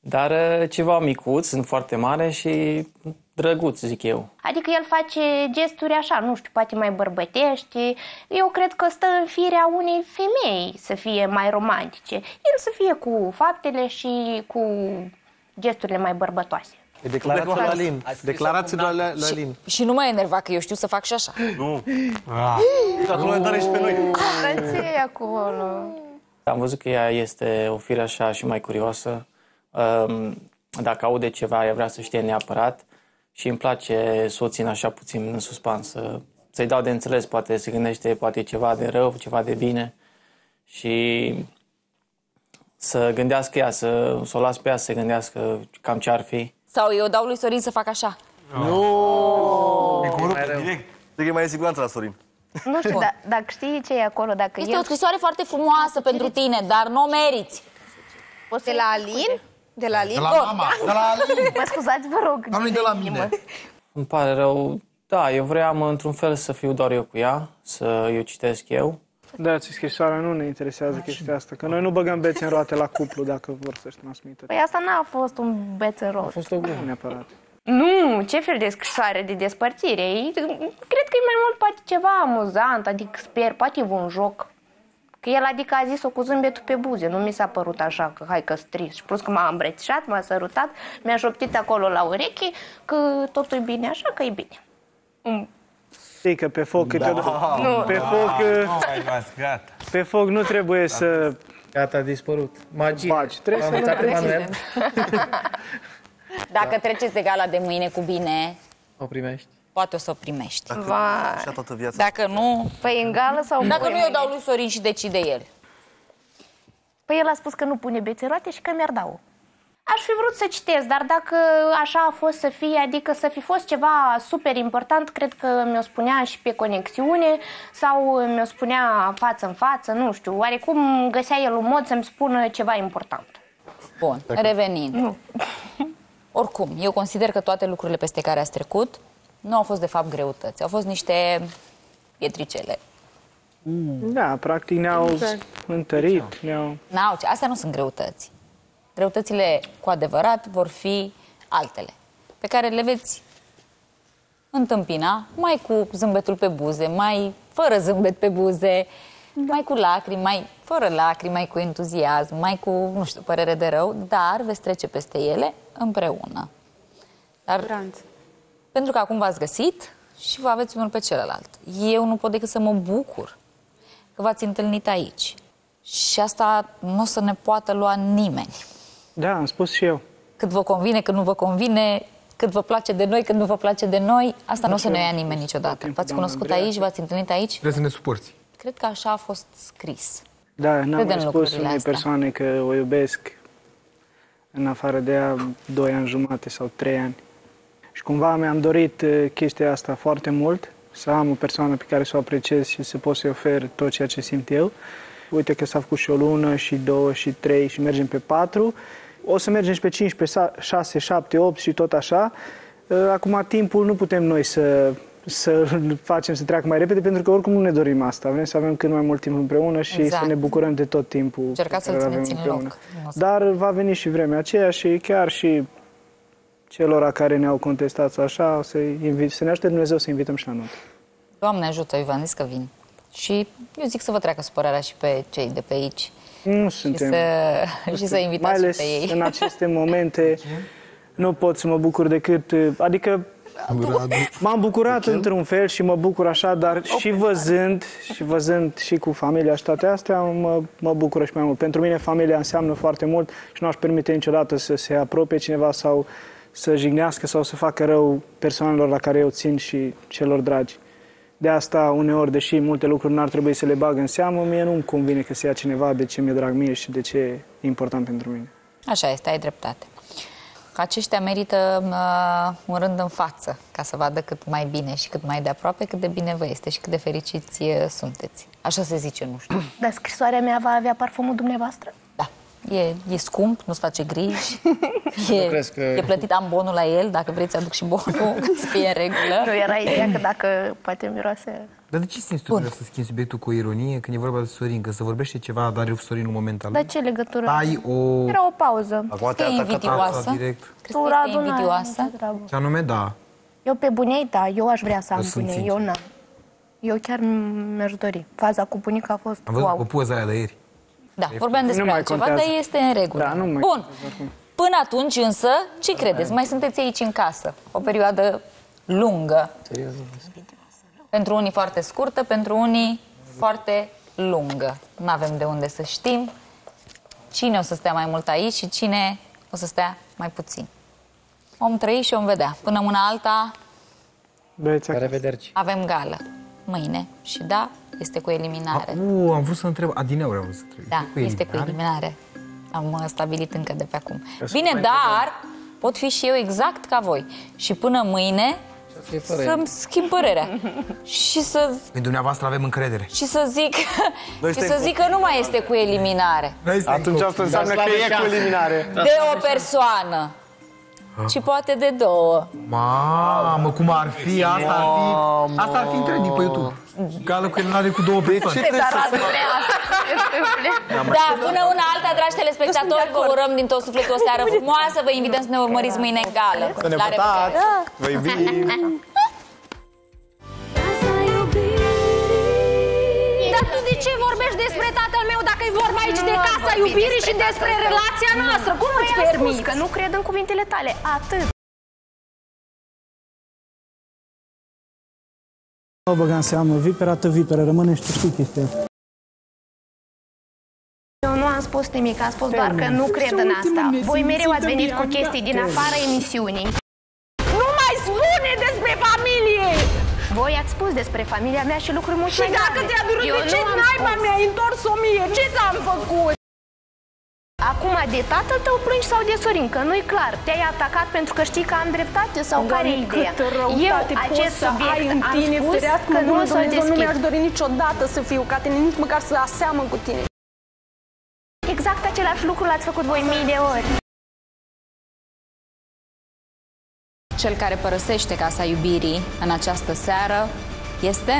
dar uh, ceva micuț, sunt foarte mare și drăguț, zic eu. Adică el face gesturi așa, nu știu, poate mai bărbătești. Eu cred că stă în firea unei femei să fie mai romantice. El să fie cu faptele și cu gesturile mai bărbătoase. E declarația lui Alin. Declarația lui Ale- lui Alin. Și nu mă enerva că eu știu să fac și așa. Nu. Că acolo ne dare și pe noi. Dar ce e acolo? Am văzut că ea este o fire așa și mai curioasă. Um, Dacă aude ceva, ea vrea să știe neapărat și îmi place să o țin așa puțin în suspans, să, să-i dau de înțeles, poate se gândește poate ceva de rău, ceva de bine și să gândească ea, să, să o las pe ea să se gândească cam ce ar fi. Sau eu dau lui Sorin să fac așa. Nu! E coruptă, direct. Cred că e mai în siguranță la Sorin. Nu știu, da, dacă știi ce e acolo, dacă Este el... o scrisoare foarte frumoasă pentru tine, dar nu o meriți. Poți De la Alin? De la Lin? De la mama, de la Lin. Mă scuzați, vă rog. Dar nu de la mine. Îmi pare rău. Da, eu vreau într-un fel să fiu doar eu cu ea, să eu citesc eu. Dați scrisoarea, nu ne interesează chestia asta, că noi nu băgăm bețe în roate la cuplu dacă vor să-și transmită. Păi asta n-a fost un beț în rost. A fost o glumă neapărat. Nu, ce fel de scrisoare de despărțire? E- Cred că e mai mult poate ceva amuzant, adică sper, poate e un joc. Că el adică a zis-o cu zâmbetul pe buze, nu mi s-a părut așa că hai că stris. Și plus că m-a îmbrățișat, m-a sărutat, mi-a șoptit acolo la ureche că totul e bine așa, că e bine. Mm. Știi că pe foc, Da. câteodată- Nu. pe Da. foc, Hai, mas, gata. pe foc nu trebuie să Gata, a dispărut. Magie. Bagi. Trebuie Am să învățat nu Emanuel. Dacă treceți de gala de mâine cu bine, O primești. Poate o să o primești. Dacă Vai. așa toată viața. Dacă nu... Păi în gală sau Dacă pune nu, eu mâine? dau lui Sorin și decide el. Păi el a spus că nu pune bețe în roate și că mi-ar da-o. Aș fi vrut să citesc, dar dacă așa a fost să fie, adică să fi fost ceva super important, cred că mi-o spunea și pe conexiune sau mi-o spunea față în față, nu știu, oarecum găsea el un mod să-mi spună ceva important. Bun, revenind. Nu. Oricum, eu consider că toate lucrurile peste care ați trecut nu au fost de fapt greutăți, au fost niște pietricele. Da, practic ne-au Exact. întărit, ne-au... N-au, astea nu sunt greutăți. Greutățile cu adevărat vor fi altele, pe care le veți întâmpina mai cu zâmbetul pe buze, mai fără zâmbet pe buze, mai cu lacrimi, mai fără lacrimi, mai cu entuziasm, mai cu, nu știu, părere de rău, dar veți trece peste ele împreună. Dar pentru că acum v-ați găsit și vă aveți unul pe celălalt. Eu nu pot decât să mă bucur că v-ați întâlnit aici. Și asta nu o să ne poată lua nimeni. Da, am spus și eu. Cât vă convine, cât nu vă convine, cât vă place de noi, cât nu vă place de noi, asta nu o să ne ia nimeni niciodată. V-ați cunoscut aici, v-ați întâlnit aici? Trebuie să ne suporți. Cred că așa a fost scris. Da, n-am Credem mai spus lucrurile unei astea. persoane că o iubesc în afară de ea doi ani jumate sau trei ani. Și cumva mi-am dorit eh, chestia asta foarte mult, să am o persoană pe care să o apreciez și să pot să-i ofer tot ceea ce simt eu. Uite că s-a făcut și o lună, și două, și trei, și mergem pe patru. O să mergem și pe 5, pe 6, 7, 8 și tot așa. Eh, Acum, timpul nu putem noi să să facem să treacă mai repede, pentru că oricum nu ne dorim asta. Vrem să avem cât mai mult timp împreună și Exact. să ne bucurăm de tot timpul Încercați pe care să-l îl avem țineți în împreună. loc. Dar va veni și vremea aceea și chiar și celor care ne-au contestat sau așa, o să, invit, să ne ajute Dumnezeu să invităm și la noi. Doamne ajută, eu v-am zis că vin. Și eu zic să vă treacă supărarea și pe cei de pe aici. Nu Și suntem... să, și să mai invitați ales și pe ei. în aceste momente nu pot să mă bucur decât... Adică m-am bucurat într-un fel și mă bucur așa, dar și văzând, și văzând și cu familia și toate astea, mă, mă bucură și mai mult. Pentru mine familia înseamnă foarte mult și nu aș permite niciodată să se apropie cineva sau să jignească sau să facă rău persoanelor la care eu țin și celor dragi. De asta, uneori, deși multe lucruri n-ar trebui să le bag în seamă, mie nu-mi convine că se ia cineva de ce mi-e drag mie și de ce e important pentru mine. Așa este, ai dreptate. Aceștia merită uh, un rând în față, ca să vadă cât mai bine și cât mai de aproape, cât de bine vă este și cât de fericiți uh, sunteți. Așa se zice, nu știu. Dar scrisoarea mea va avea parfumul dumneavoastră? E, e scump, nu-ți face griji. E, crezi că- e plătit am bonul la el, dacă vreți aduc și bonul, ca să fie în regulă. Nu era ideea că dacă poate miroase... Dar de ce simți tu să schimbi subiectul cu ironie când e vorba de Sorin? Că se vorbește ceva, dar Sorin în momentul Dar ce legătură? Tai o... Era o pauză. Acum te-a atacat invidioasă? asta direct. Crezi că este invidioasă? Ce anume, da. Eu pe bunei, da, eu aș vrea să am Eu sunt bunei, sincer. eu n-am. Eu chiar mi-aș dori. Faza cu bunica a fost Am văzut wow. o poză aia de ieri. Da, vorbeam despre Nu mai altceva, contează. dar este în regulă. Da, nu mai Bun. Până atunci însă, ce credeți? Mai sunteți aici în casă. O perioadă lungă. Pentru unii foarte scurtă, pentru unii foarte lungă. Nu avem de unde să știm cine o să stea mai mult aici și cine o să stea mai puțin. Om trăi și om vedea. Până una alta Băieți, La revederi. avem gală. Mâine. Și da, este cu eliminare. U, am vrut să întreb, adineauri am vrut să întreb. Da, Cu este cu eliminare? eliminare. Am uh, stabilit încă de pe acum. Că sunt Bine, mai dar pot fi și eu exact ca voi. Și până mâine să-mi schimb părerea. și să În dumneavoastră avem încredere. și să zic, Noi și suntem să zic că nu mai este cu eliminare Atunci asta înseamnă că e cu eliminare. de o persoană, ci poate de două. Mamă, cum ar fi, asta ar fi, asta ar fi în trending pe YouTube. Gală cu eliminare cu două persoane. Da, până una alta, dragi telespectatori, vă urăm din tot sufletul o seară frumoasă. Vă invităm să ne urmăriți mâine în gală. Să ne La votați! revedere! Vă iubim! Vorbești despre tatăl meu dacă e vorba aici de casa iubirii și despre relația noastră? Cum îți Păi am spus permiți? că nu cred în cuvintele tale. Atât. Nu băga în seamă, viperată viperă, rămâne și tu știi chestia. Eu nu am spus nimic, am spus doar că nu cred în asta. Voi mereu ați venit cu chestii din afara emisiunii. Nu mai spune despre familie! Voi ați spus despre familia mea și lucruri mult Și mai dacă grave. te-a durut, Eu de ce nu am naiba spus. mi-ai întors-o mie? Ce ți-am făcut? Acum, de tatăl tău plângi sau de Sorin? Că nu-i clar. Te-ai atacat pentru că știi că am dreptate sau care e Doamne, ideea? câtă răutate Eu poți acest să subiect ai în am tine, spus ferească că mă nu o bună să-l Dumnezeu, nu deschid. mi-aș dori niciodată să fiu ca tine, nici măcar să aseamăn cu tine. Exact același lucru l-ați făcut voi mii de ori. Cel care părăsește casa iubirii în această seară este